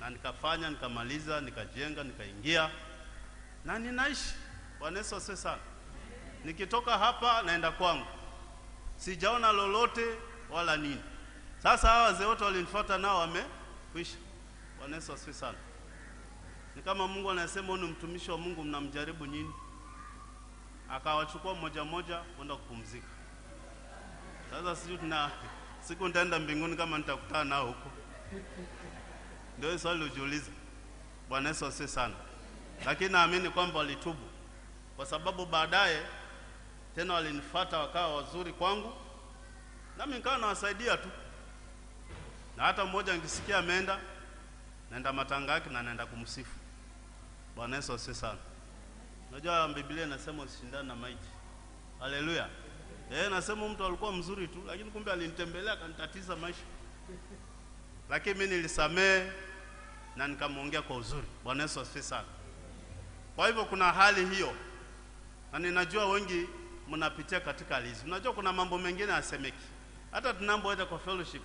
na nikafanya, nikamaliza, nikajenga, nikaingia na ninaishi. Bwana Yesu sana. Nikitoka hapa naenda kwangu, sijaona lolote wala nini. Sasa hawa wazee wote walinifuata nao wamekwisha. Bwana Yesu asifiwe sana. Ni kama Mungu anasema huyu ni mtumishi wa Mungu, mnamjaribu nyinyi. Akawachukua mmoja mmoja kwenda kupumzika. Sasa sijui tuna siku nitaenda mbinguni kama nitakutana nao huko. Ndio swali ujiulize. Bwana Yesu asifiwe sana. Lakini naamini kwamba walitubu, kwa sababu baadaye tena walinifuata wakawa wazuri kwangu, nami nikawa nawasaidia tu, na hata mmoja nikisikia ameenda, naenda matanga yake na naenda kumsifu. Bwana Yesu asifiwe sana. Unajua Biblia inasema usishindane na maiti. Haleluya. Eh, nasema mtu alikuwa mzuri tu, lakini kumbe alinitembelea akanitatiza maisha, lakini mimi nilisamehe na nikamwongea kwa uzuri. Bwana Yesu asifiwe sana. Kwa hivyo kuna hali hiyo, na ninajua wengi mnapitia katika hali hizi. Unajua kuna mambo mengine yasemeki hata tunapoenda kwa fellowship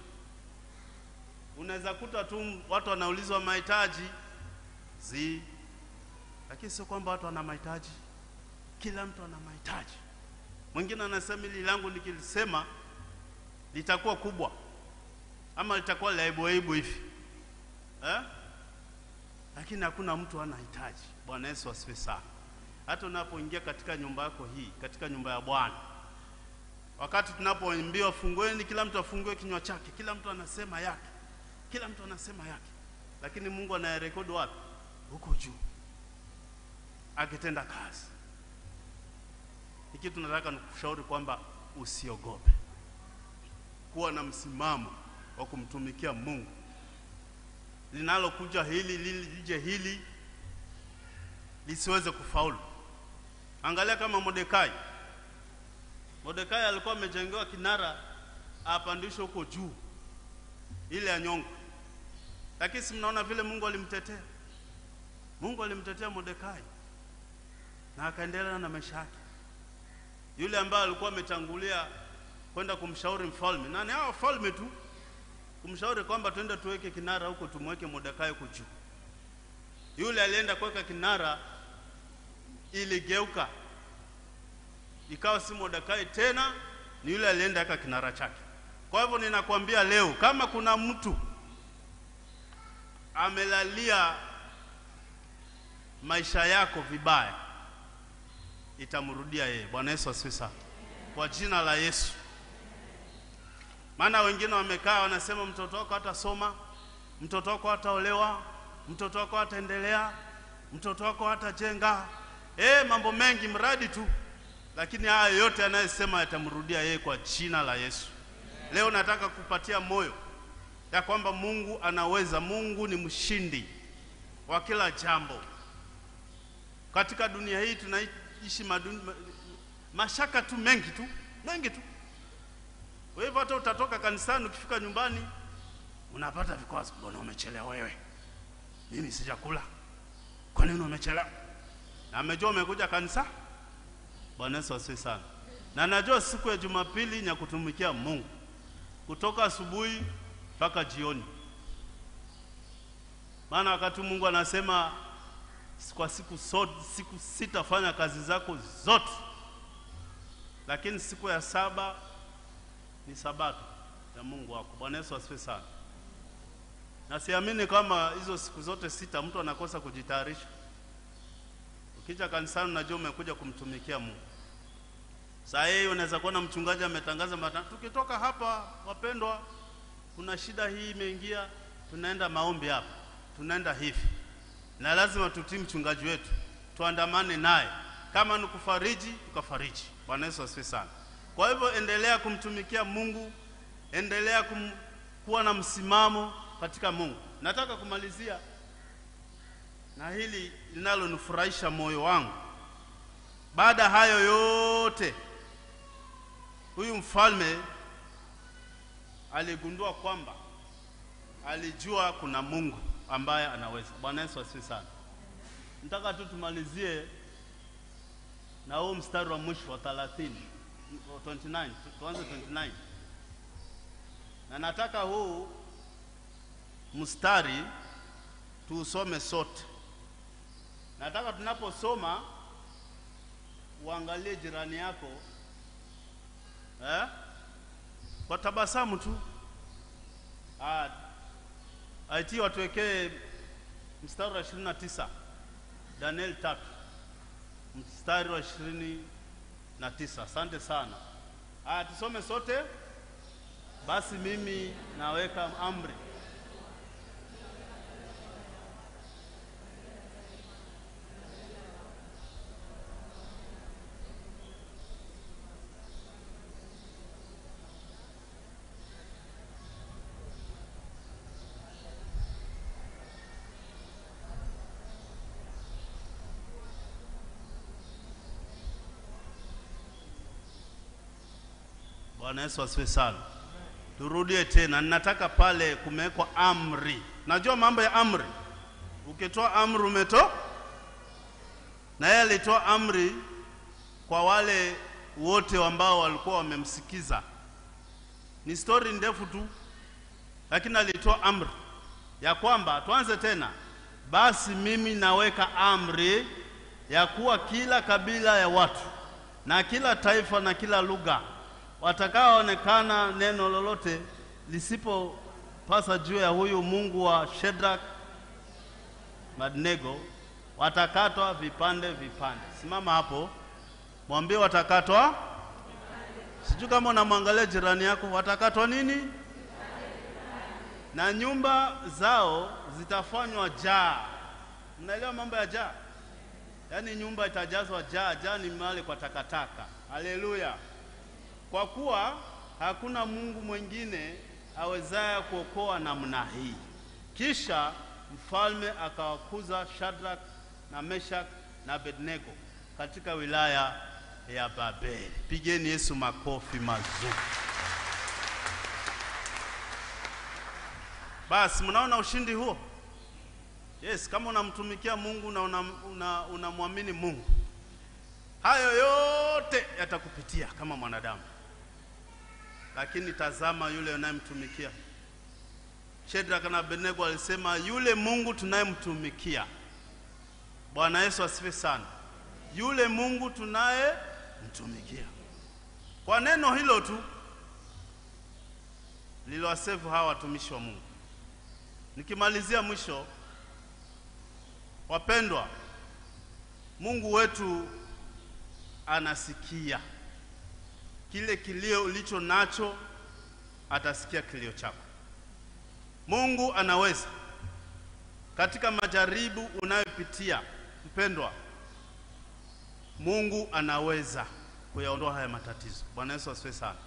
unaweza kuta tu watu wanaulizwa mahitaji zi, lakini sio kwamba watu wana mahitaji. Kila mtu ana mahitaji. Mwingine anasema hili langu nikilisema litakuwa kubwa ama litakuwa la aibu hivi eh? Lakini hakuna mtu anahitaji. Bwana Yesu asifiwe sana. Hata unapoingia katika nyumba yako hii, katika nyumba ya Bwana, wakati tunapoambiwa fungueni, kila mtu afungue kinywa chake, kila mtu anasema yake, kila mtu anasema yake, lakini Mungu anayerekodi wapi? Huko juu, akitenda kazi. Hiki tunataka nikushauri kwamba usiogope, kuwa na msimamo wa kumtumikia Mungu. Linalokuja hili lije hili lisiweze kufaulu. Angalia kama Mordekai. Mordekai alikuwa amejengewa kinara apandishwe huko juu ile ya nyongo, lakini si mnaona vile Mungu alimtetea. Mungu alimtetea Mordekai na akaendelea na maisha yake. Yule ambaye alikuwa ametangulia kwenda kumshauri mfalme, nani hao wafalme tu, kumshauri kwamba twende tuweke kinara huko, tumweke Mordekai huko juu. Yule alienda kuweka kinara, iligeuka ikawa si Mordekai tena, ni yule alienda aka kinara chake. Kwa hivyo ninakwambia leo, kama kuna mtu amelalia maisha yako vibaya, itamrudia yeye. Bwana Yesu asifiwe kwa jina la Yesu. Maana wengine wamekaa wanasema, mtoto wako hatasoma, mtoto wako hataolewa, mtoto wako hataendelea, mtoto wako hatajenga, e, mambo mengi mradi tu, lakini haya yote anayesema yatamrudia yeye kwa jina la Yesu. Leo nataka kupatia moyo ya kwamba Mungu anaweza. Mungu ni mshindi wa kila jambo. Katika dunia hii tunaishi maduni, mashaka tu mengi tu mengi tu. Kwa hivyo hata utatoka kanisani, ukifika nyumbani unapata vikwazo. Mbona umechelewa wewe? Mimi sijakula. Kwa nini umechelewa? Na amejua umekuja kanisa. Bwana Yesu asifiwe sana. Na najua siku ya Jumapili ni ya kutumikia Mungu kutoka asubuhi mpaka jioni. Maana wakati Mungu anasema kwa siku so, siku sita fanya kazi zako zote, lakini siku ya saba ni sabato ya Mungu wako. Bwana Yesu asifiwe sana. Na siamini kama hizo siku zote sita mtu anakosa kujitayarisha. Ukija kanisani unajua umekuja kumtumikia Mungu. Saa hii unaweza kuona mchungaji ametangaza tukitoka hapa wapendwa, kuna shida hii imeingia, tunaenda maombi hapa, tunaenda hivi, na lazima tutii mchungaji wetu, tuandamane naye. Kama ni kufariji, tukafariji. Bwana Yesu asifiwe sana. Kwa hivyo endelea kumtumikia Mungu, endelea kum, kuwa na msimamo katika Mungu. Nataka kumalizia na hili linalonifurahisha moyo wangu. Baada hayo yote, huyu mfalme aligundua kwamba alijua kuna Mungu ambaye anaweza. Bwana Yesu asifiwe sana. Nataka tu tumalizie na huu mstari wa mwisho wa 30 29, tuanze 29, na nataka huu mstari tuusome sote. Nataka tunaposoma uangalie jirani yako eh? Kwa tabasamu tu. Ah, watuwekee mstari wa 29 Daniel tatu mstari wa ishirini na tisa. Asante sana. Haya, tusome sote. Basi mimi naweka amri Bwana Yesu asifiwe sana. Turudie tena, ninataka pale kumewekwa amri. Najua mambo ya amri, ukitoa amri umeto na yeye alitoa amri kwa wale wote ambao walikuwa wamemsikiza. Ni stori ndefu tu, lakini alitoa amri ya kwamba, tuanze tena, basi mimi naweka amri ya kuwa kila kabila ya watu na kila taifa na kila lugha watakaoonekana neno lolote lisipopasa juu ya huyu Mungu wa shedrak madnego watakatwa vipande vipande. Simama hapo, mwambie watakatwa. Sijui kama unamwangalia jirani yako, watakatwa nini? Na nyumba zao zitafanywa jaa. Mnaelewa mambo ya jaa? Yaani nyumba itajazwa jaa. Jaa ni mahali kwa takataka. Haleluya! Kwa kuwa hakuna Mungu mwingine awezaye kuokoa namna hii. Kisha mfalme akawakuza Shadrach na Meshach na Abednego katika wilaya ya Babeli. Pigeni Yesu makofi mazuri. Basi mnaona ushindi huo? Yes, kama unamtumikia Mungu na unamwamini una, una Mungu, hayo yote yatakupitia kama mwanadamu lakini tazama yule unayemtumikia. Shadrach na Abednego alisema yule Mungu tunayemtumikia. Bwana Yesu asifiwe sana. Yule Mungu tunayemtumikia, kwa neno hilo tu liliwasevu hawa watumishi wa Mungu. Nikimalizia mwisho, wapendwa, Mungu wetu anasikia kile kilio ulicho nacho, atasikia kilio chako. Mungu anaweza katika majaribu unayopitia, mpendwa, Mungu anaweza kuyaondoa haya matatizo. Bwana Yesu asifiwe sana.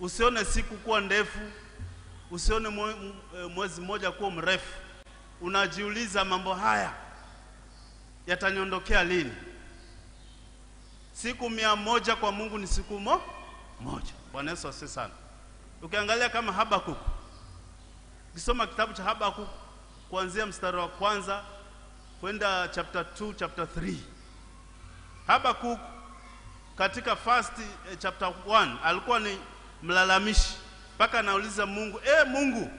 Usione siku kuwa ndefu, usione eh, mwezi mmoja kuwa mrefu. Unajiuliza mambo haya yataniondokea lini? Siku mia moja kwa Mungu ni siku mo moja. Bwana Yesu asifiwe sana. Ukiangalia kama Habakuk, ukisoma kitabu cha Habakuk kuanzia mstari wa kwanza kwenda chapter 2 chapter 3 Habakuk katika first eh, chapter 1 alikuwa ni mlalamishi mpaka anauliza Mungu, e Mungu,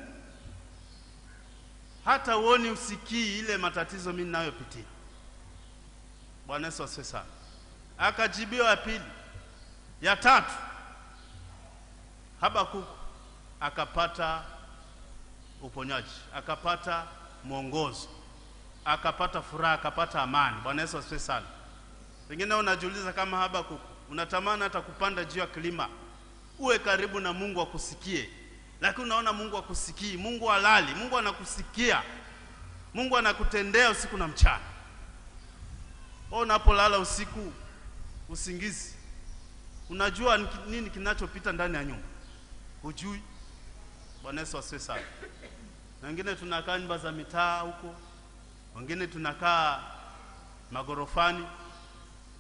hata uoni usikii ile matatizo mimi ninayopitia. Bwana Yesu asifiwe sana. Akajibiwa ya pili, ya tatu, Habakuku akapata uponyaji, akapata mwongozo, akapata furaha, akapata amani. Bwana Yesu asifiwe sana. Pengine unajiuliza kama Habakuku, unatamani hata kupanda juu ya kilima uwe karibu na Mungu akusikie, lakini unaona Mungu akusikii, Mungu alali Mungu anakusikia, Mungu anakutendea usiku na mchana. Wewe unapolala usiku, usingizi, unajua nini kinachopita ndani ya nyumba? Hujui. Bwana Yesu asifiwe sana. Na wengine tunakaa nyumba za mitaa huko, wengine tunakaa magorofani,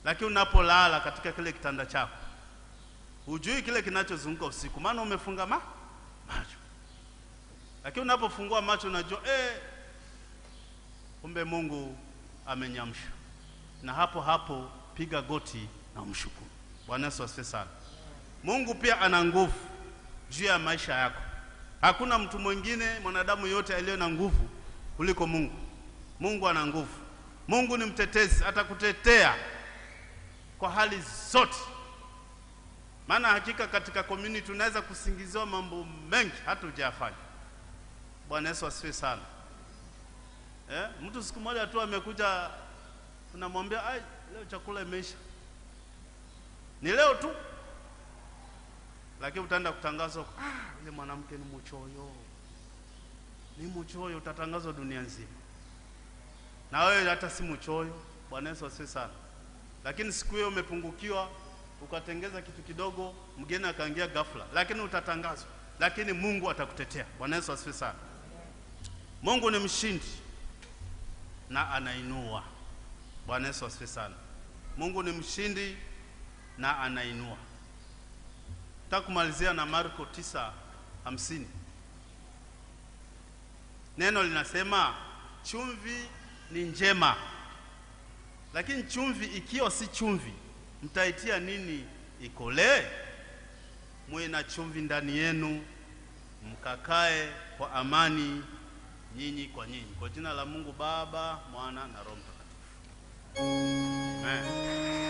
lakini unapolala katika kile kitanda chako hujui kile kinachozunguka usiku, maana umefunga ma macho. Lakini unapofungua macho unajua eh, kumbe Mungu amenyamsha, na hapo hapo piga goti na umshukuru. Bwana Yesu asifiwe sana. Mungu pia ana nguvu juu ya maisha yako. Hakuna mtu mwingine mwanadamu yote aliye na nguvu kuliko Mungu. Mungu ana nguvu. Mungu ni mtetezi, atakutetea kwa hali zote. Maana hakika katika community unaweza kusingiziwa mambo mengi hata hujayafanya. Bwana Yesu asifiwe sana. Eh, mtu siku moja tu amekuja unamwambia ai, leo chakula imeisha. Ni leo tu. Lakini utaenda kutangazwa, ah, yule mwanamke ni mchoyo. Ni mchoyo, utatangazwa dunia nzima. Na wewe hata si mchoyo. Bwana Yesu asifiwe sana. Lakini siku hiyo umepungukiwa, ukatengeza kitu kidogo, mgeni akaingia ghafla, lakini utatangazwa, lakini Mungu atakutetea. Bwana Yesu asifiwe sana. Mungu ni mshindi na anainua. Bwana Yesu asifiwe sana. Mungu ni mshindi na anainua. Nataka kumalizia na Marko 9:50. Neno linasema chumvi ni njema, lakini chumvi ikiwa si chumvi, mtaitia nini ikolee? Muwe na chumvi ndani yenu, mkakae kwa amani nyinyi kwa nyinyi. Kwa jina la Mungu Baba, Mwana na Roho Mtakatifu. Amen.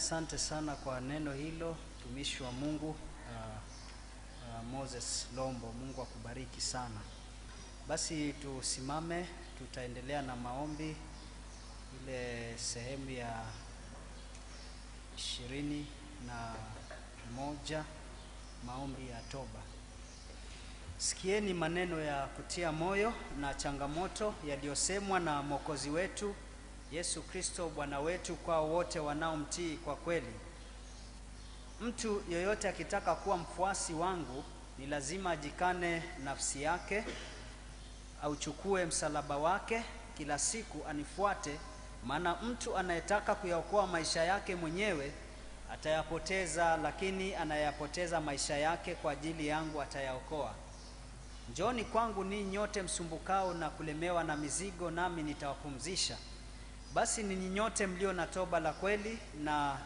Asante sana kwa neno hilo, mtumishi wa Mungu uh, uh, Moses Lombo. Mungu akubariki sana. Basi tusimame, tutaendelea na maombi, ile sehemu ya ishirini na moja, maombi ya toba. Sikieni maneno ya kutia moyo na changamoto yaliyosemwa na Mwokozi wetu Yesu Kristo Bwana wetu kwa wote wanaomtii kwa kweli. Mtu yoyote akitaka kuwa mfuasi wangu ni lazima ajikane nafsi yake, auchukue msalaba wake kila siku anifuate, maana mtu anayetaka kuyaokoa maisha yake mwenyewe atayapoteza, lakini anayapoteza maisha yake kwa ajili yangu atayaokoa. Njoni kwangu ninyi nyote msumbukao na kulemewa na mizigo, nami nitawapumzisha. Basi ninyi nyote mlio na toba la kweli na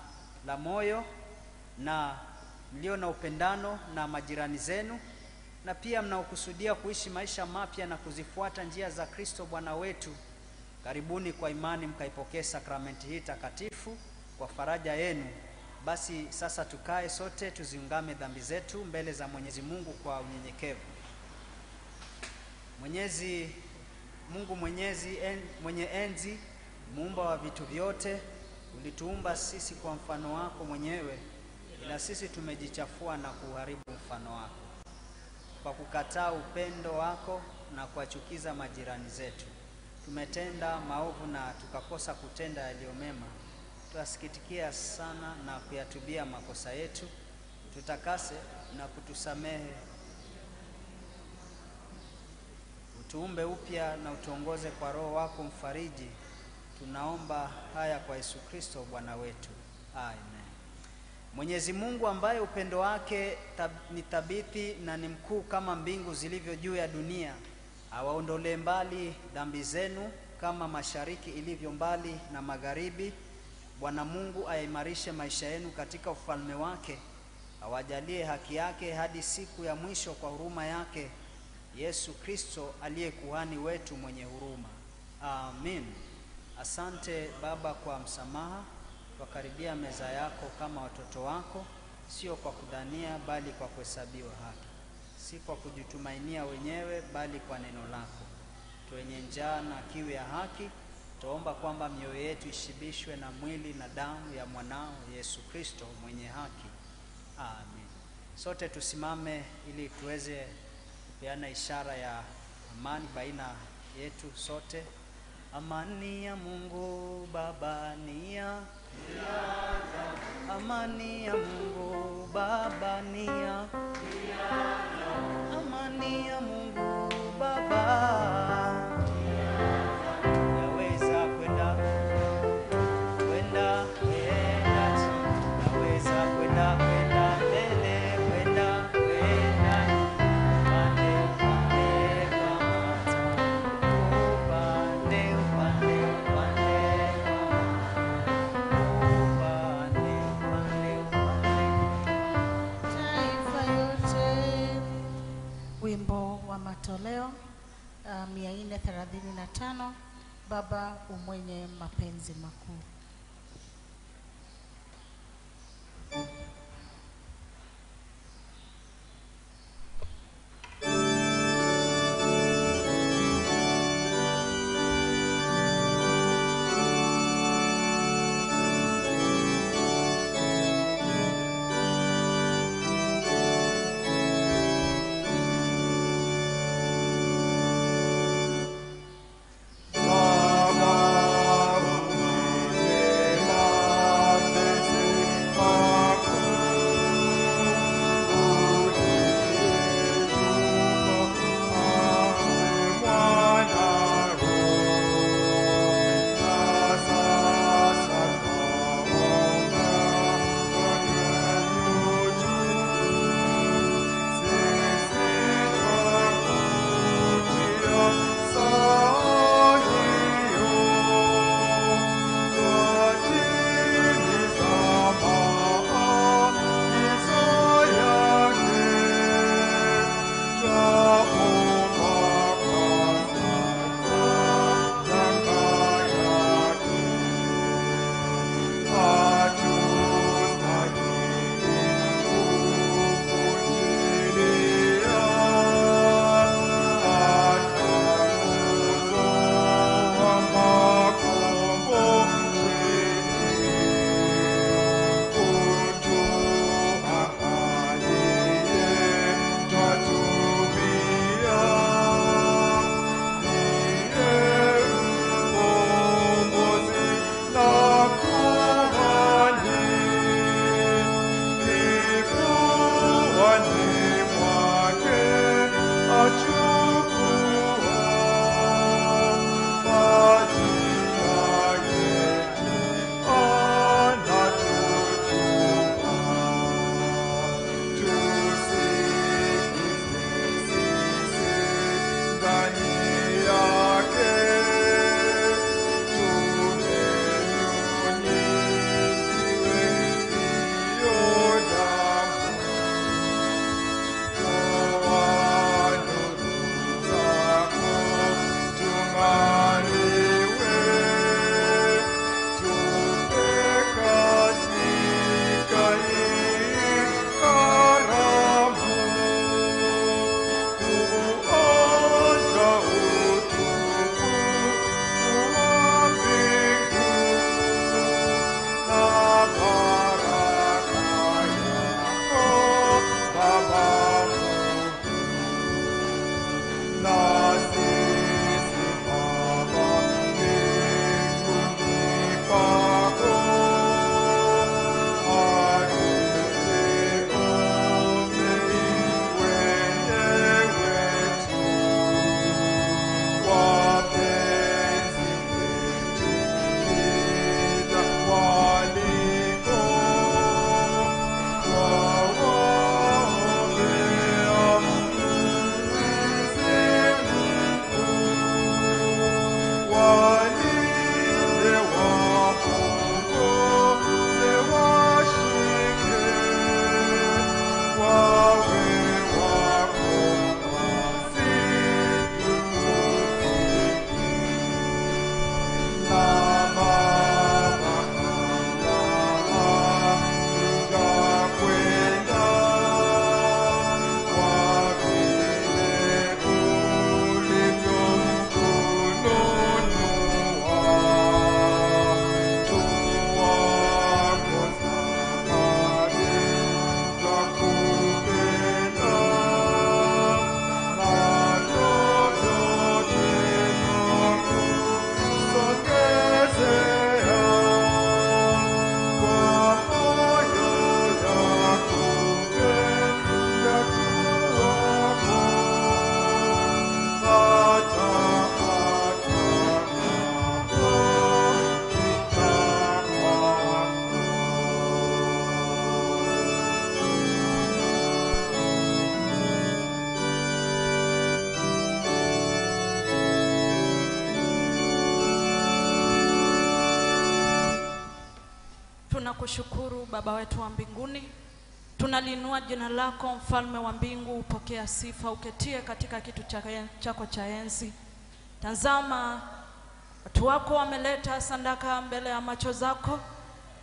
la moyo na mlio na upendano na majirani zenu na pia mnaokusudia kuishi maisha mapya na kuzifuata njia za Kristo Bwana wetu, karibuni kwa imani mkaipokee sakramenti hii takatifu kwa faraja yenu. Basi sasa tukae sote tuziungame dhambi zetu mbele za Mwenyezi Mungu kwa unyenyekevu. Mwenyezi Mungu mwenyezi en, mwenye enzi, muumba wa vitu vyote, ulituumba sisi kwa mfano wako mwenyewe, ila sisi tumejichafua na kuharibu mfano wako kwa kukataa upendo wako na kuwachukiza majirani zetu. Tumetenda maovu na tukakosa kutenda yaliyo mema. Tuasikitikia sana na kuyatubia makosa yetu, tutakase na kutusamehe utuumbe upya na utuongoze kwa Roho wako mfariji. Tunaomba haya kwa Yesu Kristo Bwana wetu, amen. Mwenyezi Mungu ambaye upendo wake tab, ni thabiti na ni mkuu kama mbingu zilivyo juu ya dunia, awaondolee mbali dhambi zenu kama mashariki ilivyo mbali na magharibi. Bwana Mungu aimarishe maisha yenu katika ufalme wake, awajalie haki yake hadi siku ya mwisho kwa huruma yake Yesu Kristo aliye kuhani wetu mwenye huruma. Amin. Asante Baba kwa msamaha. Twakaribia meza yako kama watoto wako, sio kwa kudhania, bali kwa kuhesabiwa haki, si kwa kujitumainia wenyewe, bali kwa neno lako. Twenye njaa na kiu ya haki, twaomba kwamba mioyo yetu ishibishwe na mwili na damu ya mwanao Yesu Kristo mwenye haki. Amin. Sote tusimame ili tuweze kupeana ishara ya amani baina yetu sote. Amani ya Mungu Baba ni ya. Amani ya Mungu Baba ni ya. Amani ya Mungu Baba matoleo uh, mia nne thelathini na tano Baba umwenye mapenzi makuu. Baba wetu wa mbinguni, tunalinua jina lako, mfalme wa mbingu, upokea sifa, uketie katika kitu chako cha enzi. Tazama, watu wako wameleta sadaka mbele ya macho zako.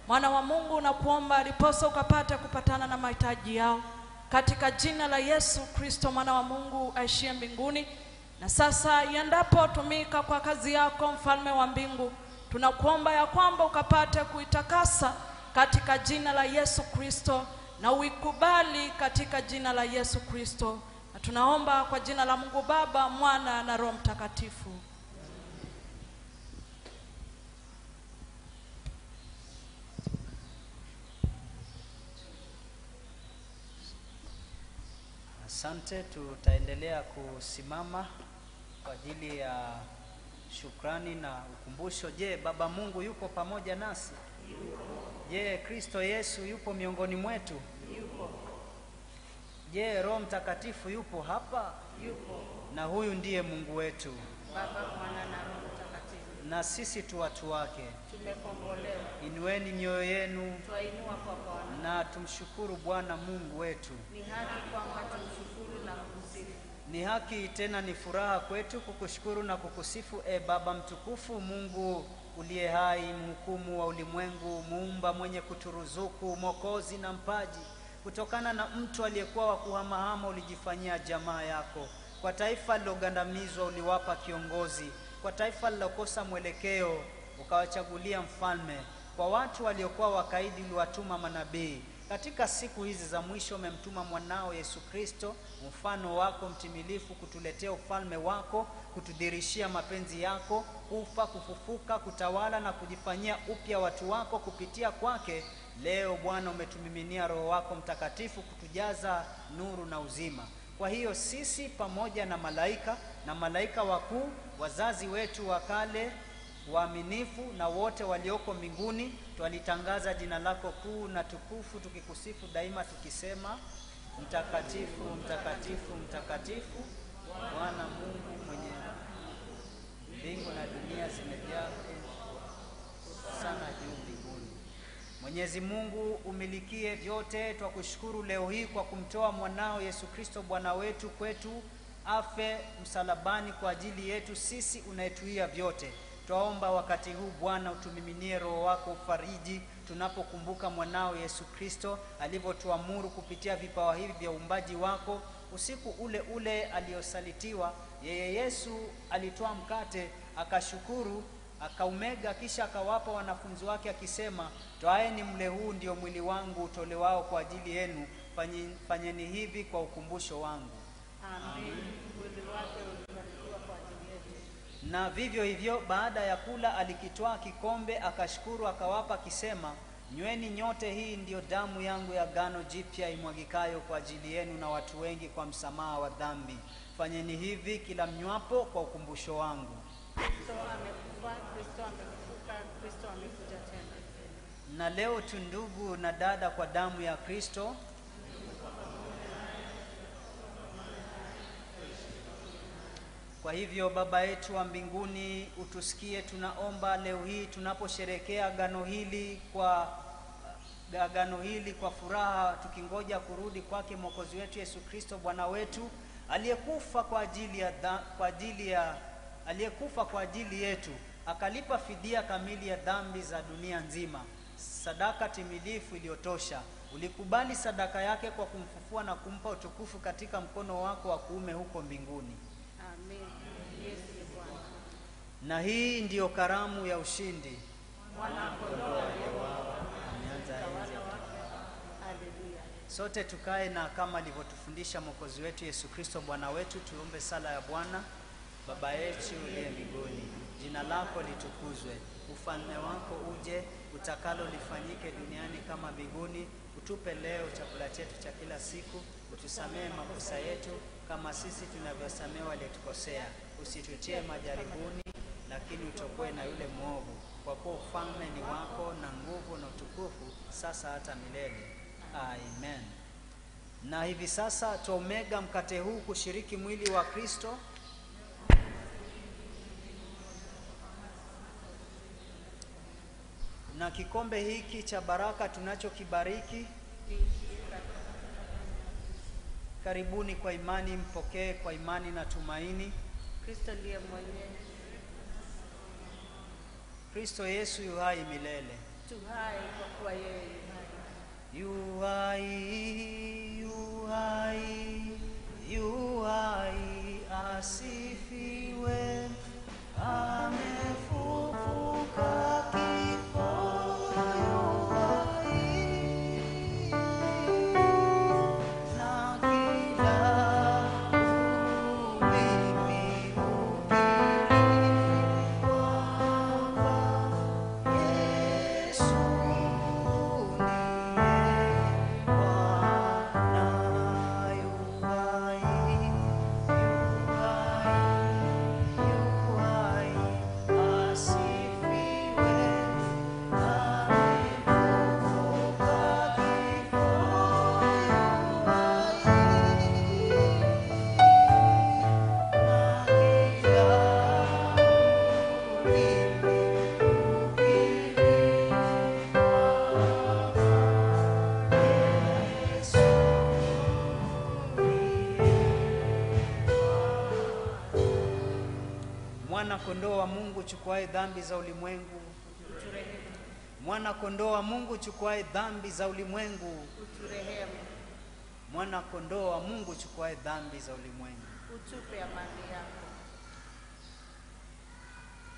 Mwana wa Mungu, nakuomba aliposa ukapate kupatana na mahitaji yao katika jina la Yesu Kristo, mwana wa Mungu aishie mbinguni. Na sasa iendapo tumika kwa kazi yako, mfalme wa mbingu, tunakuomba ya kwamba ukapate kuitakasa katika jina la Yesu Kristo na uikubali katika jina la Yesu Kristo, na tunaomba kwa jina la Mungu Baba, Mwana na Roho Mtakatifu. Asante, tutaendelea kusimama kwa ajili ya shukrani na ukumbusho. Je, Baba Mungu yuko pamoja nasi? Je, Kristo Yesu yupo miongoni mwetu? Yupo. Je, Roho Mtakatifu yupo hapa? Yupo Na huyu ndiye Mungu wetu, Baba, Mwana na Roho Mtakatifu. na sisi tu watu wake. Tumekombolewa, Inueni mioyo yenu twainua kwa Bwana. na tumshukuru Bwana Mungu wetu. Ni haki kwamba tumshukuru na kumsifu. Ni haki tena ni furaha kwetu kukushukuru na kukusifu, e Baba mtukufu, Mungu uliye hai, mhukumu wa ulimwengu, muumba mwenye kuturuzuku, mwokozi na mpaji. Kutokana na mtu aliyekuwa wa kuhamahama, ulijifanyia jamaa yako. Kwa taifa lilogandamizwa, uliwapa kiongozi. Kwa taifa lilokosa mwelekeo, ukawachagulia mfalme. Kwa watu waliokuwa wakaidi, uliwatuma manabii. Katika siku hizi za mwisho umemtuma mwanao Yesu Kristo, mfano wako mtimilifu, kutuletea ufalme wako, kutudhirishia mapenzi yako, kufa, kufufuka, kutawala na kujifanyia upya watu wako kupitia kwake. Leo Bwana umetumiminia Roho wako Mtakatifu kutujaza nuru na uzima. Kwa hiyo sisi pamoja na malaika na malaika wakuu, wazazi wetu wa kale waaminifu na wote walioko mbinguni twalitangaza jina lako kuu na tukufu, tukikusifu daima tukisema, mtakatifu, mtakatifu, mtakatifu, Bwana Mungu mwenye mbingu na dunia zimejaa sana juu mbinguni. Mwenyezi Mungu umilikie vyote, twakushukuru leo hii kwa kumtoa mwanao Yesu Kristo Bwana wetu kwetu afe msalabani kwa ajili yetu sisi unayetuia vyote. Twaomba wakati huu Bwana utumiminie Roho wako ufariji tunapokumbuka mwanao Yesu Kristo alivyotuamuru kupitia vipawa hivi vya uumbaji wako. Usiku ule ule aliosalitiwa, yeye Yesu alitoa mkate akashukuru, akaumega, kisha akawapa wanafunzi wake akisema, twaeni mle, huu ndio mwili wangu utolewao kwa ajili yenu, fanyeni hivi kwa ukumbusho wangu. Amen. Mwili wake ulibarikiwa kwa ajili yetu. Na vivyo hivyo baada ya kula alikitwaa kikombe akashukuru, akawapa akisema, nyweni nyote, hii ndiyo damu yangu ya gano jipya imwagikayo kwa ajili yenu na watu wengi kwa msamaha wa dhambi. Fanyeni hivi kila mnywapo kwa ukumbusho wangu. Kristo amekufa, Kristo amefufuka, Kristo amekuja tena. Na leo tu ndugu na dada, kwa damu ya Kristo Kwa hivyo Baba yetu wa mbinguni, utusikie, tunaomba leo hii tunaposherekea agano hili kwa agano hili kwa furaha, tukingoja kurudi kwake Mwokozi wetu Yesu Kristo Bwana wetu aliyekufa kwa ajili ya kwa ajili ya aliyekufa kwa ajili yetu akalipa fidia kamili ya dhambi za dunia nzima, sadaka timilifu iliyotosha. Ulikubali sadaka yake kwa kumfufua na kumpa utukufu katika mkono wako wa kuume huko mbinguni. Amen. Yesu ni Bwana. Na hii ndiyo karamu ya ushindi. Sote tukae na kama alivyotufundisha Mwokozi wetu Yesu Kristo Bwana wetu, tuombe sala ya Bwana. Baba yetu uliye mbinguni, jina lako litukuzwe, ufalme wako uje, utakalo lifanyike duniani kama mbinguni. Utupe leo chakula chetu cha kila siku, utusamee makosa yetu kama sisi tunavyosamehe waliotukosea, usitutie majaribuni, lakini utokwe na yule mwovu, kwa kuwa ufalme ni wako na nguvu na utukufu sasa hata milele. Amen. Na hivi sasa twaumega mkate huu kushiriki mwili wa Kristo. na kikombe hiki cha baraka tunachokibariki, karibuni kwa imani, mpokee kwa imani na tumaini. Kristo ndiye mwenye Kristo Yesu yu hai milele. tu hai kwa kuwa yeye yu hai. Yu hai, yu hai, asifiwe. Amefufuka Kondoo wa Mungu chukuaye dhambi za ulimwengu, mwana kondoo wa Mungu chukuaye dhambi za ulimwengu, Uturehemu, mwana kondoo wa Mungu chukuaye dhambi za ulimwengu. utupe amani yako.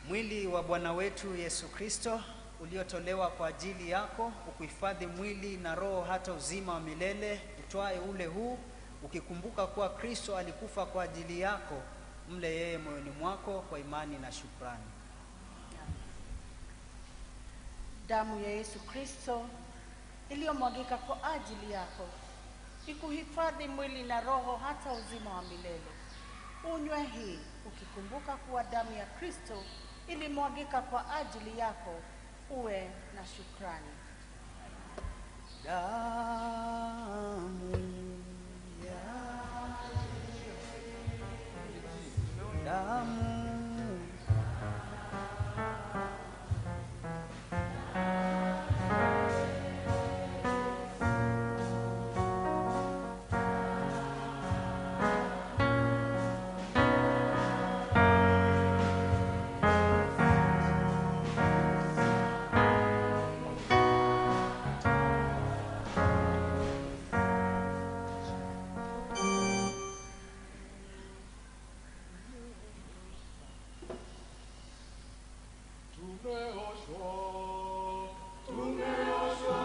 Mwili wa Bwana wetu Yesu Kristo uliotolewa kwa ajili yako, ukuhifadhi mwili na roho hata uzima wa milele. Utwae ule huu ukikumbuka kuwa Kristo alikufa kwa ajili yako, mle yeye moyoni mwako kwa imani na shukrani. Damu ya Yesu Kristo iliyomwagika kwa ajili yako ikuhifadhi mwili na roho hata uzima wa milele. Unywe hii ukikumbuka kuwa damu ya Kristo ilimwagika kwa ajili yako, uwe na shukrani. Damu Domnul, Tu ne așa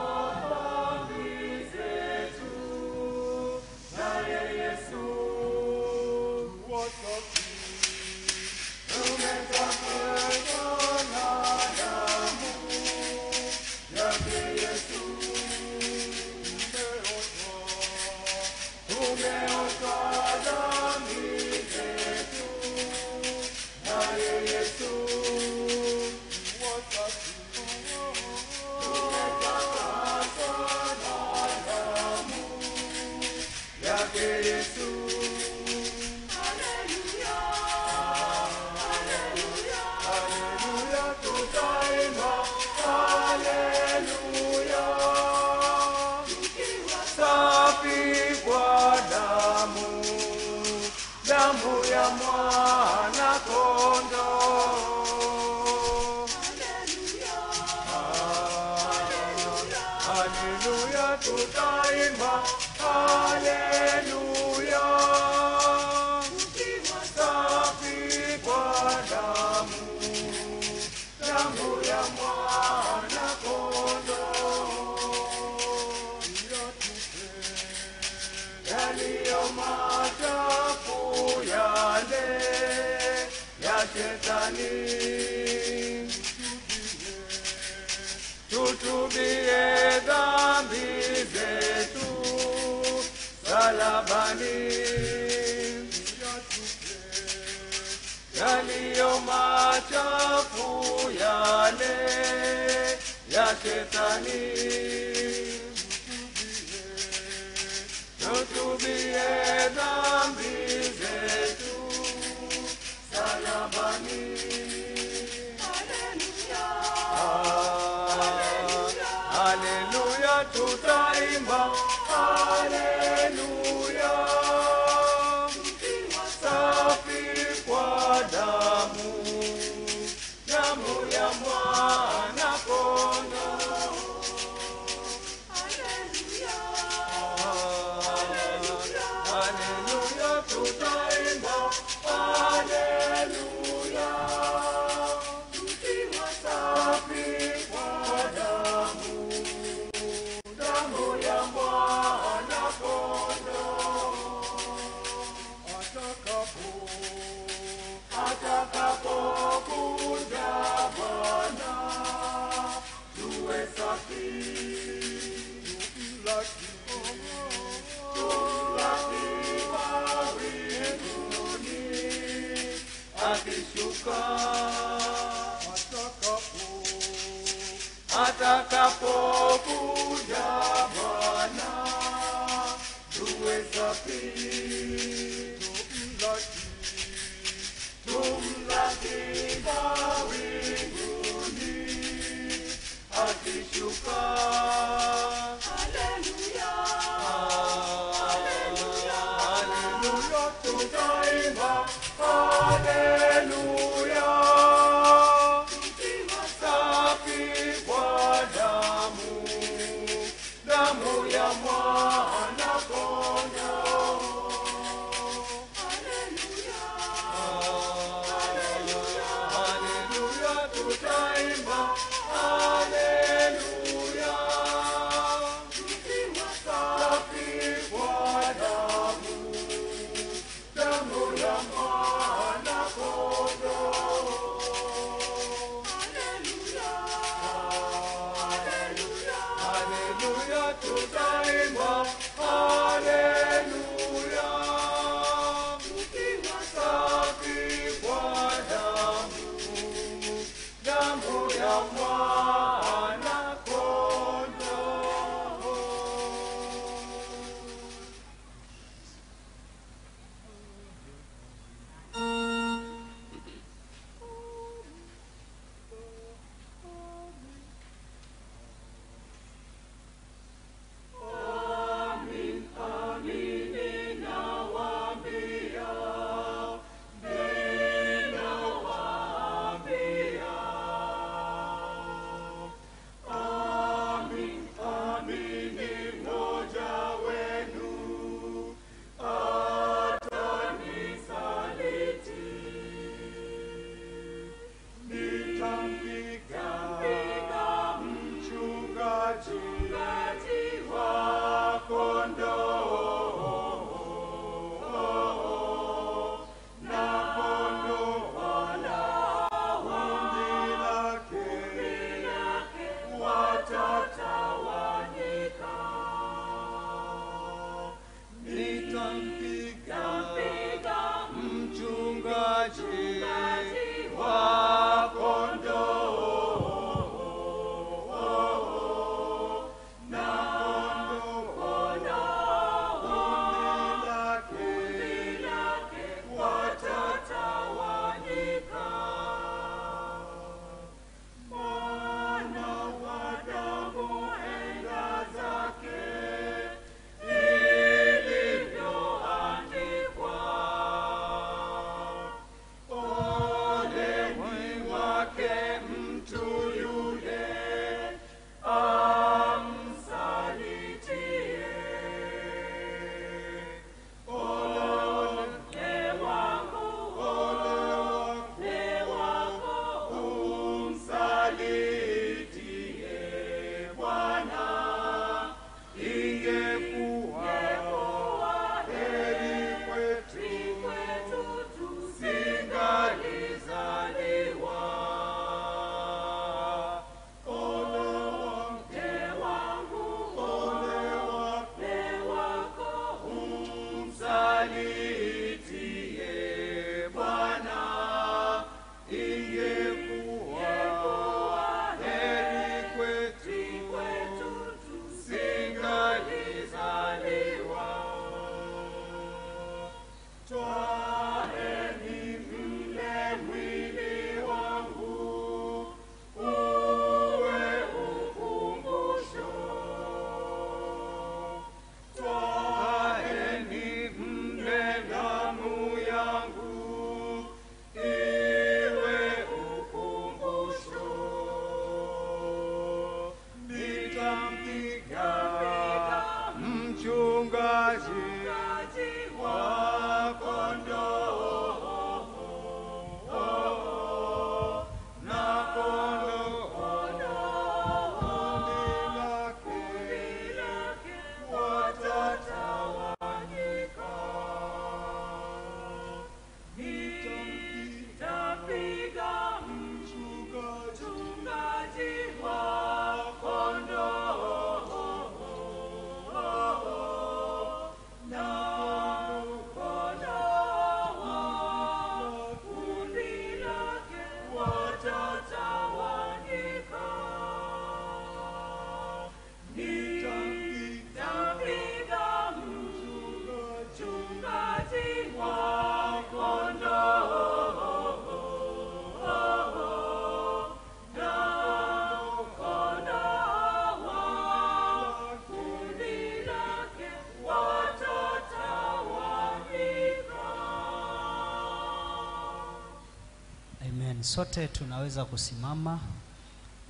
Sote tunaweza kusimama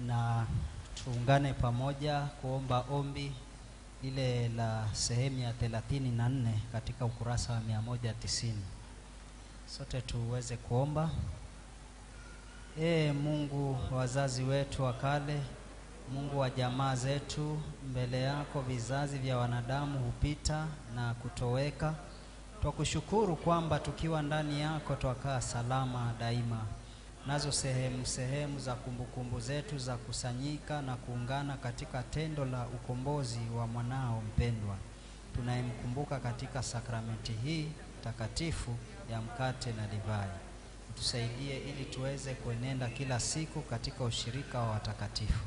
na tuungane pamoja kuomba ombi lile la sehemu ya thelathini na nne katika ukurasa wa mia moja tisini. Sote tuweze kuomba. Ee Mungu wa wazazi wetu wa kale, Mungu wa jamaa zetu, mbele yako vizazi vya wanadamu hupita na kutoweka. Twakushukuru kwamba tukiwa ndani yako twakaa salama daima. Nazo sehemu sehemu za kumbukumbu zetu za kusanyika na kuungana katika tendo la ukombozi wa mwanao mpendwa tunayemkumbuka katika sakramenti hii takatifu ya mkate na divai. Utusaidie ili tuweze kuenenda kila siku katika ushirika wa watakatifu,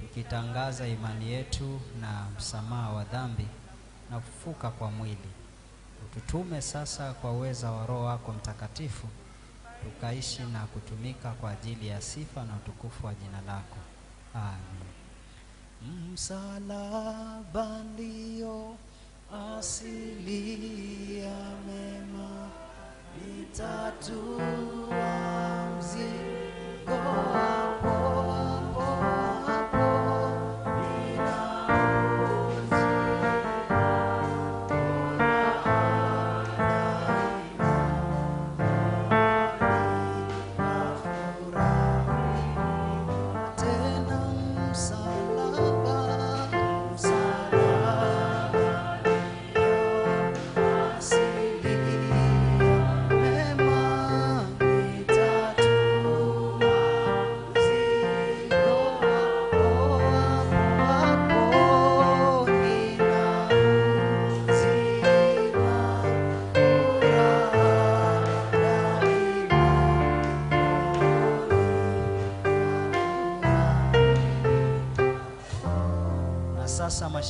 tukitangaza imani yetu na msamaha wa dhambi na kufufuka kwa mwili. Ututume sasa kwa uweza wa Roho wako Mtakatifu, tukaishi na kutumika kwa ajili ya sifa na utukufu wa jina lako. Amen. Msalaba ndio asili ya mema, nitatua mzigo wako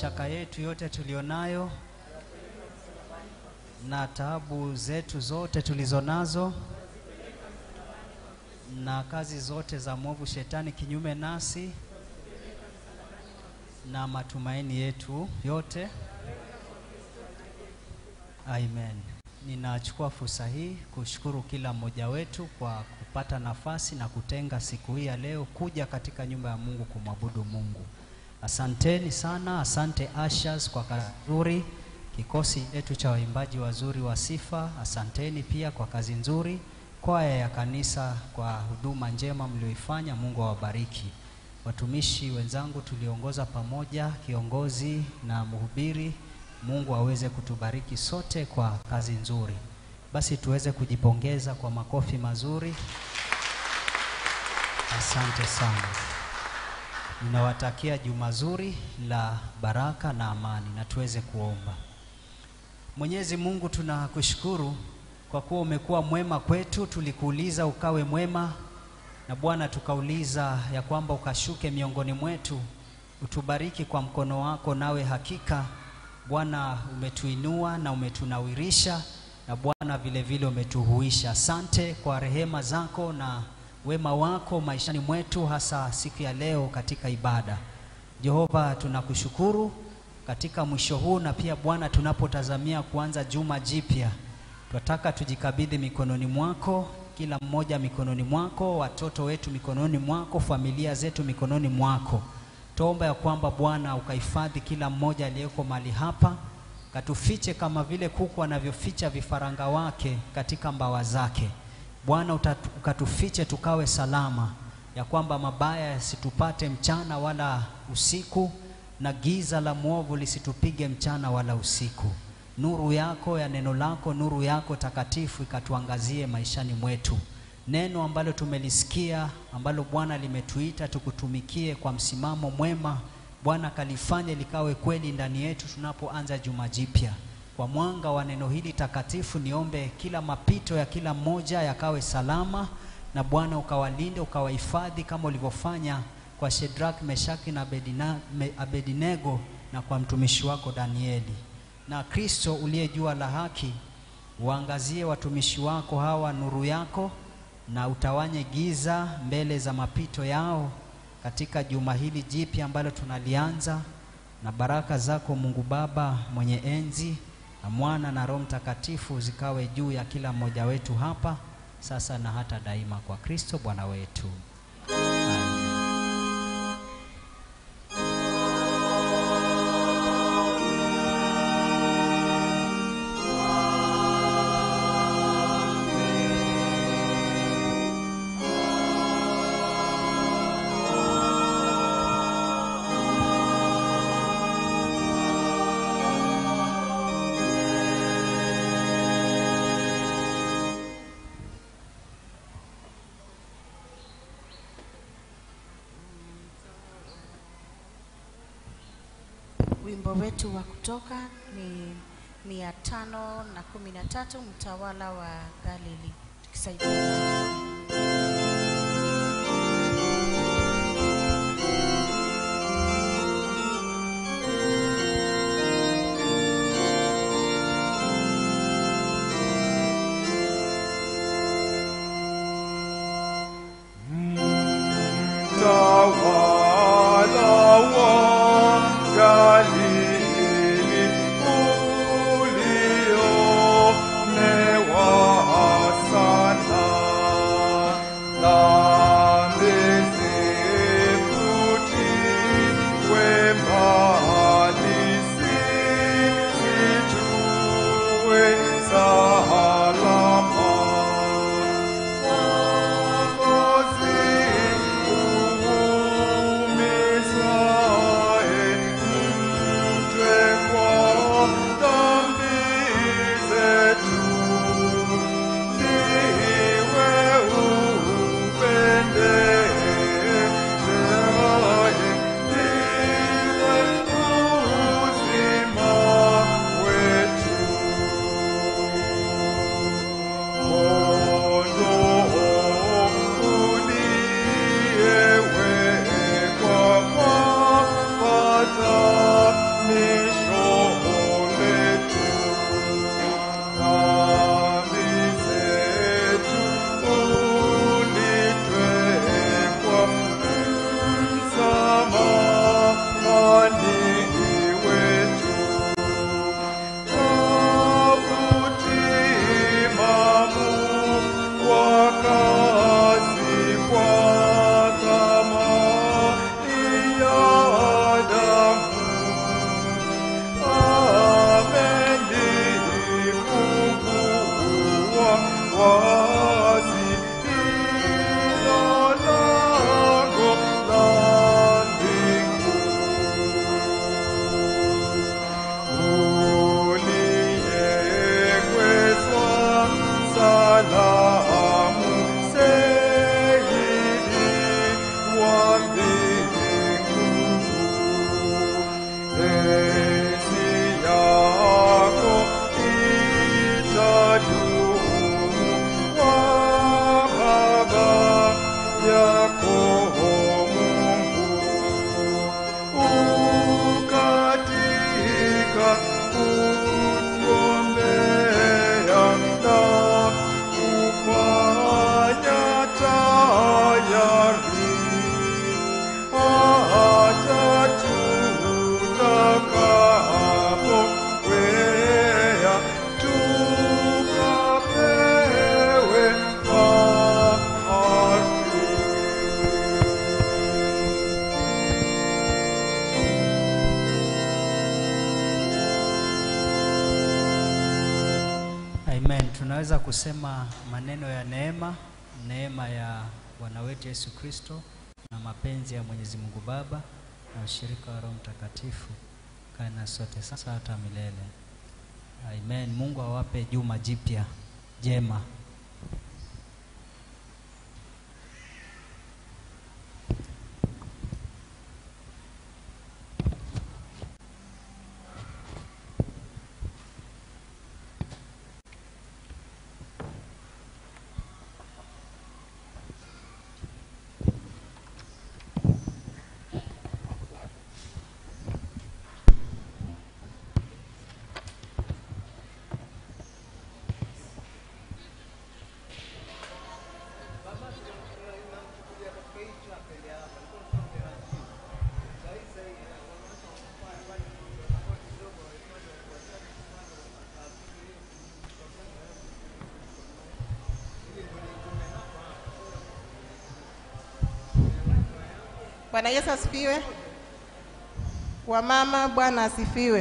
mashaka yetu yote tulionayo na taabu zetu zote tulizonazo na kazi zote za mwovu shetani kinyume nasi na matumaini yetu yote. Amen. Ninachukua fursa hii kushukuru kila mmoja wetu kwa kupata nafasi na kutenga siku hii ya leo kuja katika nyumba ya Mungu kumwabudu Mungu. Asanteni sana, asante Ashas kwa kazi nzuri, kikosi chetu cha waimbaji wazuri wa sifa, asanteni pia kwa kazi nzuri, kwaya ya kanisa kwa huduma njema mlioifanya, Mungu awabariki. Watumishi wenzangu tuliongoza pamoja, kiongozi na mhubiri, Mungu aweze kutubariki sote kwa kazi nzuri. Basi tuweze kujipongeza kwa makofi mazuri. Asante sana. Ninawatakia juma zuri la baraka na amani, na tuweze kuomba. Mwenyezi Mungu, tunakushukuru kwa kuwa umekuwa mwema kwetu. Tulikuuliza ukawe mwema, na Bwana tukauliza ya kwamba ukashuke miongoni mwetu, utubariki kwa mkono wako, nawe hakika Bwana umetuinua na umetunawirisha, na Bwana vile vile umetuhuisha. Asante kwa rehema zako na wema wako maishani mwetu, hasa siku ya leo katika ibada. Jehova, tunakushukuru katika mwisho huu, na pia Bwana, tunapotazamia kuanza juma jipya, twataka tujikabidhi mikononi mwako, kila mmoja mikononi mwako, watoto wetu mikononi mwako, familia zetu mikononi mwako. Tuomba ya kwamba Bwana ukahifadhi kila mmoja aliyeko mahali hapa, katufiche kama vile kuku anavyoficha vifaranga wake katika mbawa zake. Bwana ukatufiche tukawe salama, ya kwamba mabaya yasitupate mchana wala usiku, na giza la mwovu lisitupige mchana wala usiku. Nuru yako ya neno lako, nuru yako takatifu ikatuangazie maishani mwetu, neno ambalo tumelisikia, ambalo Bwana limetuita tukutumikie kwa msimamo mwema. Bwana kalifanye likawe kweli ndani yetu tunapoanza juma jipya kwa mwanga wa neno hili takatifu, niombe kila mapito ya kila mmoja yakawe salama, na Bwana ukawalinde ukawahifadhi kama ulivyofanya kwa Shedrak, Meshaki na Abednego na kwa mtumishi wako Danieli. Na Kristo uliye jua la haki, waangazie watumishi wako hawa nuru yako, na utawanye giza mbele za mapito yao katika juma hili jipya ambalo tunalianza, na baraka zako Mungu Baba mwenye enzi na Mwana na Roho Mtakatifu zikawe juu ya kila mmoja wetu hapa sasa na hata daima, kwa Kristo Bwana wetu. Wimbo wetu wa kutoka ni mia tano na kumi na tatu mtawala wa Galili, tukisaidia kusema maneno ya neema, neema ya Bwana wetu Yesu Kristo na mapenzi ya Mwenyezi Mungu Baba na ushirika wa Roho Mtakatifu kae na sote sasa hata milele. Amen. Mungu awape juma jipya jema. Bwana Yesu asifiwe. Wamama, Bwana asifiwe.